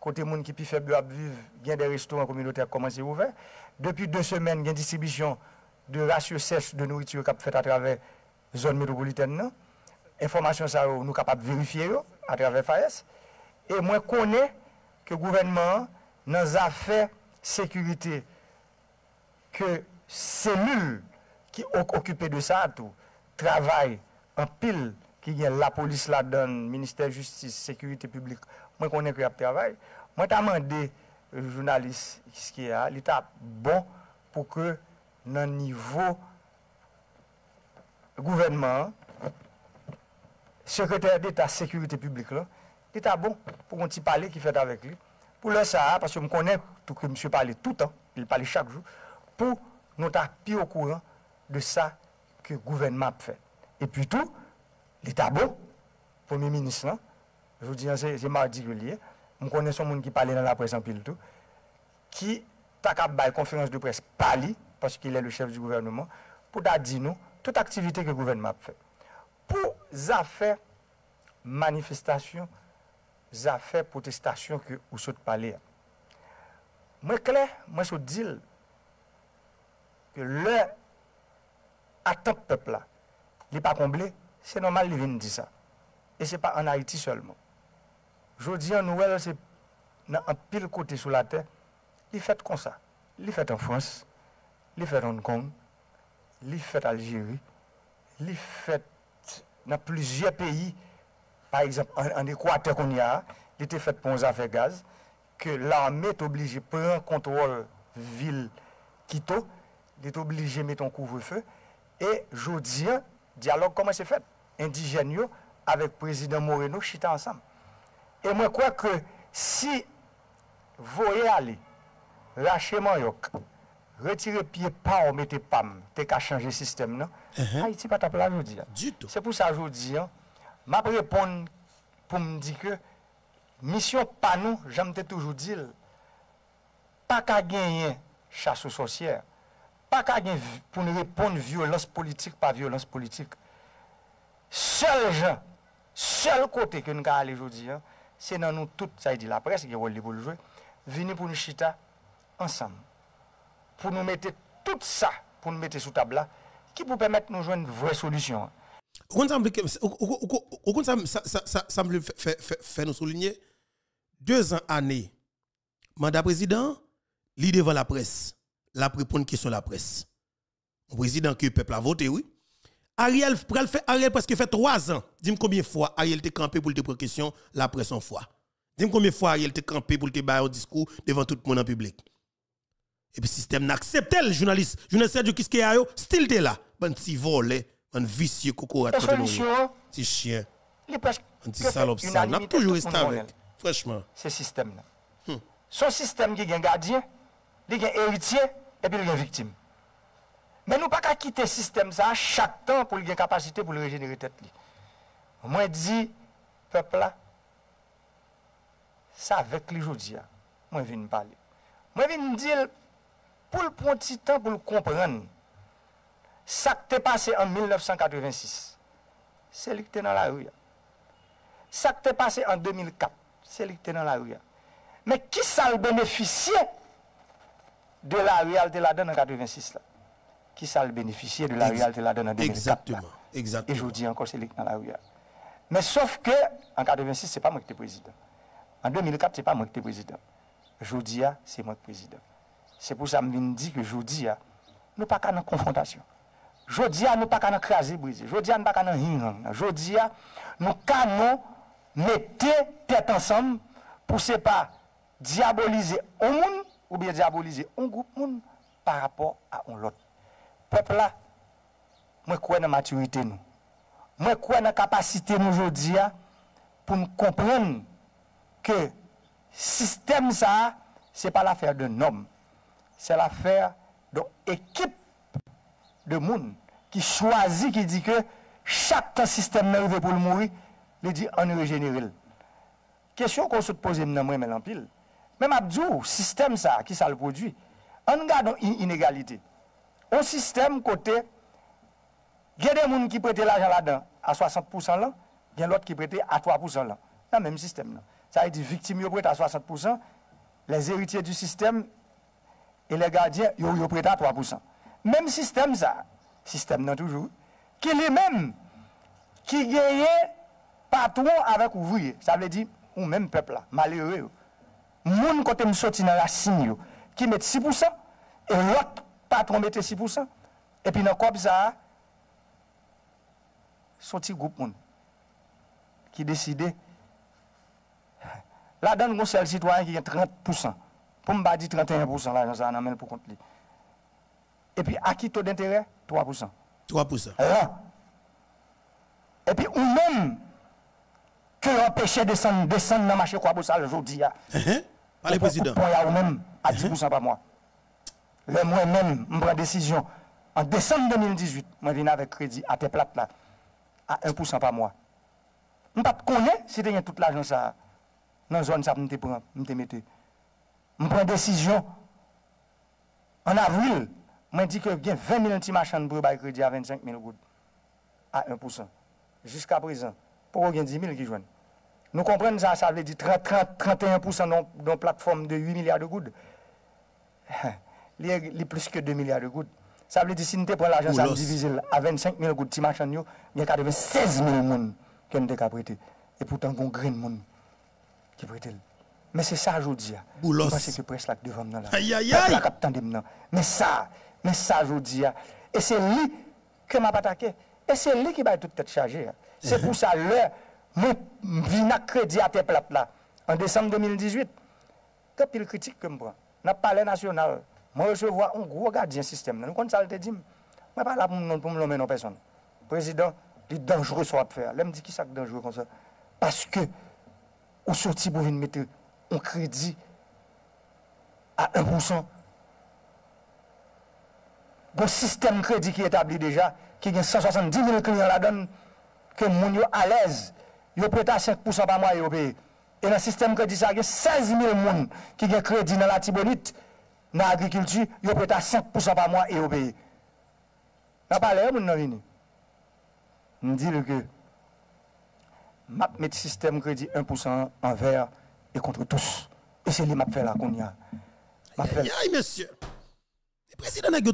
Speaker 2: côté monde qui plus faible à vivre gain des restaurants communautaires commencé ouvert depuis deux semaines gain distribution de ratios sèches de nourriture qui a fait à travers zone métropolitaine nan. Informasyon sa yo nou kapap verifiye yo a travè FAES. E mwen konè ke gouvenman nan zafè sekurite ke selul ki ok okupè de sa tou travay an pil ki gen la polis la don, Ministèr Justice, Sécurité Publique, mwen konen ki ap travay, mwen ta mande jounalist ki skye a, li ta bon pou ke nan nivou gouvernement, secrétaire d'État sécurité publique, là, l'État bon pour qu'on petit parler qui fait avec lui. Pour le ça, parce que je connais tout que monsieur parlait tout le temps, il parlait chaque jour, pour nous taper au courant de ça que le gouvernement fait. Et puis tout, l'État bon, Premier ministre, là, je vous dis, c'est mardi que je connais son monde qui parlait dans la presse en pile tout, qui t'a qu'à conférence de presse pali, parce qu'il est le chef du gouvernement, pour dire nous, toute activité que le gouvernement fait. Pour affaires, manifestations, affaires, protestations que vous souhaitez parler. Moi, clair, moi, je dis que le attend peuple là, il n'est pas comblé, c'est normal, il vient dire ça. Et ce n'est pas en Haïti seulement. Je dis en Noël, c'est un pile côté sur la terre, il fait comme ça. Il fait en France, il fait en Hong Kong, li fèt Algérie, li fèt nan plizye peyi, par exemple, an Ekwater kon ya, li te fèt pon zafè gaz, ke l'armè t'oblige pren kontrol vil Kito, li t'oblige meton kouvre fè, e jodien, diyalog koman se fèt, indigenyo, avèk prezident Moreno, chita ansam. E mwen kwa ke si voye ale, rache man yok, Retire piye pa ou mette pam, uh-huh. te ka chanje sistem nan, uh -huh. Haiti pa
Speaker 1: tape la
Speaker 2: jodi an. Se pou sa jodi an, ma prepon pou m di ke, misyon pa nou, jame te toujou dil, pa ka genyen chasou sosyer, pa ka genyen pou nou repon violans politik pa violans politik. Sel jan, sel kote ke nou ka ale jodi an, se nan nou tout, sa yi di la pres, ki wòl li pou ljwe, vini pou nou chita ansam. Pour nous mettre tout ça, pour nous mettre sous table là, qui peut permettre de nous jouer une vraie solution.
Speaker 1: Au compte, ça me fait- nous souligner deux ans années, mandat président, li devant la presse, la répondre question la presse. Le président que le peuple a voté, oui. Ariel, Ariel presque fait trois ans. Dis-moi combien de fois Ariel te campé pour te prendre question la presse en fois. Dis-moi combien de fois Ariel te campé pour te bailler un discours devant tout le monde en public. Et puis, le système n'accepte le journaliste. Journaliste Sergio Kiskeya, style te là. Ban petit volé, ban vicieux coco à côté de nous. Petit chien,
Speaker 2: est
Speaker 1: un petit salope ça. N'a toujours resté
Speaker 2: le
Speaker 1: avec.
Speaker 2: connaît.
Speaker 1: Franchement.
Speaker 2: ce système-là. Son système qui un gardien, il un héritier et puis il une victime. Mais nous pas qu'à quitter ce système ça chaque temps pour ait capacité pour le régénérer tête. Moi dis peuple là ça avec les aujourd'hui. Moi je viens parler. Moi je viens dire pour le prendre petit temps pour le comprendre. Ça qui t'est passé en 1986. C'est lui qui était dans la rue. Ça qui t'est passé en 2004, c'est lui qui était dans la rue. Mais qui ça le bénéficié de la réalité là en 86 là? Qui ça le bénéficié de la réalité là en 2004 là?
Speaker 1: Exactement.
Speaker 2: Et
Speaker 1: Exactement.
Speaker 2: je vous dis encore, c'est lui qui est dans la rue. Mais sauf que, en 86, ce n'est pas moi qui étais président. En 2004, ce n'est pas moi qui étais président. Je vous dis, c'est moi qui suis président. Se pou sa mwen di ke jodi ya, nou pa ka nan konfrontasyon. Jodi ya nou pa ka nan krasi brize. Jodi ya nou pa ka nan hingan. Jodi ya nou ka nou mette tet ansam pou se pa diabolize on moun ou bien diabolize on group moun par rapport a on lot. Pep la, mwen kwen nan maturite nou. Mwen kwen nan kapasite nou jodi ya pou nou kompren ke sistem sa se pa la fer de nom. c'est l'affaire d'une équipe de monde qui choisit, qui dit que chaque système nerveux pour le mourir, il dit on régénère. Question qu'on se pose maintenant, mais en pile. Même Abdou, système ça, qui ça le produit, on regarde une inégalité. Un système côté, il y a des gens qui prêtent l'argent là-dedans à 60% là, il y a l'autre qui prête à 3% là. Dans le même système là. Ça veut dire victime prête à 60%, les héritiers du système E le gardien, yo yo preta 3%. Mem sistem sa, sistem nan toujou, ki li men, ki geye patron avèk ouvriye. Sa vle di, ou men pepla, malere yo. Moun kote msoti nan rasin yo, ki met 6%, e lot patron mette 6%. E pi nan kop sa, soti goup moun, ki deside, la dan goun sel sitwanyan ki gen 30%. Pour me dire 31% l'argent ça en pour compte. Et puis à qui taux d'intérêt? 3%.
Speaker 1: 3%.
Speaker 2: Là. Et puis ou même que empêcher de descendre descendre dans le marché quoi ça aujourd'hui
Speaker 1: Uh-huh. Par le président.
Speaker 2: Pour ou même à 10% par mois. Le moi-même, je prends décision. En décembre 2018, je viens avec crédit à tes plates là, à 1% par mois. Je ne pas connaître si tu as toute l'argent ça dans la zone ça me prend, me mettre. Je prends m pren desisyon. An avril, mwen di ke gen 20 000 ti machan pou bay kredi a 25 000 goud. A 1%. Jiska prezant. Pou gen 10 000 ki jwen. Nou kompren sa, sa vle di 30, 30, 31% non, non platform de 8 milyard de goud. li, li plus ke 2 milyard de goud. Sa vle di si nou te pren l'ajan
Speaker 1: sa
Speaker 2: divize a 25 000 goud ti machan yo, gen 96 000 moun ken de ka prete. E poutan kon gren moun ki prete l. Men se sa jodi ya.
Speaker 1: Boulos.
Speaker 2: Mwen se ke pres lak devan
Speaker 1: nan la.
Speaker 2: Ayayay.
Speaker 1: Pep
Speaker 2: lak ap tande mnen. Men sa, men sa jodi ya. E se li ke mwen patake. E se li ki bay tout tete chaje ya. Se pou sa lè, mwen vina kredi a pep lak la. En décembre 2018, ke pil kritik ke mwen. Nan pale nasyonal, mwen resevo an gro gadien sistem nan. Nou kon salte dim. Mwen pala pou mwen lomen nan peson. Prezident, li danjou so ap fè. Lè mdi ki sak danjou kon sa. Paske, ou soti pou vin mette... un kredi a 1%. Gon sistem kredi ki etabli deja, ki gen 170.000 kliyan la don, ke moun yo alez, yo preta 5% pa mwa yo peye. E nan sistem kredi sa gen 16.000 moun ki gen kredi nan la tibonit, nan agrikilti, yo preta 5% pa mwa yo peye. Nan pale yo moun nan vini. Ndi le ke, map met sistem kredi 1% an ver, contre tous. Et c'est lui m'a fait là qu'on y a.
Speaker 1: Aïe, monsieur. Le président n'a pas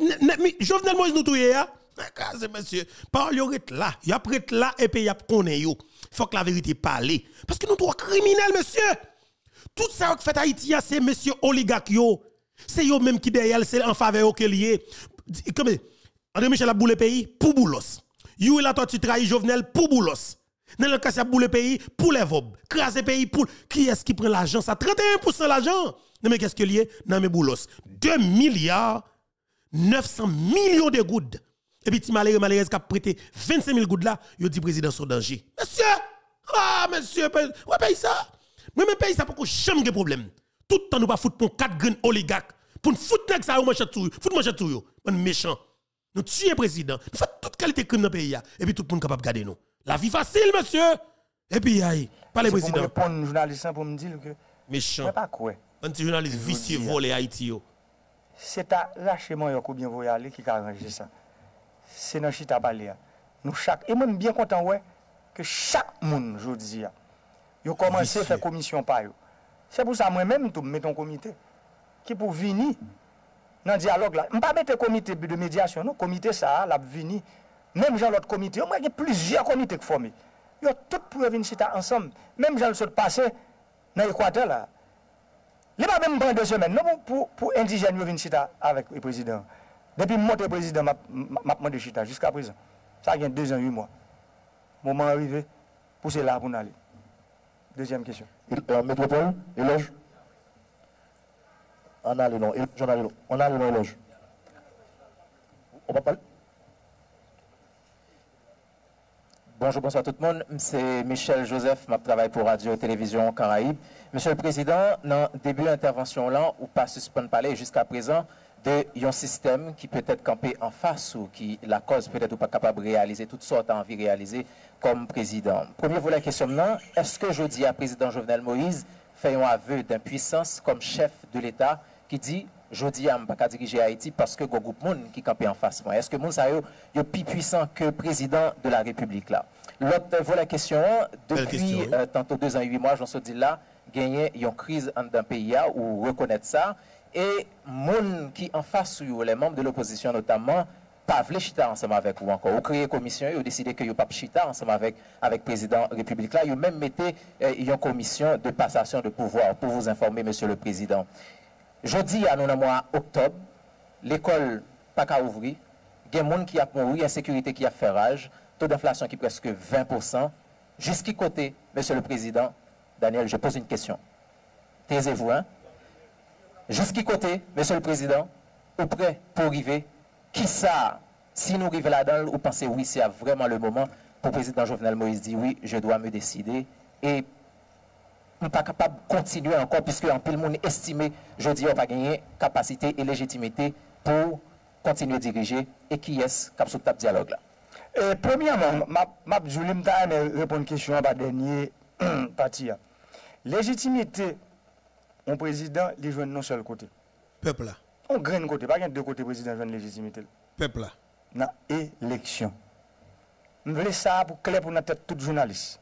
Speaker 1: ne- mais Jovenel Moïse nous touye, hein? Kaze, monsieur. Parole ret là. Y a prêt là et puis y a connaît yo. Faut que la vérité parle. Parce que nous trois criminels, monsieur. Tout ça que fait Haïti, c'est monsieur oligarque. C'est yo même qui derrière, c'est en faveur que lié. Comme André Michel a boule pays pour boulos. You la tortue trahi Jovenel pour boulos. Dans le cas, ça boule pays pour les vobs. Pays pour. Qui est-ce qui prend l'argent? Ça 31% l'argent. Mais qu'est-ce que lié? Non, mais boulos. 2 milliards 900 millions de gouttes. Et puis, ti malheureux, malheureux, qui a prêté 25 000 gouttes là, il dit président sur danger. Monsieur! Ah, monsieur, ouais, paye ça. Moi, même paye ça pour qu'on jamais de problème. Tout le temps, nous pas foutre pour 4 graines oligarques. Pour nous foutre nèg ça, ou manchette tout. Foutre manchette tout. On méchant. Nous tuer président. Nous faisons toute qualité de crime dans le pays. Et puis, tout le monde capable de garder nous. La vie facile, monsieur. Et puis, aïe, pas les présidents.
Speaker 2: répondre aux journalistes pour me dire que je
Speaker 1: Méchant.
Speaker 2: pas quoi.
Speaker 1: Un petit journaliste vicieux
Speaker 2: dis,
Speaker 1: volé Haïti.
Speaker 2: C'est à lâchement ou bien vous aller qui a arrangé ça. C'est dans chita balé. Nous chaque et même bien content ouais que chaque monde aujourd'hui yo commencé faire commission par yo. C'est pour ça moi même tout mettre un comité qui pour venir dans le dialogue là. pas mettre comité de médiation non, comité ça l'a venir même dans l'autre comité, il y a plusieurs comités qui formés. Yo tout pour venir ensemble. Même dans le passé dans l'Équateur là. Il pas même prendre deux semaines non, pour, pour, indigènes venir chita avec le président Depuis monter président, m'a m'a demandé chita jusqu'à présent. Ça vient deux ans, huit mois. Moment arrivé, pour c'est là pour aller. Deuxième question.
Speaker 4: Il- euh, métropole, éloge. On a le éloge, on a le nom. On a le nom, éloge. On va parler.
Speaker 5: Bonjour, bonsoir tout le monde. C'est Michel Joseph, je travaille pour Radio Télévision Caraïbes. Monsieur le Président, dans le début de l'intervention là, ou pas suspendre parler jusqu'à présent de un système qui peut être campé en face ou qui la cause peut-être pas capable de réaliser toutes sortes d'envie réaliser comme président. Premier volet question maintenant, est-ce que je dis à président Jovenel Moïse fait un aveu d'impuissance comme chef de l'État qui dit je dis à pas diriger Haïti parce que le groupe monde qui campé en face moi. Est-ce que moun ça yo plus puissant que président de la République là L'autre voilà question depuis
Speaker 1: question,
Speaker 5: euh, tantôt deux ans huit mois j'en suis dit là gagner une crise dans pays ou reconnaître ça et moun qui en face ou les membres de l'opposition notamment pas chita ensemble avec vous encore. Ou créer commission, ou décider que vous pas chita ensemble avec avec président République là, vous même mettez euh, une commission de passation de pouvoir pour vous informer monsieur le président. Jeudi à nous dans mois octobre, l'école pas qu'à ouvrir, il y a des gens qui a mouru, insécurité qui a fait rage, taux d'inflation qui est presque 20%. Jusqu'à côté, monsieur le président, Daniel, je pose une question. Taisez-vous, hein? Jusqu'à côté, monsieur le président, ou prêt pour arriver, qui ça, si nous arrivons là-dedans, vous pensez oui, c'est vraiment le moment? Pour le président Jovenel Moïse dit oui, je dois me décider et nous pas capable de continuer encore puisque en pile monde estimé, je dis, on pas gagné capacité et légitimité pour continuer à diriger et qui est-ce qui a sous table dialogue là?
Speaker 2: Et premièrement, ma, ma, je mais répondre à une question à la dernière partie. là. Légitimité, un président, il joue non seul côté.
Speaker 1: Peuple là.
Speaker 2: On graine côté, pas qu'il y a deux côtés président joue légitimité.
Speaker 1: Peuple là.
Speaker 2: Dans élection. Je voulais ça pour clair pour notre tête tout journaliste.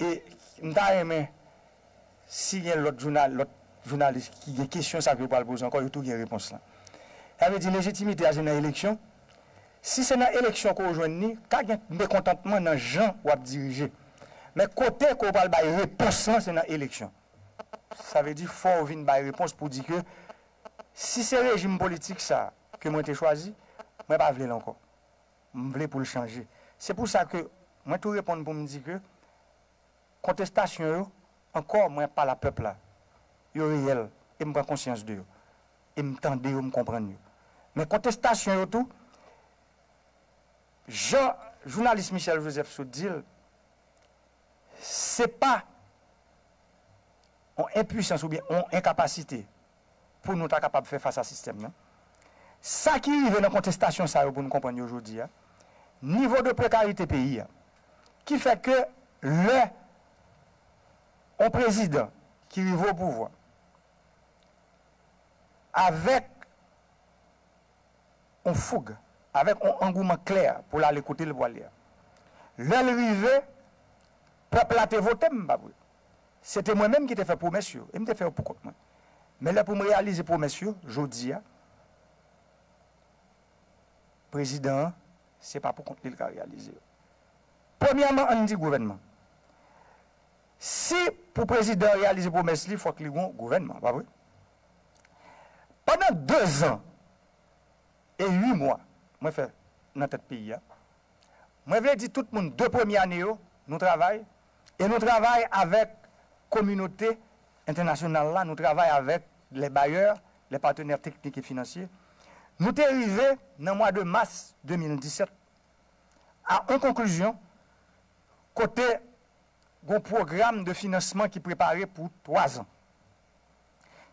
Speaker 2: Et je aimé si gen lot jounalist ki gen kesyon sa ki yo pal boz ankon, yo tou gen repons lan. Ave di legitimite a gen nan eleksyon, si se nan eleksyon ko yo jwenni, ka gen mekontantman nan jan wap dirije. Men kote ko pal bay repons lan, se nan eleksyon. Sa ve di fò ou vin bay repons pou di ke, si se rejim politik sa ke mwen te chwazi, mwen pa vle lankon. Mwen vle pou l chanje. Se pou sa ke, mwen tou repon pou mwen di ke, kontestasyon yo, Ankor mwen pala pepla, yo reyel, e mwen konsyans de yo, e mwen tende yo, mwen kompren yo. Men kontestasyon yo tou, jan, jounalist Michel Joseph Soudil, se pa, an impuissance ou bien an inkapasite, pou nou ta kapab fè fasa sistem nan. Sa ki rive nan kontestasyon sa yo pou nou kompren yo jodi ya, nivou de prekarite peyi ya, ki fè ke lè, un président qui arrive au pouvoir, avec un fougue, avec un engouement clair pour aller écouter le voilier, l'arrivée, peuple a été voté, c'était moi-même qui t'ai fait pour messieurs, et fait pour compte moi. Mais là, pour me réaliser pour messieurs, je dis, président, ce n'est pas pour compte qu'il a réalisé. Premièrement, on dit gouvernement. Si pou prezident realize promes li, fwa ki li goun gouvenman, pa vwe? Pendan 2 an, e 8 mwa, mwen fè nan tèt piya, mwen vle di tout moun 2 premi ane yo, nou travay, e nou travay avèk kominote internasyonal la, nou travay avèk le bayeur, le partenèr teknik et financier. Nou te rive nan mwa de mars 2017 a an konklusyon kote gon program de financeman ki prepare pou 3 an.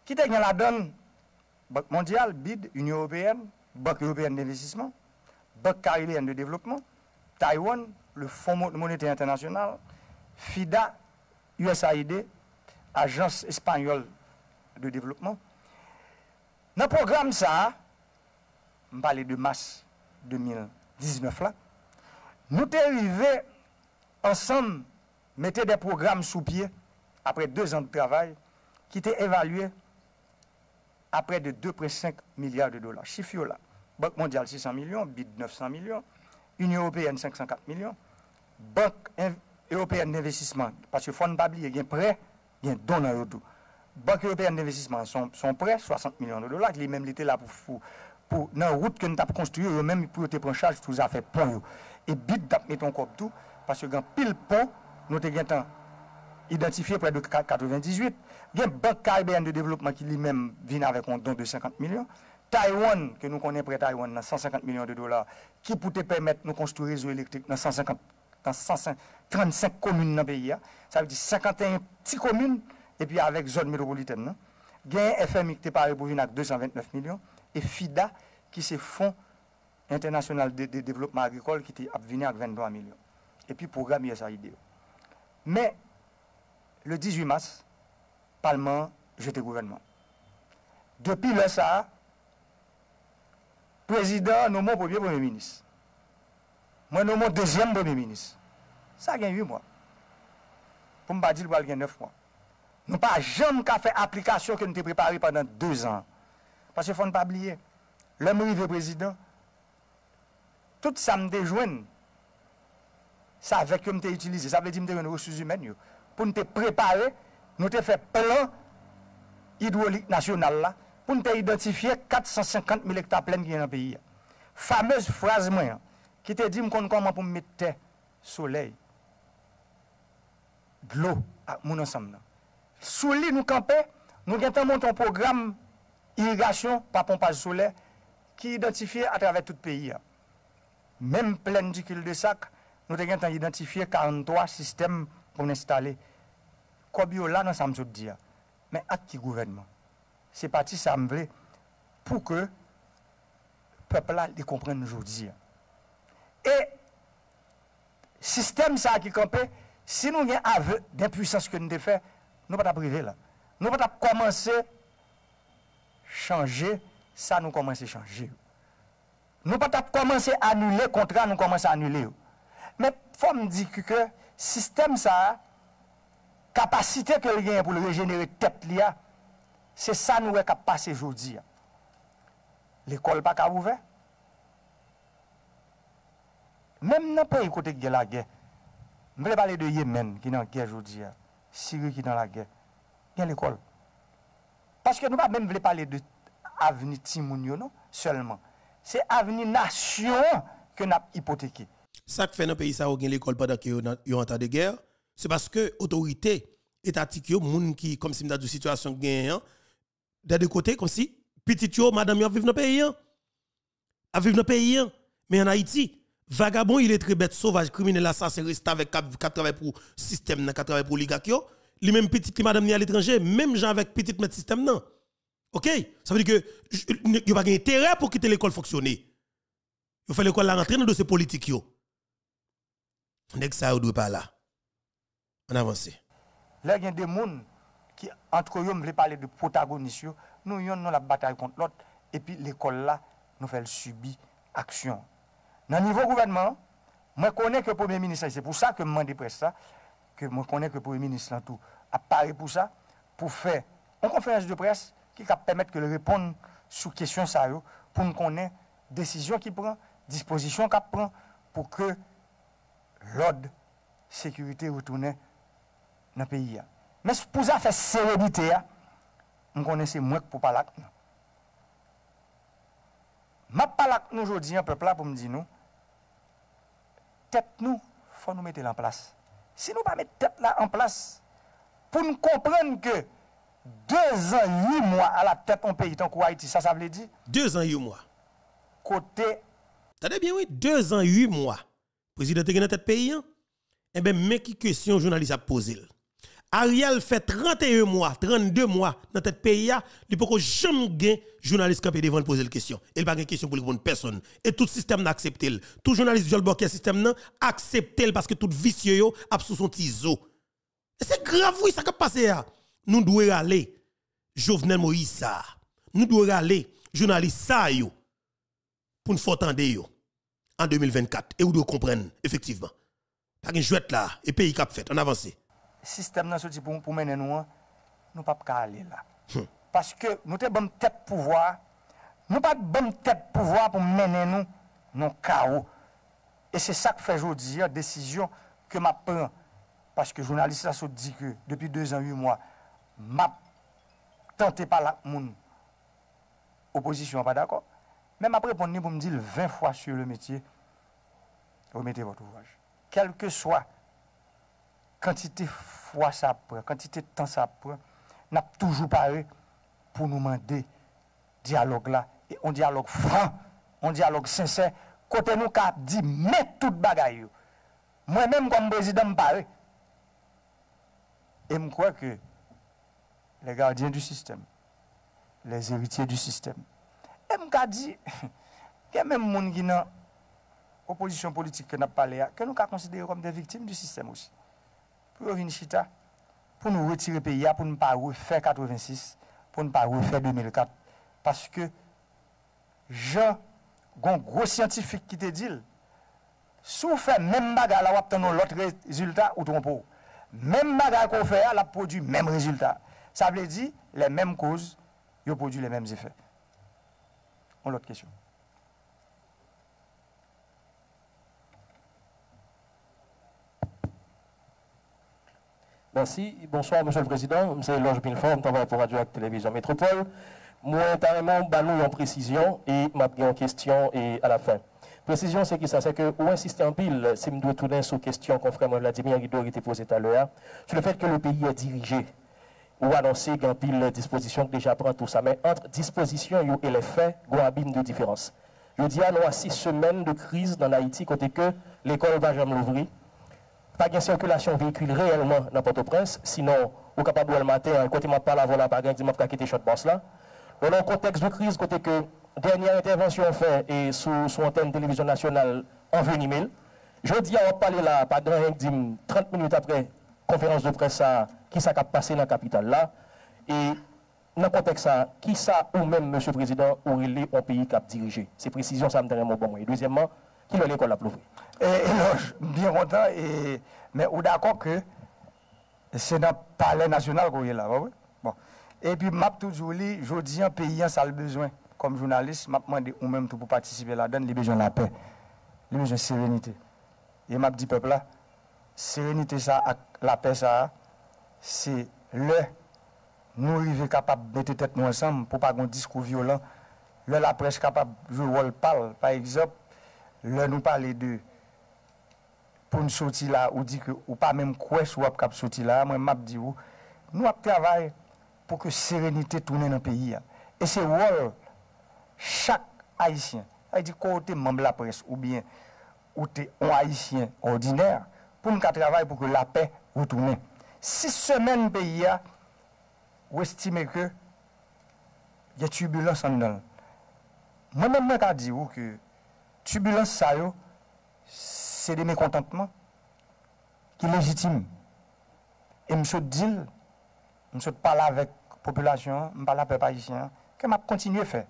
Speaker 2: Ki te gen la don, Bank Mondial, BID, Union Européenne, Bank Européenne d'Investissement, Bank Caribéenne de Développement, Taïwan, le Fonds Monétaire International, FIDA, USAID, Ajans Espanyol de Développement. Nan program sa, m'pale de mars 2019 la, nou te rive ansam mettait des programmes sous pied après deux ans de travail qui étaient évalués à près de 2,5 milliards de dollars. Chiffre là. Banque mondiale 600 millions, BID 900 millions, Union européenne 504 millions, Banque européenne d'investissement, parce que faut ne pas oublier, il y a un prêt, il y a un don dans tout. Banque européenne d'investissement, son, son prêt, 60 millions de dollars, les mêmes étaient là pour, pour, pour dans route que nous avons construite, eux-mêmes, pour te prendre charge, tout ça fait pont. Et BID, mettre encore tout, parce que y a pile pont nous avons temps identifié près de 98. Il y a Banque caribéenne de développement qui lui-même vient avec un don de 50 millions. Taïwan, que nous connaissons près Taïwan, 150 millions de dollars, qui te permettre de nous construire un réseau électrique dans 150 dans 135 communes dans le pays. Ça veut dire 51 petites communes, et puis avec zone métropolitaine. Il y a un FMI qui est paré pour venir avec 229 millions, et FIDA, qui c'est Fonds international de, de, développement agricole, qui est venu avec 23 millions. Et puis, programme ISAID. Mais, le 18 mars, Parlement jeté gouvernement. Depuis le ça, président nomme premier premier ministre. Moi nomme deuxième premier ministre. Ça a gagné 8 mois. Pour ne pas dire qu'il y a 9 mois. Nous pas jamais qu'à faire application que nous avons préparée pendant deux ans. Parce qu'il ne faut pas oublier, l'homme arrivé président, tout ça me déjoigne sa vek yo mte itilize, sa vle di mte yon resous humen yo. Pou mte prepare, nou te fe plan hidrolik nasyonal la, pou mte identifiye 450 mil hektar plen ki yon an peyi ya. Fameuse fraz mwen, ki te di m kon konman pou m mette soley, glou, ak moun ansam nan. Sou li nou kampe, nou gen tan moun ton program irrigasyon pa pompaj soley, ki identifiye atrave tout peyi ya. Mem plen di kil de sak, nou te gen tan identifiye 43 sistem pou n'instale. Kobyo la nan sa msou diya. Men ak ki gouvenman. Se pati sa m vle pou ke pepla li kompren nou jodi. E sistem sa ki kampe, si nou gen ave d'impuissance ke nou te fe, nou pat ap rive la. Nou pat ap komanse chanje, sa nou komanse chanje. Nou pat ap komanse anule kontra, nou komanse anule yo. Men fòm di ki ke sistem sa, kapasite ke li gen pou le regenere tep li a, se sa nou e kap pase jodi a. L'ekol pa ka ouve. Mem nan pe yi kote ki gen la gen, mwen pale de Yemen ki nan gen jodi a, Siri ki nan la gen, gen l'ekol. Paske nou pa men vle pale de avni timoun yo nou, seulement. Se avni nasyon ke nap hipoteke.
Speaker 1: Ça qui fait dans le pays ça gen l'école pendant que yon en temps de guerre, c'est parce que autorité étatique yo moun qui comme si m'da de situation gen hein, de deux côtés comme si petit yo madame yo vivent dans pays hein. A vivre dans pays hein. mais en Haïti vagabond il est très bête sauvage criminel assassin reste avec cap cap travail pour système nan cap travail pour oligarque yo li même petit li madame ni à l'étranger même gens avec petit mettre système nan. OK? Ça veut dire que j- yo pas gen intérêt pour quitter l'école fonctionner. Yo fait l'école la rentrer dans dossier politique yo. Nèg ça doit pas là. On avance.
Speaker 2: Là, il y a des gens qui, entre eux, veulent parler de protagonistes. Nous, nous avons la bataille contre l'autre. Et puis, l'école là, nous faisons subir action. Dans le niveau gouvernement, moi, connais que le Premier ministre, c'est pour ça que me demande ça, que moi, connais que le Premier ministre, là, tout, a parlé pour ça, pour faire une conférence de presse qui va permettre que le répondre sur questions ça, pour nous connaître décision qu'il prend, disposition qu'il prend, pour que l'ordre, sécurité retourne dans le pays. Mais pour ça faire sérénité, je connais c'est moi pour parler. Je parle nous aujourd'hui, un peuple là, pour me dire nous, tête nous, il faut nous mettre en place. Si nous ne pas mettre tête là en place, pour nous comprendre que deux ans, huit mois à la tête d'un pays tant Haïti, ça, ça veut dire,
Speaker 1: Deux ans, huit mois.
Speaker 2: côté
Speaker 1: T'as bien oui, deux ans, huit mois. Président te gen dans tête pays, hein? Eh bien, mais qui question journaliste a posé? Ariel fait 31 mois, 32 mois dans tête pays, hein, il peut jamais gen journaliste qui devant poser la question? Il pas gen question pour répondre personne. Et tout système n'a accepté. Tout journaliste qui bloqué système n'a accepté parce que tout vicieux a sous son c'est grave oui ça qui passé là. Nous devons aller Jovenel Moïse. Nous devons aller journaliste ça pour nous faire entendre en 2024 et vous devez comprendre effectivement. Pas une jouette là et pays cap fait on avance.
Speaker 2: système nan sorti pour, pour mener nous, hein, nous pas aller là. Parce que nous avons bon tête pouvoir, nous pas bonne tête pouvoir pour mener nous dans le chaos. Et c'est ça que fait aujourd'hui, la décision que m'a prend. Parce que journaliste là se dit que depuis deux ans, huit mois, m'a tenté par la moun opposition pas d'accord? Même après, pour vous me dire 20 fois sur le métier, remettez votre ouvrage. Quelle que soit quantité fois ça prend, quantité de temps ça prend, n'a toujours parlé pour nous demander dialogue là. Et un dialogue franc, un dialogue sincère, côté nous cap dit, mettre toute bagaille. Moi-même, comme président, je Et je crois que les gardiens du système, les héritiers du système, Mwen ka di, gen men moun ki nan oposisyon politik ke nap pale ya, ke nou ka konsidere kom de viktim du sistem osi. Pou yo vin chita, pou nou retire pe ya, pou nou pa refer 86, pou nou pa refer 2004. Paske, jan, gon gros scientifique ki te dil, sou fe men baga la wap tan nou lot rezultat ou trompo. Men baga kon fe ya, la produ men rezultat. Sa vle di, le men kouz, yo produ le men zifet. Effets. On l'autre question.
Speaker 6: Merci. Bonsoir, Monsieur le Président. C'est Loge Bilfort, travaille pour Radio Télévision Métropole. Moi, carrément, bah, en précision et m'a en question et à la fin. Précision, c'est que ça, c'est que, ou insister pile, si je dois tourner sur question qu'on Vladimir Guido qui était posé tout à l'heure, sur le fait que le pays est dirigé, ou annoncer qu'il pile disposition que déjà prend tout ça. Mais entre disposition et les faits, il y a une différence. Je dis à nous, six semaines de crise dans Haïti, côté que l'école va jamais l'ouvrir. Pas de circulation véhicule réellement dans Port-au-Prince, sinon, au capable de le matin, côté ma parle avant la pas de m'a quitter shot boss là. Dans le contexte de crise, côté que dernière intervention faite et sous, sous antenne télévision nationale en venimel. Je dis à on parler là, pas de 30 minutes après conférence de presse à ki sa kap pase nan kapital la, e nan kontek sa, ki sa ou men, M. Prezident, ou rile ou peyi kap dirije. Se presisyon sa mdare mou bon mwen. Dezemman, ki lò l'ekol ap louvri.
Speaker 2: E loj, bien kontan, men ou d'akon ke, se nan pale nasyonal kou ye la, wè wè? Bon. E pi map tou jouli, jodi an peyi an sal bezwen. Kom jounalist, map mande ou men tou pou patisipe la den, li bejoun la pe. Li bejoun serenite. E map di pepla, serenite sa ak la pe sa a, se le nou rive kapap bete tet nou ansam pou pa gon diskou violent, le la pres kapap jou wol pal, par exemple, le nou pale de pou nou soti la ou di ke ou pa menm kwes wap kap soti la, mwen map di ou, nou ap travay pou ke serenite toune nan peyi ya. E se wol chak haisyen, a di ko ou te membe la pres ou bien ou te on haisyen ordiner, pou nou ka travay pou ke la pey retourne. Sis semen peyi ya, ou estime ke, ya tubulans an nan. Mwen men mwen ka di ou ke, tubulans sa yo, se de mekontantman, ki legitime. E msot dil, msot pala vek populasyon, mpala pe parisyen, ke map kontinye fe.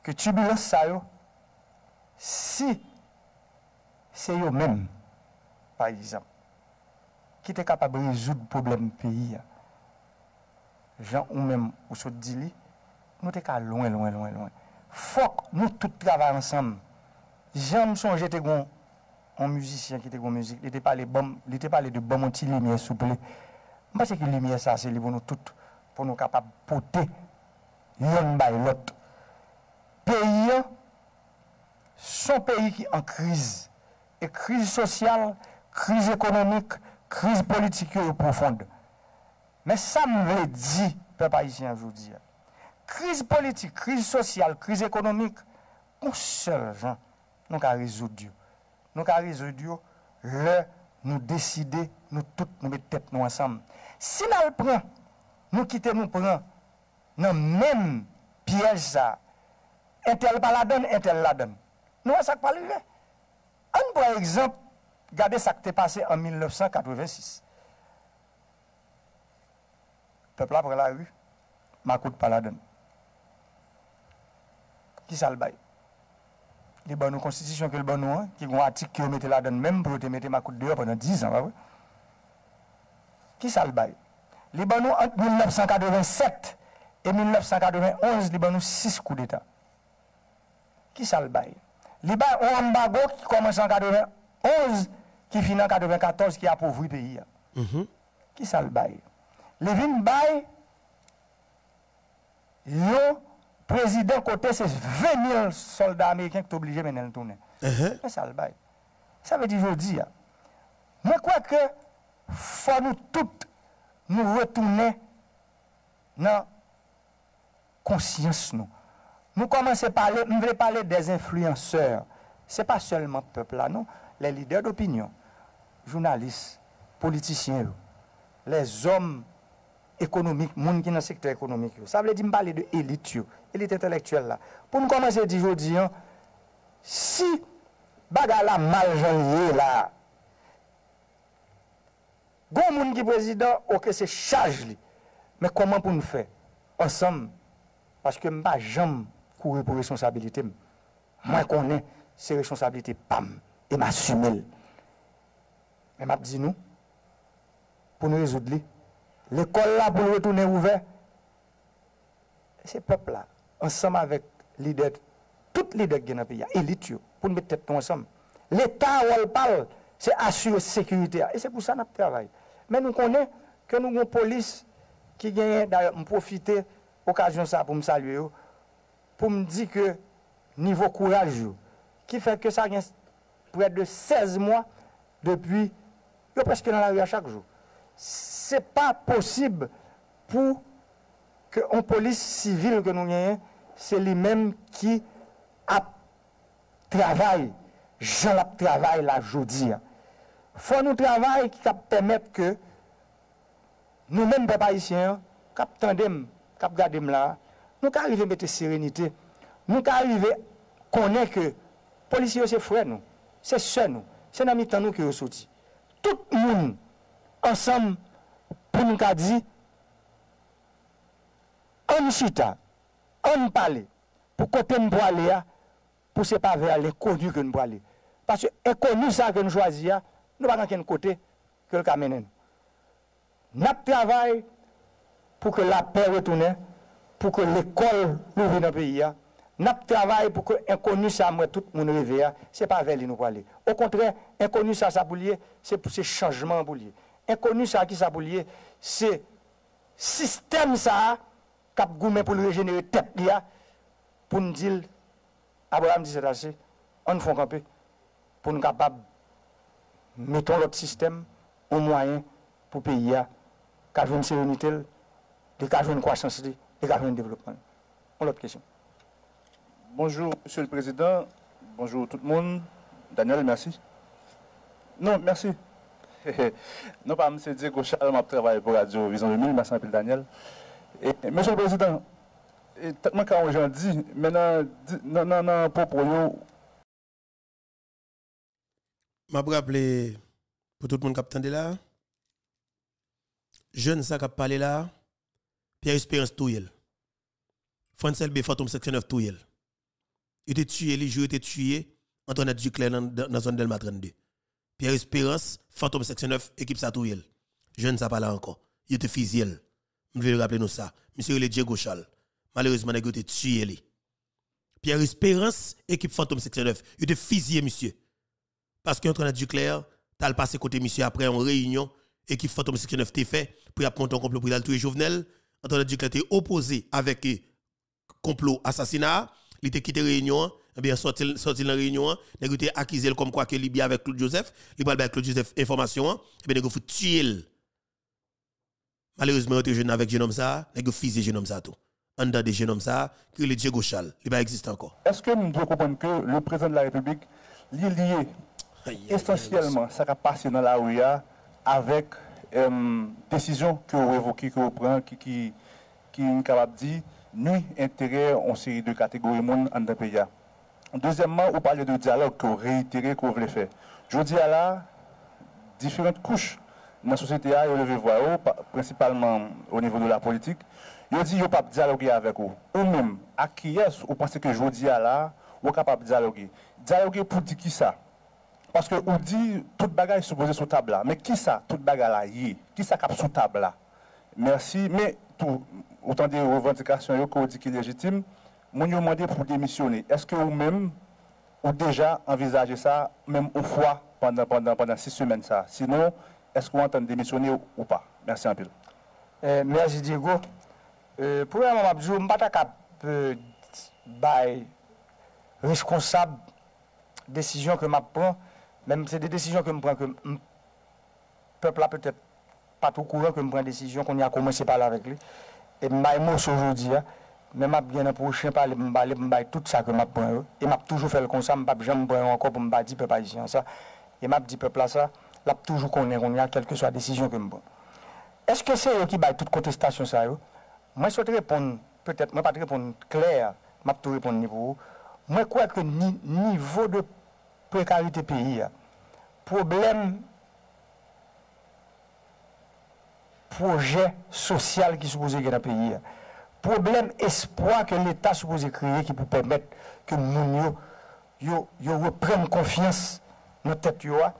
Speaker 2: Ke tubulans sa yo, si, se yo men, par exemple. ki te kapab rezoud problem peyi ya. Jan ou menm ou sot di li, nou te ka loin, loin, loin, loin. Fok nou tout travay ansam. Jan mson jete gon, an müzisyen ki te gon müzik, li te pale de bom an ti lumiye souple. Mba se ki lumiye sa se li bon nou tout pou nou kapab pote yon bay lot. Peyi ya, son peyi ki an kriz. E kriz sosyal, kriz ekonomik, kriz politik yo yo profonde. Men sa m vle di, pe pa isi anjou di, kriz politik, kriz sosyal, kriz ekonomik, moun sel jan nou ka rezoud yo. Nou ka rezoud yo, le nou deside, nou tout nou met tèt nou ansam. Si nan l pran, nou kite nou pran, nan men piyej sa, entel pa la den, entel la den. Nou an sak pa li ve. An pou an ekzamp, Gade sa ki te pase en 1986. Pepla pre la ru, makout paladen. Ki sal bay? Li ban nou konstitisyon ke l ban nou an, ki gwen atik ki yo mette la den, menm pou yo te mette makout deyo pendant 10 an, va vwe? Ki sal bay? Li ban nou ant 1987 et 1991, li ban nou 6 kou d'Etat. Ki sal bay? Li ban ou ambago ki komanse an 91, qui finit en 94, qui appauvrit le pays. Mm Qui ça le bail Levin bay yo président côté, c'est 20 000 soldats américains qui sont obligés de mener le tourner.
Speaker 1: Uh-huh.
Speaker 2: C'est ça le bail. Ça veut dire, je dis, hein, moi, je crois que faut nous toutes nous retourner dans conscience nous. Nous commençons à parler, nous voulons parler des influenceurs. Ce n'est pas seulement le peuple là, non. Les leaders d'opinion, jounalist, politisyen yo, les om ekonomik, moun ki nan sektor ekonomik yo. Sa vle di mbale de elit yo, elit intelektuel la. Pou m komanse di jodi an, ah. si baga la maljanyer la, goun moun ki prezident, ok se chaj li. Men koman pou nou fe? Ansem, paske mba jam kouri pou responsabilite m. Mwen konen se responsabilite pam, e m asumel. Men map di nou, pou nou rezoud li, l'ekol la pou nou retounen ouve, se pep la, ansam avèk lider, tout lider gen api ya, elit yo, pou nou metet nou ansam. L'Etat wòl pal, se asyre sekurite ya, e se pou sa nap travay. Men nou konen, ke nou goun polis, ki genye, d'ailleurs, m'profite, okasyon sa pou m'salye yo, pou m'di ke nivou kouraj yo, ki fè ke sa gen prè de 16 mwa, depi yo preske nan la rue a chak jou. Se pa posib pou ke an polis sivil ke nou genyen, se li menm ki ap travay, jan ap travay la jodi. Fwa nou travay ki kap temet ke nou menm pe pa isyen, kap tendem, kap gadem la, nou ka arrive mette serenite, nou ka arrive konen ke polisyon se fwe nou, se se nou, se nan mi tan nou ki yo soti. tout moun ansam pou nou ka di an chita, an pale pou kote nou pou ale ya pou se pa ve ale konu ke nou pou ale parce e konu sa ke nou chwazi ya nou pa kanken kote ke l ka menen. Nap travay pou ke la pe retoune pou ke l ekol nou ve nan peyi ya nap travay pou ke inkonu sa mwen tout moun revè ya, se pa veli nou wale. Au kontre, inkonu sa sa pou liye, se pou se chanjman pou liye. Inkonu sa ki sa pou liye, se sistem sa kap goumen pou rejenere tep liya, pou nou dil, Abraham di se tase, an nou fon kampe, pou nou kapab meton lot sistem ou mwayen pou peyi ya, ka joun serenitel, de ka joun kwasans li, de ka joun devlopman. On lot kesyon.
Speaker 7: Bonjour, Monsieur le Président. Bonjour tout le monde. Daniel, merci. Non, merci. non, pas M. Diego Charles, je travaille pour Radio Vision 2000. Merci Daniel. Et, Monsieur le Président, tellement quand gens dit, maintenant, non, non, non, propos,
Speaker 1: m'a rappelé pour tout le monde qui a là jeune ça qui a parlé là Pierre Espérance Touyel Francel B Fantôme section 9 Touyel il était tué les jours était tué Antoinette Duclerc dans dans zone Delma 32 Pierre Espérance Fantôme section 9 équipe ça Touyel jeune ça pas là encore. Il était fusillé je vais rappeler nous ça. Monsieur le Diego Chal. Malheureusement il était tué Pierre Espérance équipe Fantôme section 9 il était fusillé monsieur. Parce qu'Antoine Duclerc, t'as le passé côté monsieur après en réunion, et qui Fantôme 69 t'est fait, y monter un complot pour y tuer Jovenel. Antoine Duclerc était opposé avec complot assassinat, il était quitté réunion, eh bien sorti sorti la réunion, il était accusé comme quoi que Libye avec Claude Joseph, il va avec Claude Joseph information, et bien il faut tuer. Malheureusement, il jeune avec jeune homme ça, il fusillé jeune homme ça tout. En dedans des jeunes hommes ça, que le Diego Chal, il va exister encore.
Speaker 7: Est-ce que nous devons comprendre que le président de la République est lié essentiellement ça qui passé dans la rue avec euh, décision que vous évoquez, que vous prenez, qui, qui, qui est capable de dire, nuit intérêt en série de catégories monde dans le pays. Deuxièmement, vous parlez de dialogue réitérez, que vous voulez faire. Je dis à la différentes couches dans la société, vous devez voir, principalement au niveau de la politique, vous dit, vous pas dialoguer avec vous. Ou même, à qui est-ce vous pensez que je dis à la, êtes capable de dialoguer. Dialoguer pour dire qui ça? Parce que on dit toute bagarre est supposée sur table là. Mais qui ça, toute bagarre là Qui ça cap sous table là? Merci. Mais tout, autant de revendications yo qu'on dit qui légitime, m'ont demandé pour démissionner. Est-ce que vous-même ou déjà envisagé ça même au fois pendant pendant pendant six semaines ça Sinon, est-ce qu'on entend démissionner ou, ou pas Merci un peu.
Speaker 2: Euh, merci Diego. Euh, premièrement, je ne suis pas capable de responsable décision que je prends, même c'est des décisions que je prends que le peuple a peut-être pas tout courant que je prends décision qu'on y a commencé par là avec lui. et mbaye morceau aujourd'hui mais m'a bien prochain parler m'baller m'baye tout ça que m'a prend. Et m'a toujours fait comme ça m'a jamais prendre encore pour m'a dit peuple haïtien ça. Et m'a dit peuple ça l'a toujours connaît on y a quelle que soit décision que m'prend. Est-ce que c'est eux qui baillent toute contestation ça yo moi je répondre peut-être moi pas répondre clair m'a tout répondre ni pour moi crois que niveau de précarité pays problème proje sosyal ki soupoze gen apayi ya. Problem espoi ke l'Etat soupoze kriye ki pou pèmèt ke moun yo yo, yo repren konfians nan tèt yo a.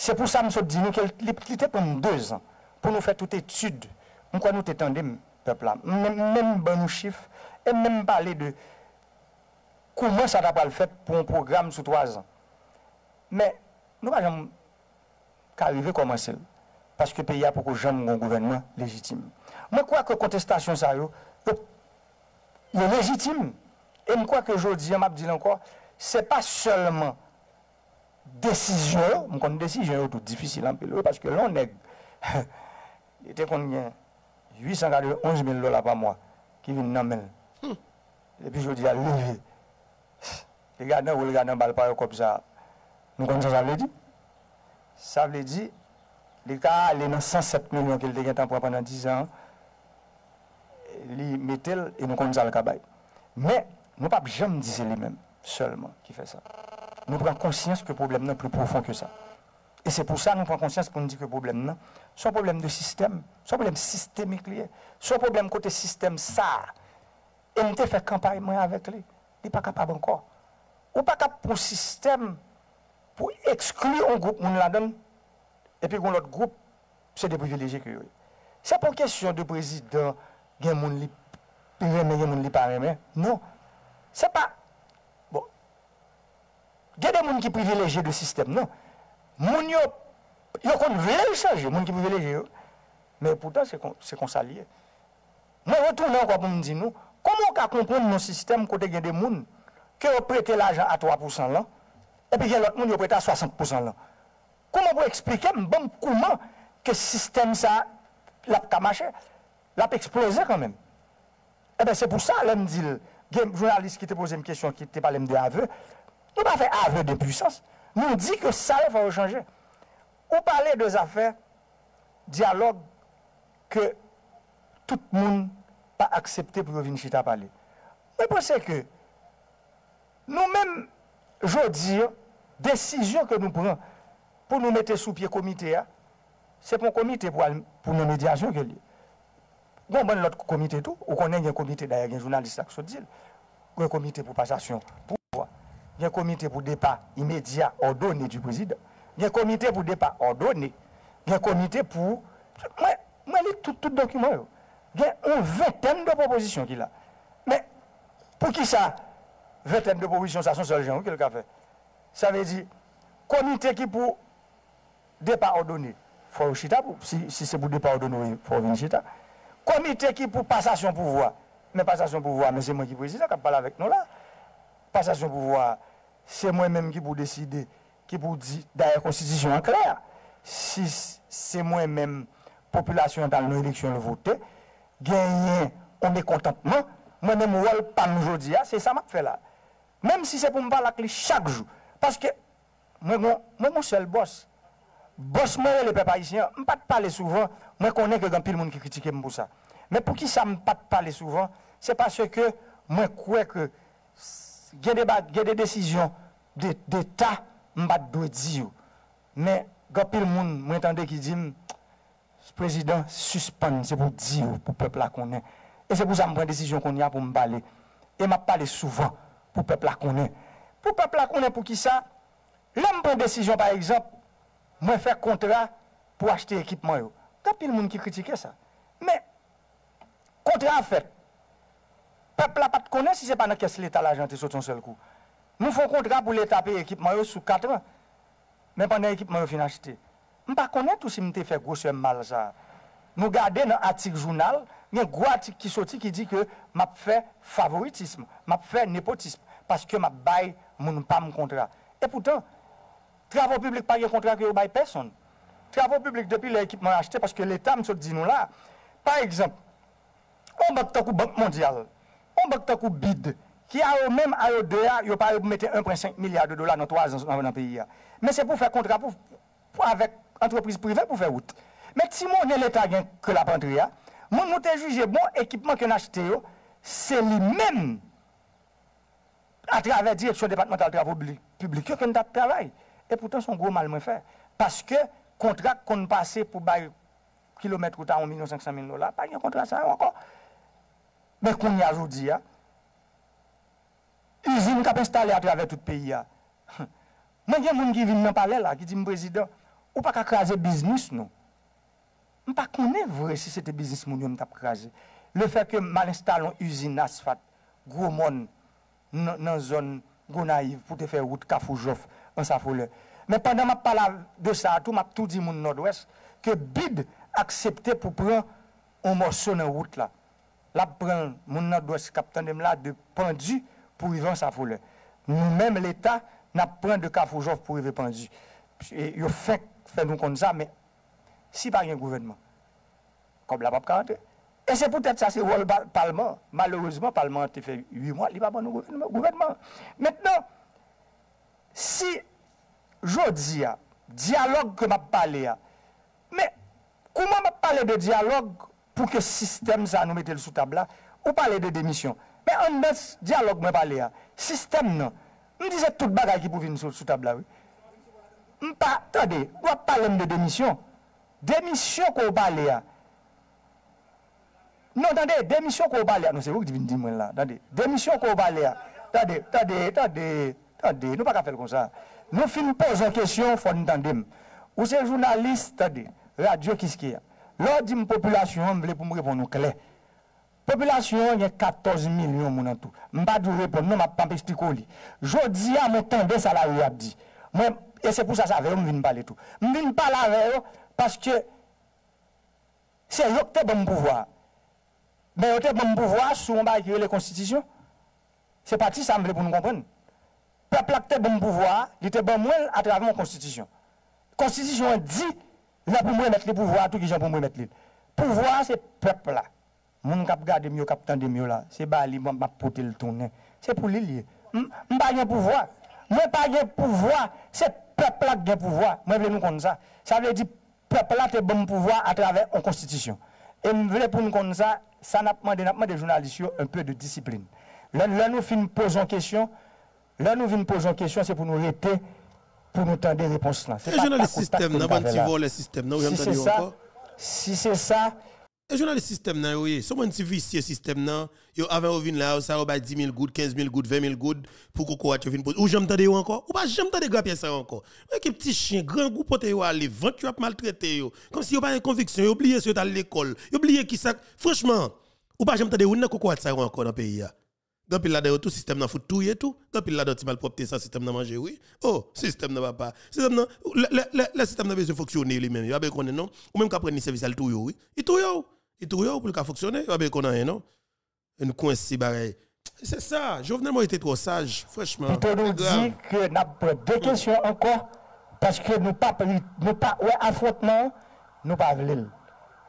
Speaker 2: Se pou sa msot di nou ke li te pèm 2 an pou nou fè tout etude. Mwen kwa nou te tendem pepla. Mèm ban nou chif e mèm pale de kouman sa ta pal fèt pou an program sou 3 an. Mè nou pa jèm ka arrive koman sel. paske peyi a pou ko jom goun gouvenman legitime. Mwen kwa ke kontestasyon sa yo, yo legitime, e mwen kwa ke jodi, mwen ap di lankor, se pa selman desisyon yo, mwen kon desisyon yo tout difisil anpil yo, paske lon neg, ete kon gen 891.000 lola pa mwa, ki vin nan men. Hmm. E pi jodi a leve, le gade nan ou le gade nan bal pa yo kop sa, nou kon sa sa vle di, sa vle di, li ka le nan 107 milyon ke li gen tanpwa panan 10 an, li metel e nou kon zal kabay. Men, nou pap jom dize li men, seulement ki fe sa. Nou pran konsyans ke problem nan plou profon ke sa. E se pou sa nou pran konsyans pou nou di ke problem nan, son problem de sistem, son problem sistemik liye, son problem kote sistem sa, e mte fe kampay mwen avek li, li pa kapab anko. Ou pa kap pou sistem, pou eksklu an goup moun la don, epi kon lot group, se de privileje ki yo. Se pou kesyon de prezident gen moun li remen, gen moun li pa remen, non. Se pa, bon, gen de moun ki privileje de sistem, non. Moun yo, yo kon vele chaje, moun ki privileje yo. Men poutan se kon sa liye. Mwen retoun nan kwa pou mwen di nou, komon ka kompon nou sistem kote gen de moun, ke yo prete l'ajan a 3% lan, epi gen lot moun yo prete a 60% lan. Kouman pou eksplike mbom kouman ke sistem sa lap kamache, lap eksplose kanmen. Ebe se pou sa lem dil, gen jounalist ki te pose m kèsyon ki te pale m de ave, nou pa fe ave de puissance, nou di ke sa le fwa ou chanje. Ou pale de zafè, diyalog ke tout moun pa aksepte pou yo vin chita pale. Mwen pense ke nou men, jo dir, desisyon ke nou pran, pour nous mettre sous pied comité, hein, c'est pour comité pour, pour nos médiations que Bon, bon, l'autre comité tout, ou qu'on ait un comité d'ailleurs, un journaliste qui se dit, un comité pour passation, pour. Il y a un comité pour départ immédiat ordonné du président. Il y a un comité pour départ ordonné. Il y a un comité pour. Moi, moi, tout, tout document. Il y a une vingtaine de propositions qu'il a. Mais pour qui ça? Vingtaine de propositions, ça sont seul gens qui le fait. Ça veut dire, comité qui pour départ ordonné, faut chita si, si c'est pour départ ordonné, faut venir chita. Comité qui pour passation pouvoir. Mais passation pouvoir, mais c'est moi qui président qui parle avec nous là. Passation pouvoir, c'est moi-même qui pour décider, qui pour dire d'ailleurs la constitution en clair. Si c'est moi-même population dans l'élection votée, gagner on est contentement, moi-même rôle pas aujourd'hui, ah, c'est ça m'a fait là. Même si c'est pour me parler chaque jour parce que moi mon seul boss Bos mwen le pe parisien, m pat pale souvan, mwen konen ke gampil moun ki kritike m pou sa. Men pou ki sa m pat pale souvan, se parce ke mwen kwe ke gen de, de desisyon de, de ta m bat dwe di yo. Men gampil moun mwen tende ki di m, prezident suspend, se pou di yo pou pepla konen. E se pou sa m pren desisyon kon ya pou m pale. E m ap pale souvan pou pepla konen. Pou pepla konen pou ki sa, lè m pren desisyon par exemple, mwen fè kontra pou achete ekipman yo. Kapil moun ki kritike sa. Me, kontra an fèt. Pepl apat konen si se pa nan kes l'Etat la jante sou ton sel kou. Moun fò kontra pou l'Etat pe ekipman yo sou 4 an. Men pandan ekipman yo fin achete. Mpa konen tou si mte fè gosye mal sa. Nou gade nan atik jounal, gen gwa atik ki soti ki di ke map fè favoritisme, map fè nepotisme, paske map bay moun pam kontra. E poutan, Travaux publics, pas de contrat qui est personne. Travaux publics, depuis l'équipement acheté, parce que l'État, nous dit nous là, par exemple, on bat la Banque mondiale, on bat la BID, qui a au même à l'ODA, ils pas mettre 1,5 milliard de dollars dans trois ans dans le pays. Mais c'est pour faire contrat pour, pour avec entreprise privée pour faire route. Mais si mon l'État gagne que la panterie, mon nous te jugé bon équipement qu'on a acheté, c'est lui-même à travers la direction départementale de travaux publics que nous travaillons. E poutan son gro mal mwen fè. Paske kontrak kon pase pou bay kilometre ou ta 1.500.000 dola, pa yon kontrak sa yon ankon. Men kon yon ajoudi ya. Izin kap installe atrave tout peyi ya. Mwen gen moun ki vin nan pale la, ki di m prezident, ou pa ka kraze biznis nou. M pa konen vre si se te biznis moun yo m tap kraze. Le fè ke mal installon usine asfat, gro moun nan zon gro naiv pou te fè wout kafou jof, an sa foule. Men pandan ma pala de sa atou, ma tout di moun nord-west, ke bid aksepte pou pran an morso nan wout la. La pran moun nord-west kapten dem la de pandu pou yvan sa foule. Nou menm l'Etat na pran de Kafoujov pou yvan pandu. E, yo fek fè nou kon sa, men si pa yon gouvenman, kom la pap karante. E se pou tèt sa se wòl palman, malourezman palman te fè 8 mwa, li pa ban nou gouvenman. Mètnen, si jodi ya, diyalog ke map pale ya, me kouman map pale de diyalog pou ke sistem sa nou metel sou tabla, ou pale de demisyon. Me an des diyalog mwen pale ya, sistem nan, m dize tout bagay ki pou vin sou, sou tabla. Oui. M pa, tade, wap pale m de demisyon. Demisyon ko pale ya. Non, tade, demisyon ko pale ya. Non, se wou ki divin di mwen la. Tade, demisyon ko pale ya. Tade, tade, tade. Tande, nou pa ka fel kon sa. Nou fin pozon kesyon, fon tandem. Ou se jounalist, tande, radyo kiske ya. Lò di m populasyon, m vle pou m repon nou kle. Populasyon, yon 14 milyon moun an tou. M pa djou repon, nou m ap pampe stiko li. Jodi ya, m tende sa la ou ap di. Mwen, e se pou sa sa veyo, m vin pale tou. M vin pale veyo, paske se yok te bon pouvoar. Ben yok te bon pouvoar sou m ba ekire le konstitisyon. Se pati sa m vle pou nou kompon. peuple qui a bon pouvoir, il était bon moins à travers la constitution. La constitution dit, là pour moi mettre le pouvoir, tout qui gens pour moi mettre le pouvoir, c'est peuple là. Moun kap gade mieux, kap tande mieux là, c'est bali, m'a poté le tourner. C'est pour lui lier. M'pa gen pouvoir. Moi pas gen pouvoir, c'est peuple là qui a pouvoir. Moi voulais nous comme ça. Ça veut dire peuple là a bon pouvoir à travers la constitution. Et me voulais pour nous comme ça, ça n'a pas demandé, n'a pas des journalistes un peu de discipline. Là nous fin posons question, Là, nous venons poser une question, c'est pour nous arrêter, pour nous tendre des réponses.
Speaker 1: C'est le système, n'a pas le système,
Speaker 2: si c'est ça, si c'est ça,
Speaker 1: et journaliste système nan so mon ti système nan, yo avant vin là, ça va 10 000 gouttes, 15 000 gouttes, 20 000 gouttes pour coco tu vin ou tande encore, ou pas j'aime tande grapier ça encore? Un petit chien, grand goût pote yo as maltraité yo. Comme si yo pas une conviction, yo oublié sur à l'école, yo oublié qui ça. Franchement, ou pas ou nan ya. Dans là de tout système nan fout tout et tout. Dans là de ti mal propre ça système nan manger oui. Oh, système. Système nan le système nan besoin fonctionner lui-même. Yo pas connait non? Ou même qu'après ni service al tout oui. Et tout. Il tout pour le fonctionner, il va qu'on a non? Une coince pareil. C'est ça, Jovenel moi était trop sage, franchement.
Speaker 2: Il nous dit que n'a pas deux questions encore parce que nous pas nous pas ouais affrontement, nous pas voulu.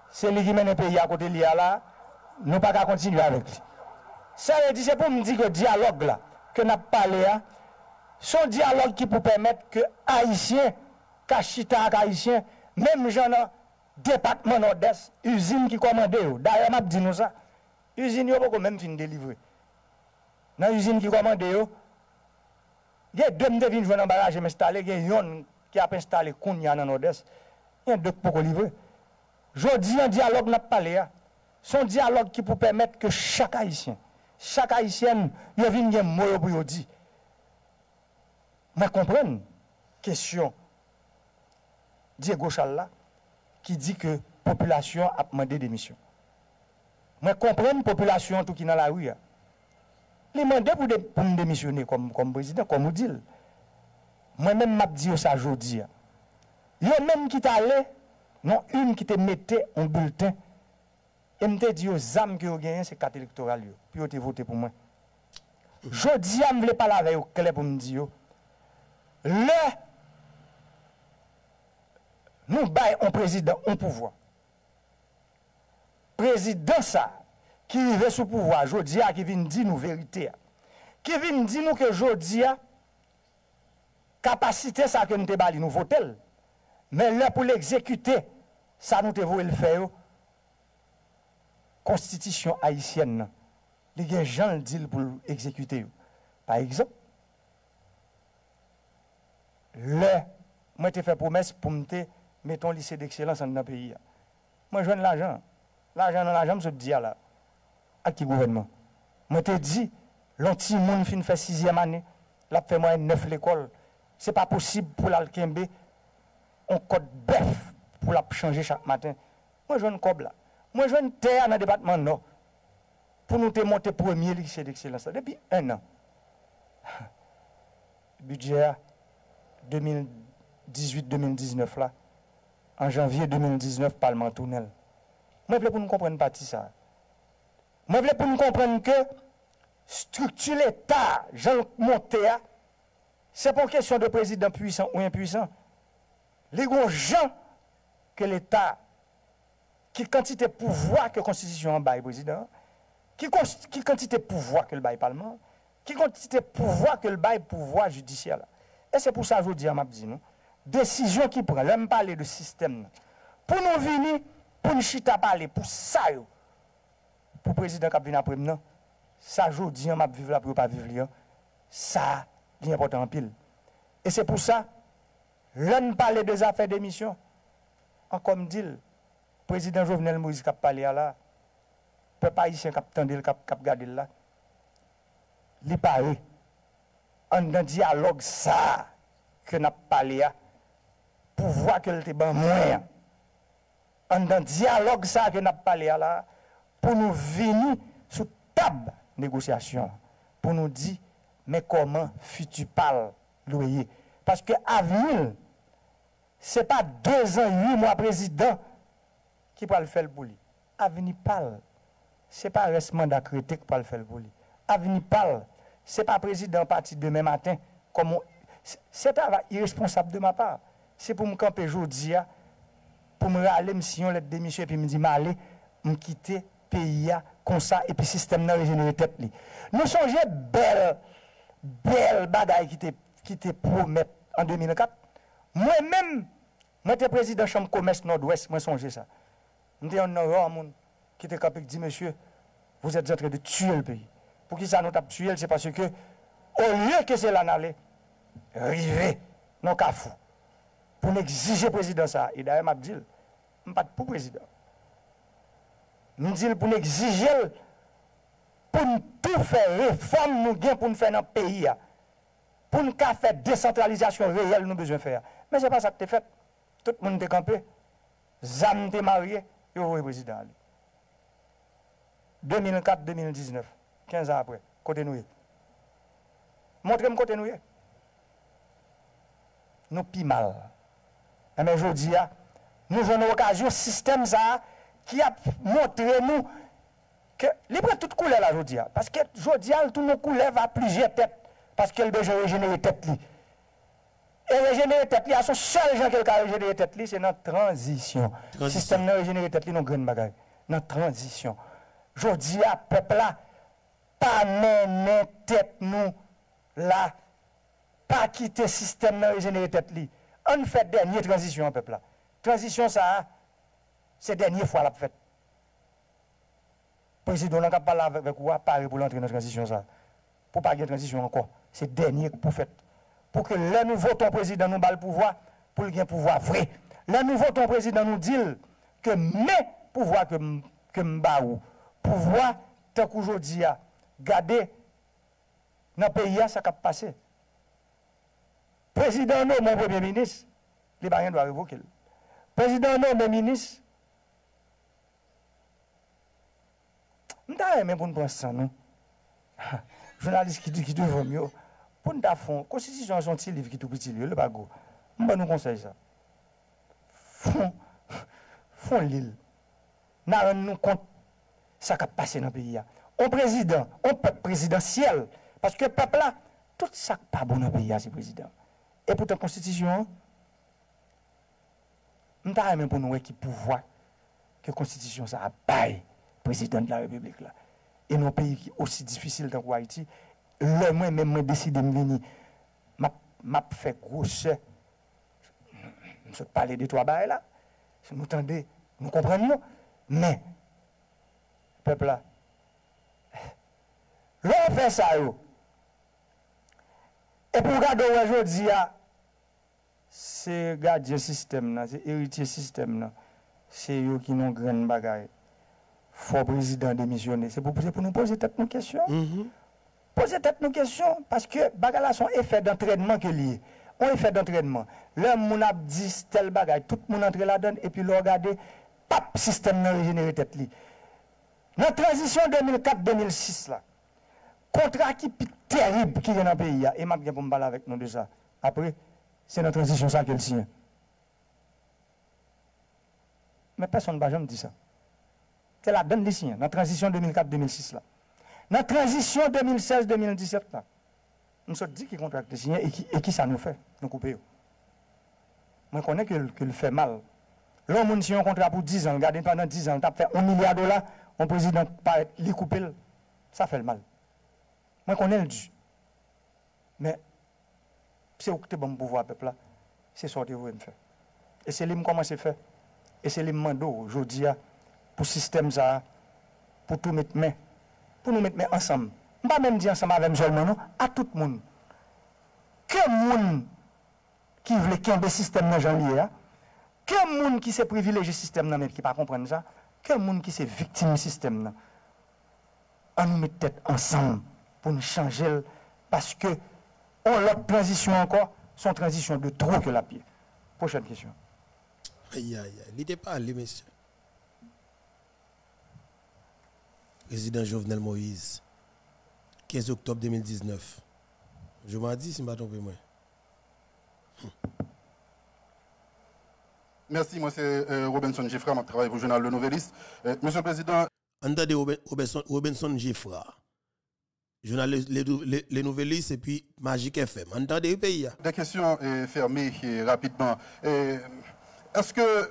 Speaker 2: C'est lui qui mène le pays à côté de là, nous pas qu'à continuer avec lui. Ça veut dire, c'est pour me dire que le dialogue là, que nous parlé, son dialogue qui peut permettre que Haïtiens, Kachita Haïtiens, même gens département nord-est, usine qui commande. D'ailleurs, je dis nous ça. Usine, yo pas même fin délivrer. Dans l'usine qui commande, il y a deux mètres qui dans barrage m'installer, il y a un qui a installé Kounia dans nord-est. Il y a deux pour livrer. Je dis un dialogue n'a pas Son dialogue qui peut permettre que chaque Haïtien, chak haïtienne, yo vin gen mot pour yo di. Mais comprendre question Diego Challa qui dit que population a demandé démission. Mais comprendre population tout qui dans la rue. Il demandé pour, pour me démissionner comme, comme président, comme vous dites. Moi-même, m'a dit ça aujourd'hui. Il y a même qui t'allait, non, une qui te mettait un bulletin E mte di yo zam ki yo genyen se kat elektoral yo. Pi yo te vote pou mwen. Jodi ya m vle pala ve yo kle pou m di yo. Le, nou bay an prezident an pouvoi. Prezident sa, ki rive sou pouvoi, jodi ya ki vin di nou verite ya. Ki vin di nou ke jodi ya, kapasite sa ke nou te bali nou votel. Men le pou l'ekzekute, sa nou te vo el feyo, konstitisyon haisyen nan, li gen jan l dil pou ekzekute yo. Par exemple, le, mwen te fè promes pou mte meton lise d'ekselans an nan peyi ya. Mwen jwen l'ajan, l'ajan nan l'ajan mse di ya la, ak ki gouvenman. Mwen te di, lonti moun fin fè 6e anè, la fè mwen 9 l'ekol, se pa posib pou l'alkembe, on kote bef pou la chanje chak matin. Mwen jwen kob la. Moi, je une terre dans le département non. Pour nous démonter premier lycée d'excellence. Depuis un an. Budget 2018-2019 là. En janvier 2019, Parlement Tournel. Moi, je veux pour nous comprendre partie ça. Moi, je veux pour nous comprendre que structure l'État, Jean Montea, c'est pour question de président puissant ou impuissant. Les gros gens que l'État ki kantite pouvoi ke konstitisyon baye prezident, ki, ki kantite pouvoi ke l baye palman, ki kantite pouvoi ke l baye pouvoi judisyel. E se pou sa joudi an map di nou, desisyon ki pren, lèm pale de sistem non? nou. Pou nou vini, pou nou chita pale, pou sa yo, pou prezident kap vini aprem nou, sa joudi an map vive la pou pa vive li an, sa li important pil. E se pou sa, lèm pale de zafè demisyon, an kom dil, Prezident Jovenel Moïse kap pale a la, pe pa isyen kap tendel, kap, kap gade la, li pare, an dan diyalog sa, ke nap pale a, pou vwa ke lte ban mwen. An dan diyalog sa ke nap pale a la, pou nou vini sou tab negosyasyon. Pou nou di, men koman fitu pal loye. Paske avnil, se pa 2 an 8 mwa prezident, ki pral fel pou li. Aveni pal, se pa resman da kritik pral fel pou li. Aveni pal, se pa prezident pati demen matin, komon, se ta va irresponsable de ma par. Se pou m kampe jodi ya, pou m rale m siyon let demisyon, epi m di ma ale, m kite peyi ya, konsa, epi sistem nan rejenere tet li. Nou sonje bel, bel bagay ki te, ki te promet an 2004. Mwen men, mwen te prezident chanm komes nord-ouest, mwen sonje sa. Nous avons un rare monde qui était capable de dire, monsieur, vous êtes en train de tuer le pays. Pour qui ça nous tape tuer, c'est parce que, au lieu que c'est l'analyse, river dans non le cafou pour exiger le président ça. Et d'ailleurs, je dis, je ne pas pour le président. Je dis pour exiger pour tout faire, réforme nous gain pour nous faire dans le pays. Pour nous faire décentralisation réelle, nous besoin de faire. Mais ce n'est pas ça que tu fait. Tout le monde est campé. Zam est marié. yo voye prezident li. 2004-2019, 15 an apre, kote nou ye. Montre m kote nou ye. Nou pi mal. Eh Eme jodi ya, ah, nou joun wakasyon sistem sa ki ap montre nou ke libre ah. ah, tout koule la jodi ya. Paske jodi ya, tout nou koule va plije tet. Paske elbe joun rejenere tet li. E rejenere tet li, a sou sel jan kel ka rejenere tet li, se nan
Speaker 1: transisyon.
Speaker 2: Sistem nan rejenere tet li nou gren bagay. Nan transisyon. Jodi a pepla, pa menen tet nou la, pa kite sistem nan rejenere tet li. An fèt denye transisyon pepla. Transisyon sa, se denye fwa la fèt. Prezidon nan kap pala vek wap pare pou lantre nan transisyon sa. Pou pa gen transisyon anko. Se denye pou fèt. pour que le nouveau ton président nous bat le pouvoir, pour le pouvoir vrai. Le nouveau ton président nous dit que mes pouvoirs que, que m'baou, pouvoir, tant qu'aujourd'hui, garder dans le pays, ça a passé. Président non, mon premier ministre, les barrières doivent révoquer. Président non, mon ministre, je ne sais pas pour nous prendre ça, non. Journaliste qui dit qu'il devrait mieux. pou nou ta fon, konstitisyon son ti liv ki tou piti liyo, le bago, mba nou konsey sa. Fon, fon l'il, nan an nou kont sa ka pase nan peyi ya. On prezident, on pep prezidentsiyel, paske pep la, tout sa pa bon nan peyi ya se prezident. E pou ta konstitisyon, mta remen pou nou e ki pouvoi ke konstitisyon sa apay prezident la republik la. E nou peyi ki osi difisil tan kwa Haiti, lè mwen mè mwen deside m vini, map fè grouse, m sot pale de to a baye la, se nou tende, nou. Kompren nou, men, pepla, lè fè sa yo, e pou gado wè jò di ya, se gadye sistem nan, se eritye sistem nan, se yo ki nou gren bagay, fò prezident demisyonè, se pou nou pose tep nou kesyon, mm -hmm. Posez tête nos questions, parce que bagala son effet d'entraînement que lié. On effet d'entraînement. L'homme moun a dit tel bagage, tout le monde entre la donne, et puis le regarder, pap, système n'a régénéré tête li. Dans transition 2004-2006, là, contrat qui terrible qui vient dans le pays, et m'a bien pour me parler avec nous de ça. Après, c'est dans transition ça qu'elle signe. Mais personne ne m'a jamais dit ça. C'est la donne des signes, dans la transition 2004-2006 là. Nan transisyon 2016-2017 nan, nou sot di ki kontrakte sinye e ki sa nou fe, nou koupe yo. Mwen konen ke l fè mal. Lò moun si yon kontrakte pou 10 an, gade pendant 10 an, tap fè 1 milyard dola, on prezident paret li koupe l, sa fè l mal. Mwen konen l di. Men, se ou kte bon pouvo apèp la, se sote vou m fè. E se li m koman se fè. E se li m mando jodi ya, pou sistem za, pou tou met men, pou nou metme ansam. Mpa mèm di ansam avèm jolman nou, a tout moun. Ke moun ki vle kembe sistem nan jan liye ya, ke moun ki se privileje sistem nan men ki pa kompren sa, ke moun ki se viktime sistem nan, an nou met tèt ansam pou nou chanjel, paske on lop transisyon anko, son transisyon de tro ke la piye. Prochaine question.
Speaker 1: Aïe, aïe, aïe. N'était pas allé, messieurs. Président Jovenel Moïse, 15 octobre 2019. Je m'en dis si je ne trompe moi.
Speaker 8: Merci, moi c'est euh, Robinson Giffra, je travaille pour le journal Le Nouvelliste. Euh, Monsieur le Président,
Speaker 1: Entendez Robin- Robinson, Robinson Giffra, journal les, les Nouvellistes et puis Magique FM. Entendez le pays. hein?
Speaker 8: des questions euh, fermées rapidement. Est-ce que,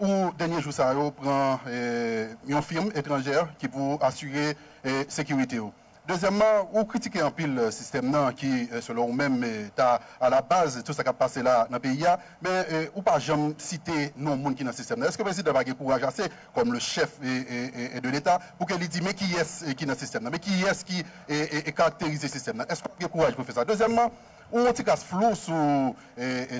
Speaker 8: ou dernier jour, ça prend euh, une firme étrangère qui pour assurer euh, sécurité ou? Deuxièmement, vous critiquez un pile le système nan, qui, euh, selon vous-même, est à, à la base tout ce qui a passé là dans le pays, mais euh, ou pas jamais citer non monde qui est dans le système. Est-ce que le président va courage assez, comme le chef de l'État, pour qu'il dise, mais qui est-ce qui est dans le système? Mais qui est-ce qui est, est- est caractérisé le système? Est-ce que vous avez courage pour faire ça? Deuxièmement, ou on casse flou sur euh,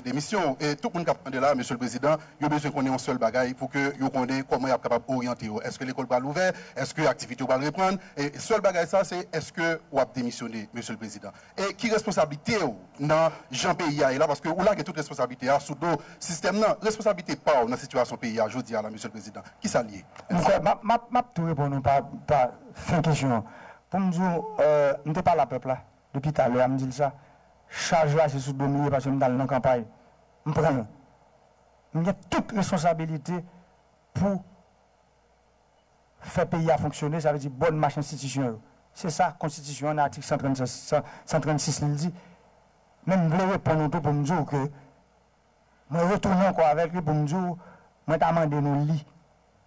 Speaker 8: des missions, et tout le monde qui parlé là, Monsieur le Président, il a besoin qu'on ait un seul bagage pour que vous connaissez comment il est capable d'orienter. Est-ce que l'école va l'ouvrir? Est-ce que l'activité va le reprendre? Et seul bagage, ça, c'est est-ce que vous avez démissionné, Monsieur le Président? Et qui responsabilité dans Jean pays est là? Parce que vous avez toute responsabilité hein, sous le système, non, responsabilité pas dans la situation pays, je dis là, Monsieur le Président. Qui s'allie?
Speaker 2: Euh, ma tout répondre par, fin question. Pour me dire, euh, je ne pas la peuple là, depuis tout à l'heure, je me dis ça. Chaj la se sou domine parce m dal nan kampay. M pren. M gen tout responsabilite pou fè peyi a fonksyonè, sa ve di bonne mache institisyon yo. Se sa, konstitisyon an artik 136 li di, men m vle repon nou tou pou m djou ke mwen retounan kwa avek li pou m djou mwen ta mande nou li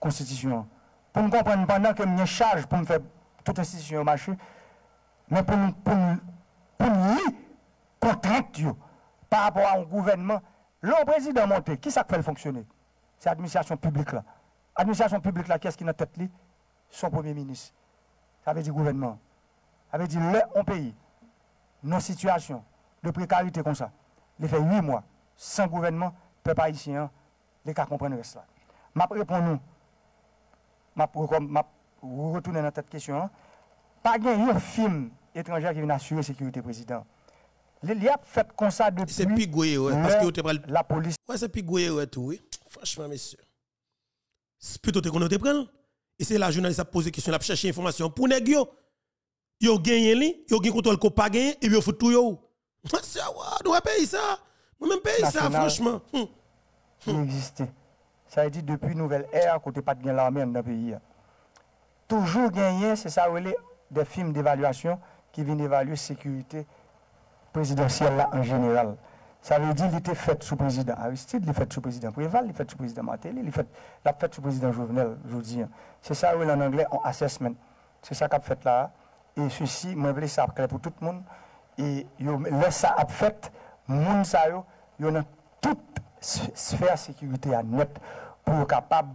Speaker 2: konstitisyon. Pou m kompren pandan ke m nye chaj pou m fè tout institisyon yo mache, men pou m li contrainte par rapport à un gouvernement. Le président monté, qui ça fait le fonctionner? C'est l'administration publique là. L'administration publique là, qu'est-ce qui est dans tête Son premier ministre. Ça veut dire gouvernement. Ça veut dire on pays, nos situations de précarité comme ça. Il fait huit mois, sans gouvernement, peuple haïtien, les cas comprennent là. Ma réponds nous, ma retourner dans cette question. hein. Pas un film étranger qui vient assurer la sécurité président. Il y a fait comme ça depuis.
Speaker 1: C'est pigoué, ouais, parce que te parlez-
Speaker 2: La police.
Speaker 1: Ouais, c'est pigoué, ouais, tout, oui. Franchement, messieurs. C'est plutôt qu'on te prend. Et c'est la journaliste a posé question, a cherché information pour nèg yo. Yo gagné li, yo gagné contrôle ko pas gagné, et yo fout tout yo. C'est ouais, nous on paye ça. Moi même paye ça, franchement. Hum.
Speaker 2: qui existait. Ça veut dire depuis nouvelle ère, côté pas de l'armée dans le pays. toujours gagné, c'est ça, des films d'évaluation qui viennent évaluer sécurité présidentielle là en général. Ça veut dire qu'il était fait sous président Aristide, il fait sous président Préval, il fait sous président Martelly, il fait la fait sous président Jovenel, je vous dis. C'est ça, oui, en anglais, on assessment. C'est ça qu'a fait là. Et ceci, moi, je ça clair pour tout le monde. Et laisse ça a fait, monde ça, il y a toute sphère sécurité à net pour être capable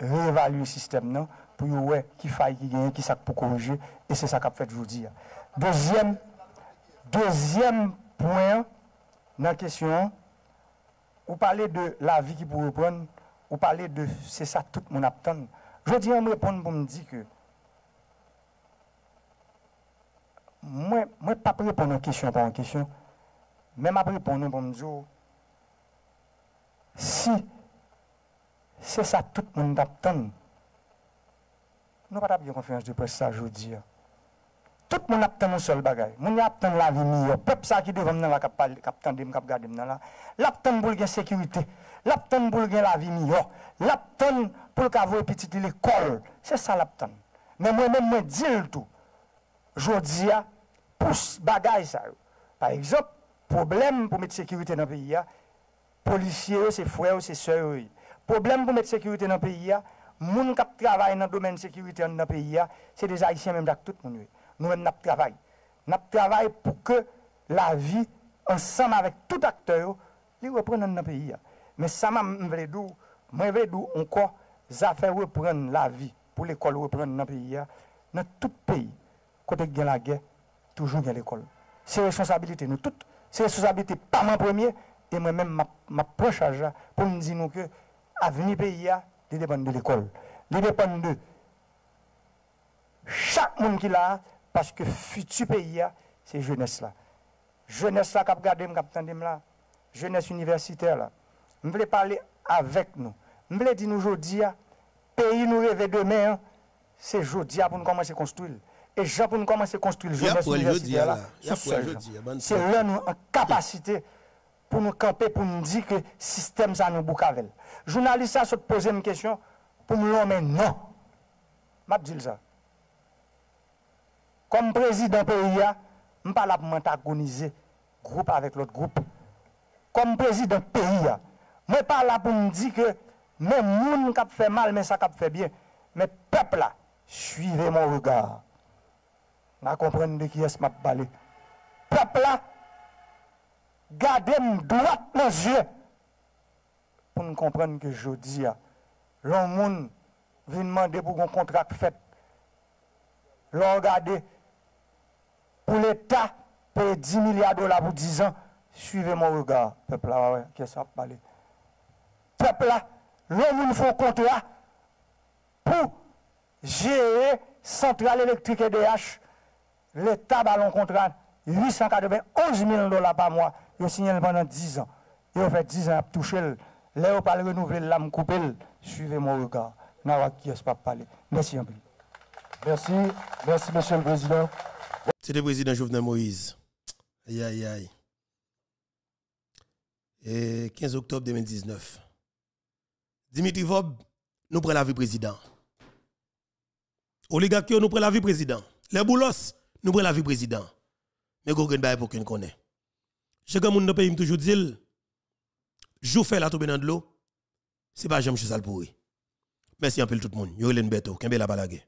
Speaker 2: de réévaluer le système, non? pour voir qui faille, qui gagne, qui ça pour corriger. Et c'est ça qu'a fait, je vous dis. Deuxième, Deuxième point dans la question, vous parlez de la vie qui peut reprendre, vous parlez de c'est ça tout le monde attend. Je dis à me répondre pour me dire que moi, moi pas répondre aux questions par une question, mais je répondre pour me dire si c'est ça tout le monde attend, nous pas bien conférence de presse ça aujourd'hui. tout moun ap ten moun sol bagay. Moun ap ten la vi mi yo. Pep sa ki devan nan la kap, kap ten dem, kap gade nan la. Lap ten pou l gen sekurite. Lap ten pou l gen la vi mi yo. Lap ten pou l kavoy pitit li kol. Se sa lap ten. Men mwen mwen mwen dil tou. Jodi ya, pous bagay sa yo. Par exemple, problem pou met sekurite nan peyi ya, polisye yo, se fwe yo, se se yo yo. Problem pou met sekurite nan peyi ya, moun kap travay nan domen sekurite nan peyi ya, se de Haitien menm dak tout moun yo yo. nous-mêmes, nous travaillons. Nous travaillons pour que la vie, ensemble avec tout acteur, il reprenne dans notre pays. Mais ça, je veux dire, je veux dire encore, ça fait reprendre la vie pour l'école reprendre dans le pays. Dans tout pays, côté de la guerre, toujours il l'école. C'est responsabilité, nous toutes. C'est responsabilité, pas moi premier, et moi-même, ma proche pour nous dire que l'avenir pays dépend de l'école. Il dépend de chaque monde qui l'a, Paske futu peyi ya, se jeunesse la. Jeunesse la kap gade m, kap tende m la. Jeunesse universitaire la. M vle pale avek nou. M vle di nou jodi ya, peyi nou reve demen, se jodi ya pou nou komanse konstruil. E jan pou nou
Speaker 1: komanse konstruil
Speaker 2: jeunesse universitaire
Speaker 1: la.
Speaker 2: Sou
Speaker 1: sej.
Speaker 2: Se lè nou an kapasite pou nou kampe, pou nou di ke sistem sa nou boukavel. Jounalisa sou te pose m kesyon, pou m lòmen non. Map dil sa. Comme président PIA, je ne parle pas m'antagoniser groupe avec l'autre groupe. Comme président PIA, je ne parle pas pour me dire que même les gens qui fait mal, mais ça qui fait bien. Mais peuple, là, suivez mon regard. Je comprends de qui est-ce que je parle. Peuple, là, gardez-moi droit dans les yeux pour nous comprendre que je dis, l'homme vient demander pour un contrat fait. L'on regarde pour l'État, payer 10 milliards de dollars pour 10 ans. Suivez mon regard, peuple là, qu'est-ce que ça parle? Peuple là, l'homme nous fait un contrat pour gérer centrale électrique EDH. L'État a un contrat 891 000 dollars par mois. Il signé pendant 10 ans. Il a fait 10 ans à toucher. Là, il pas le renouveler, là, me couper. Suivez mon regard. N'a qui est pas. Merci un.
Speaker 6: Merci, merci Monsieur le Président.
Speaker 1: C'était le président Jovenel Moïse. Aïe, aïe, aïe. Et 15 octobre 2019. Dimitri Vob, nous prenons la vie président. Oligarque, nous prenons la vie président. Les boulos, nous prenons la vie président. Mais Gogen Baye pour qu'on connaît. Je comme monde pays me toujours dit, jou fait la tomber dans l'eau, c'est pas jamais ça le pourri. Merci un peu tout le monde. Yo beto, la balage.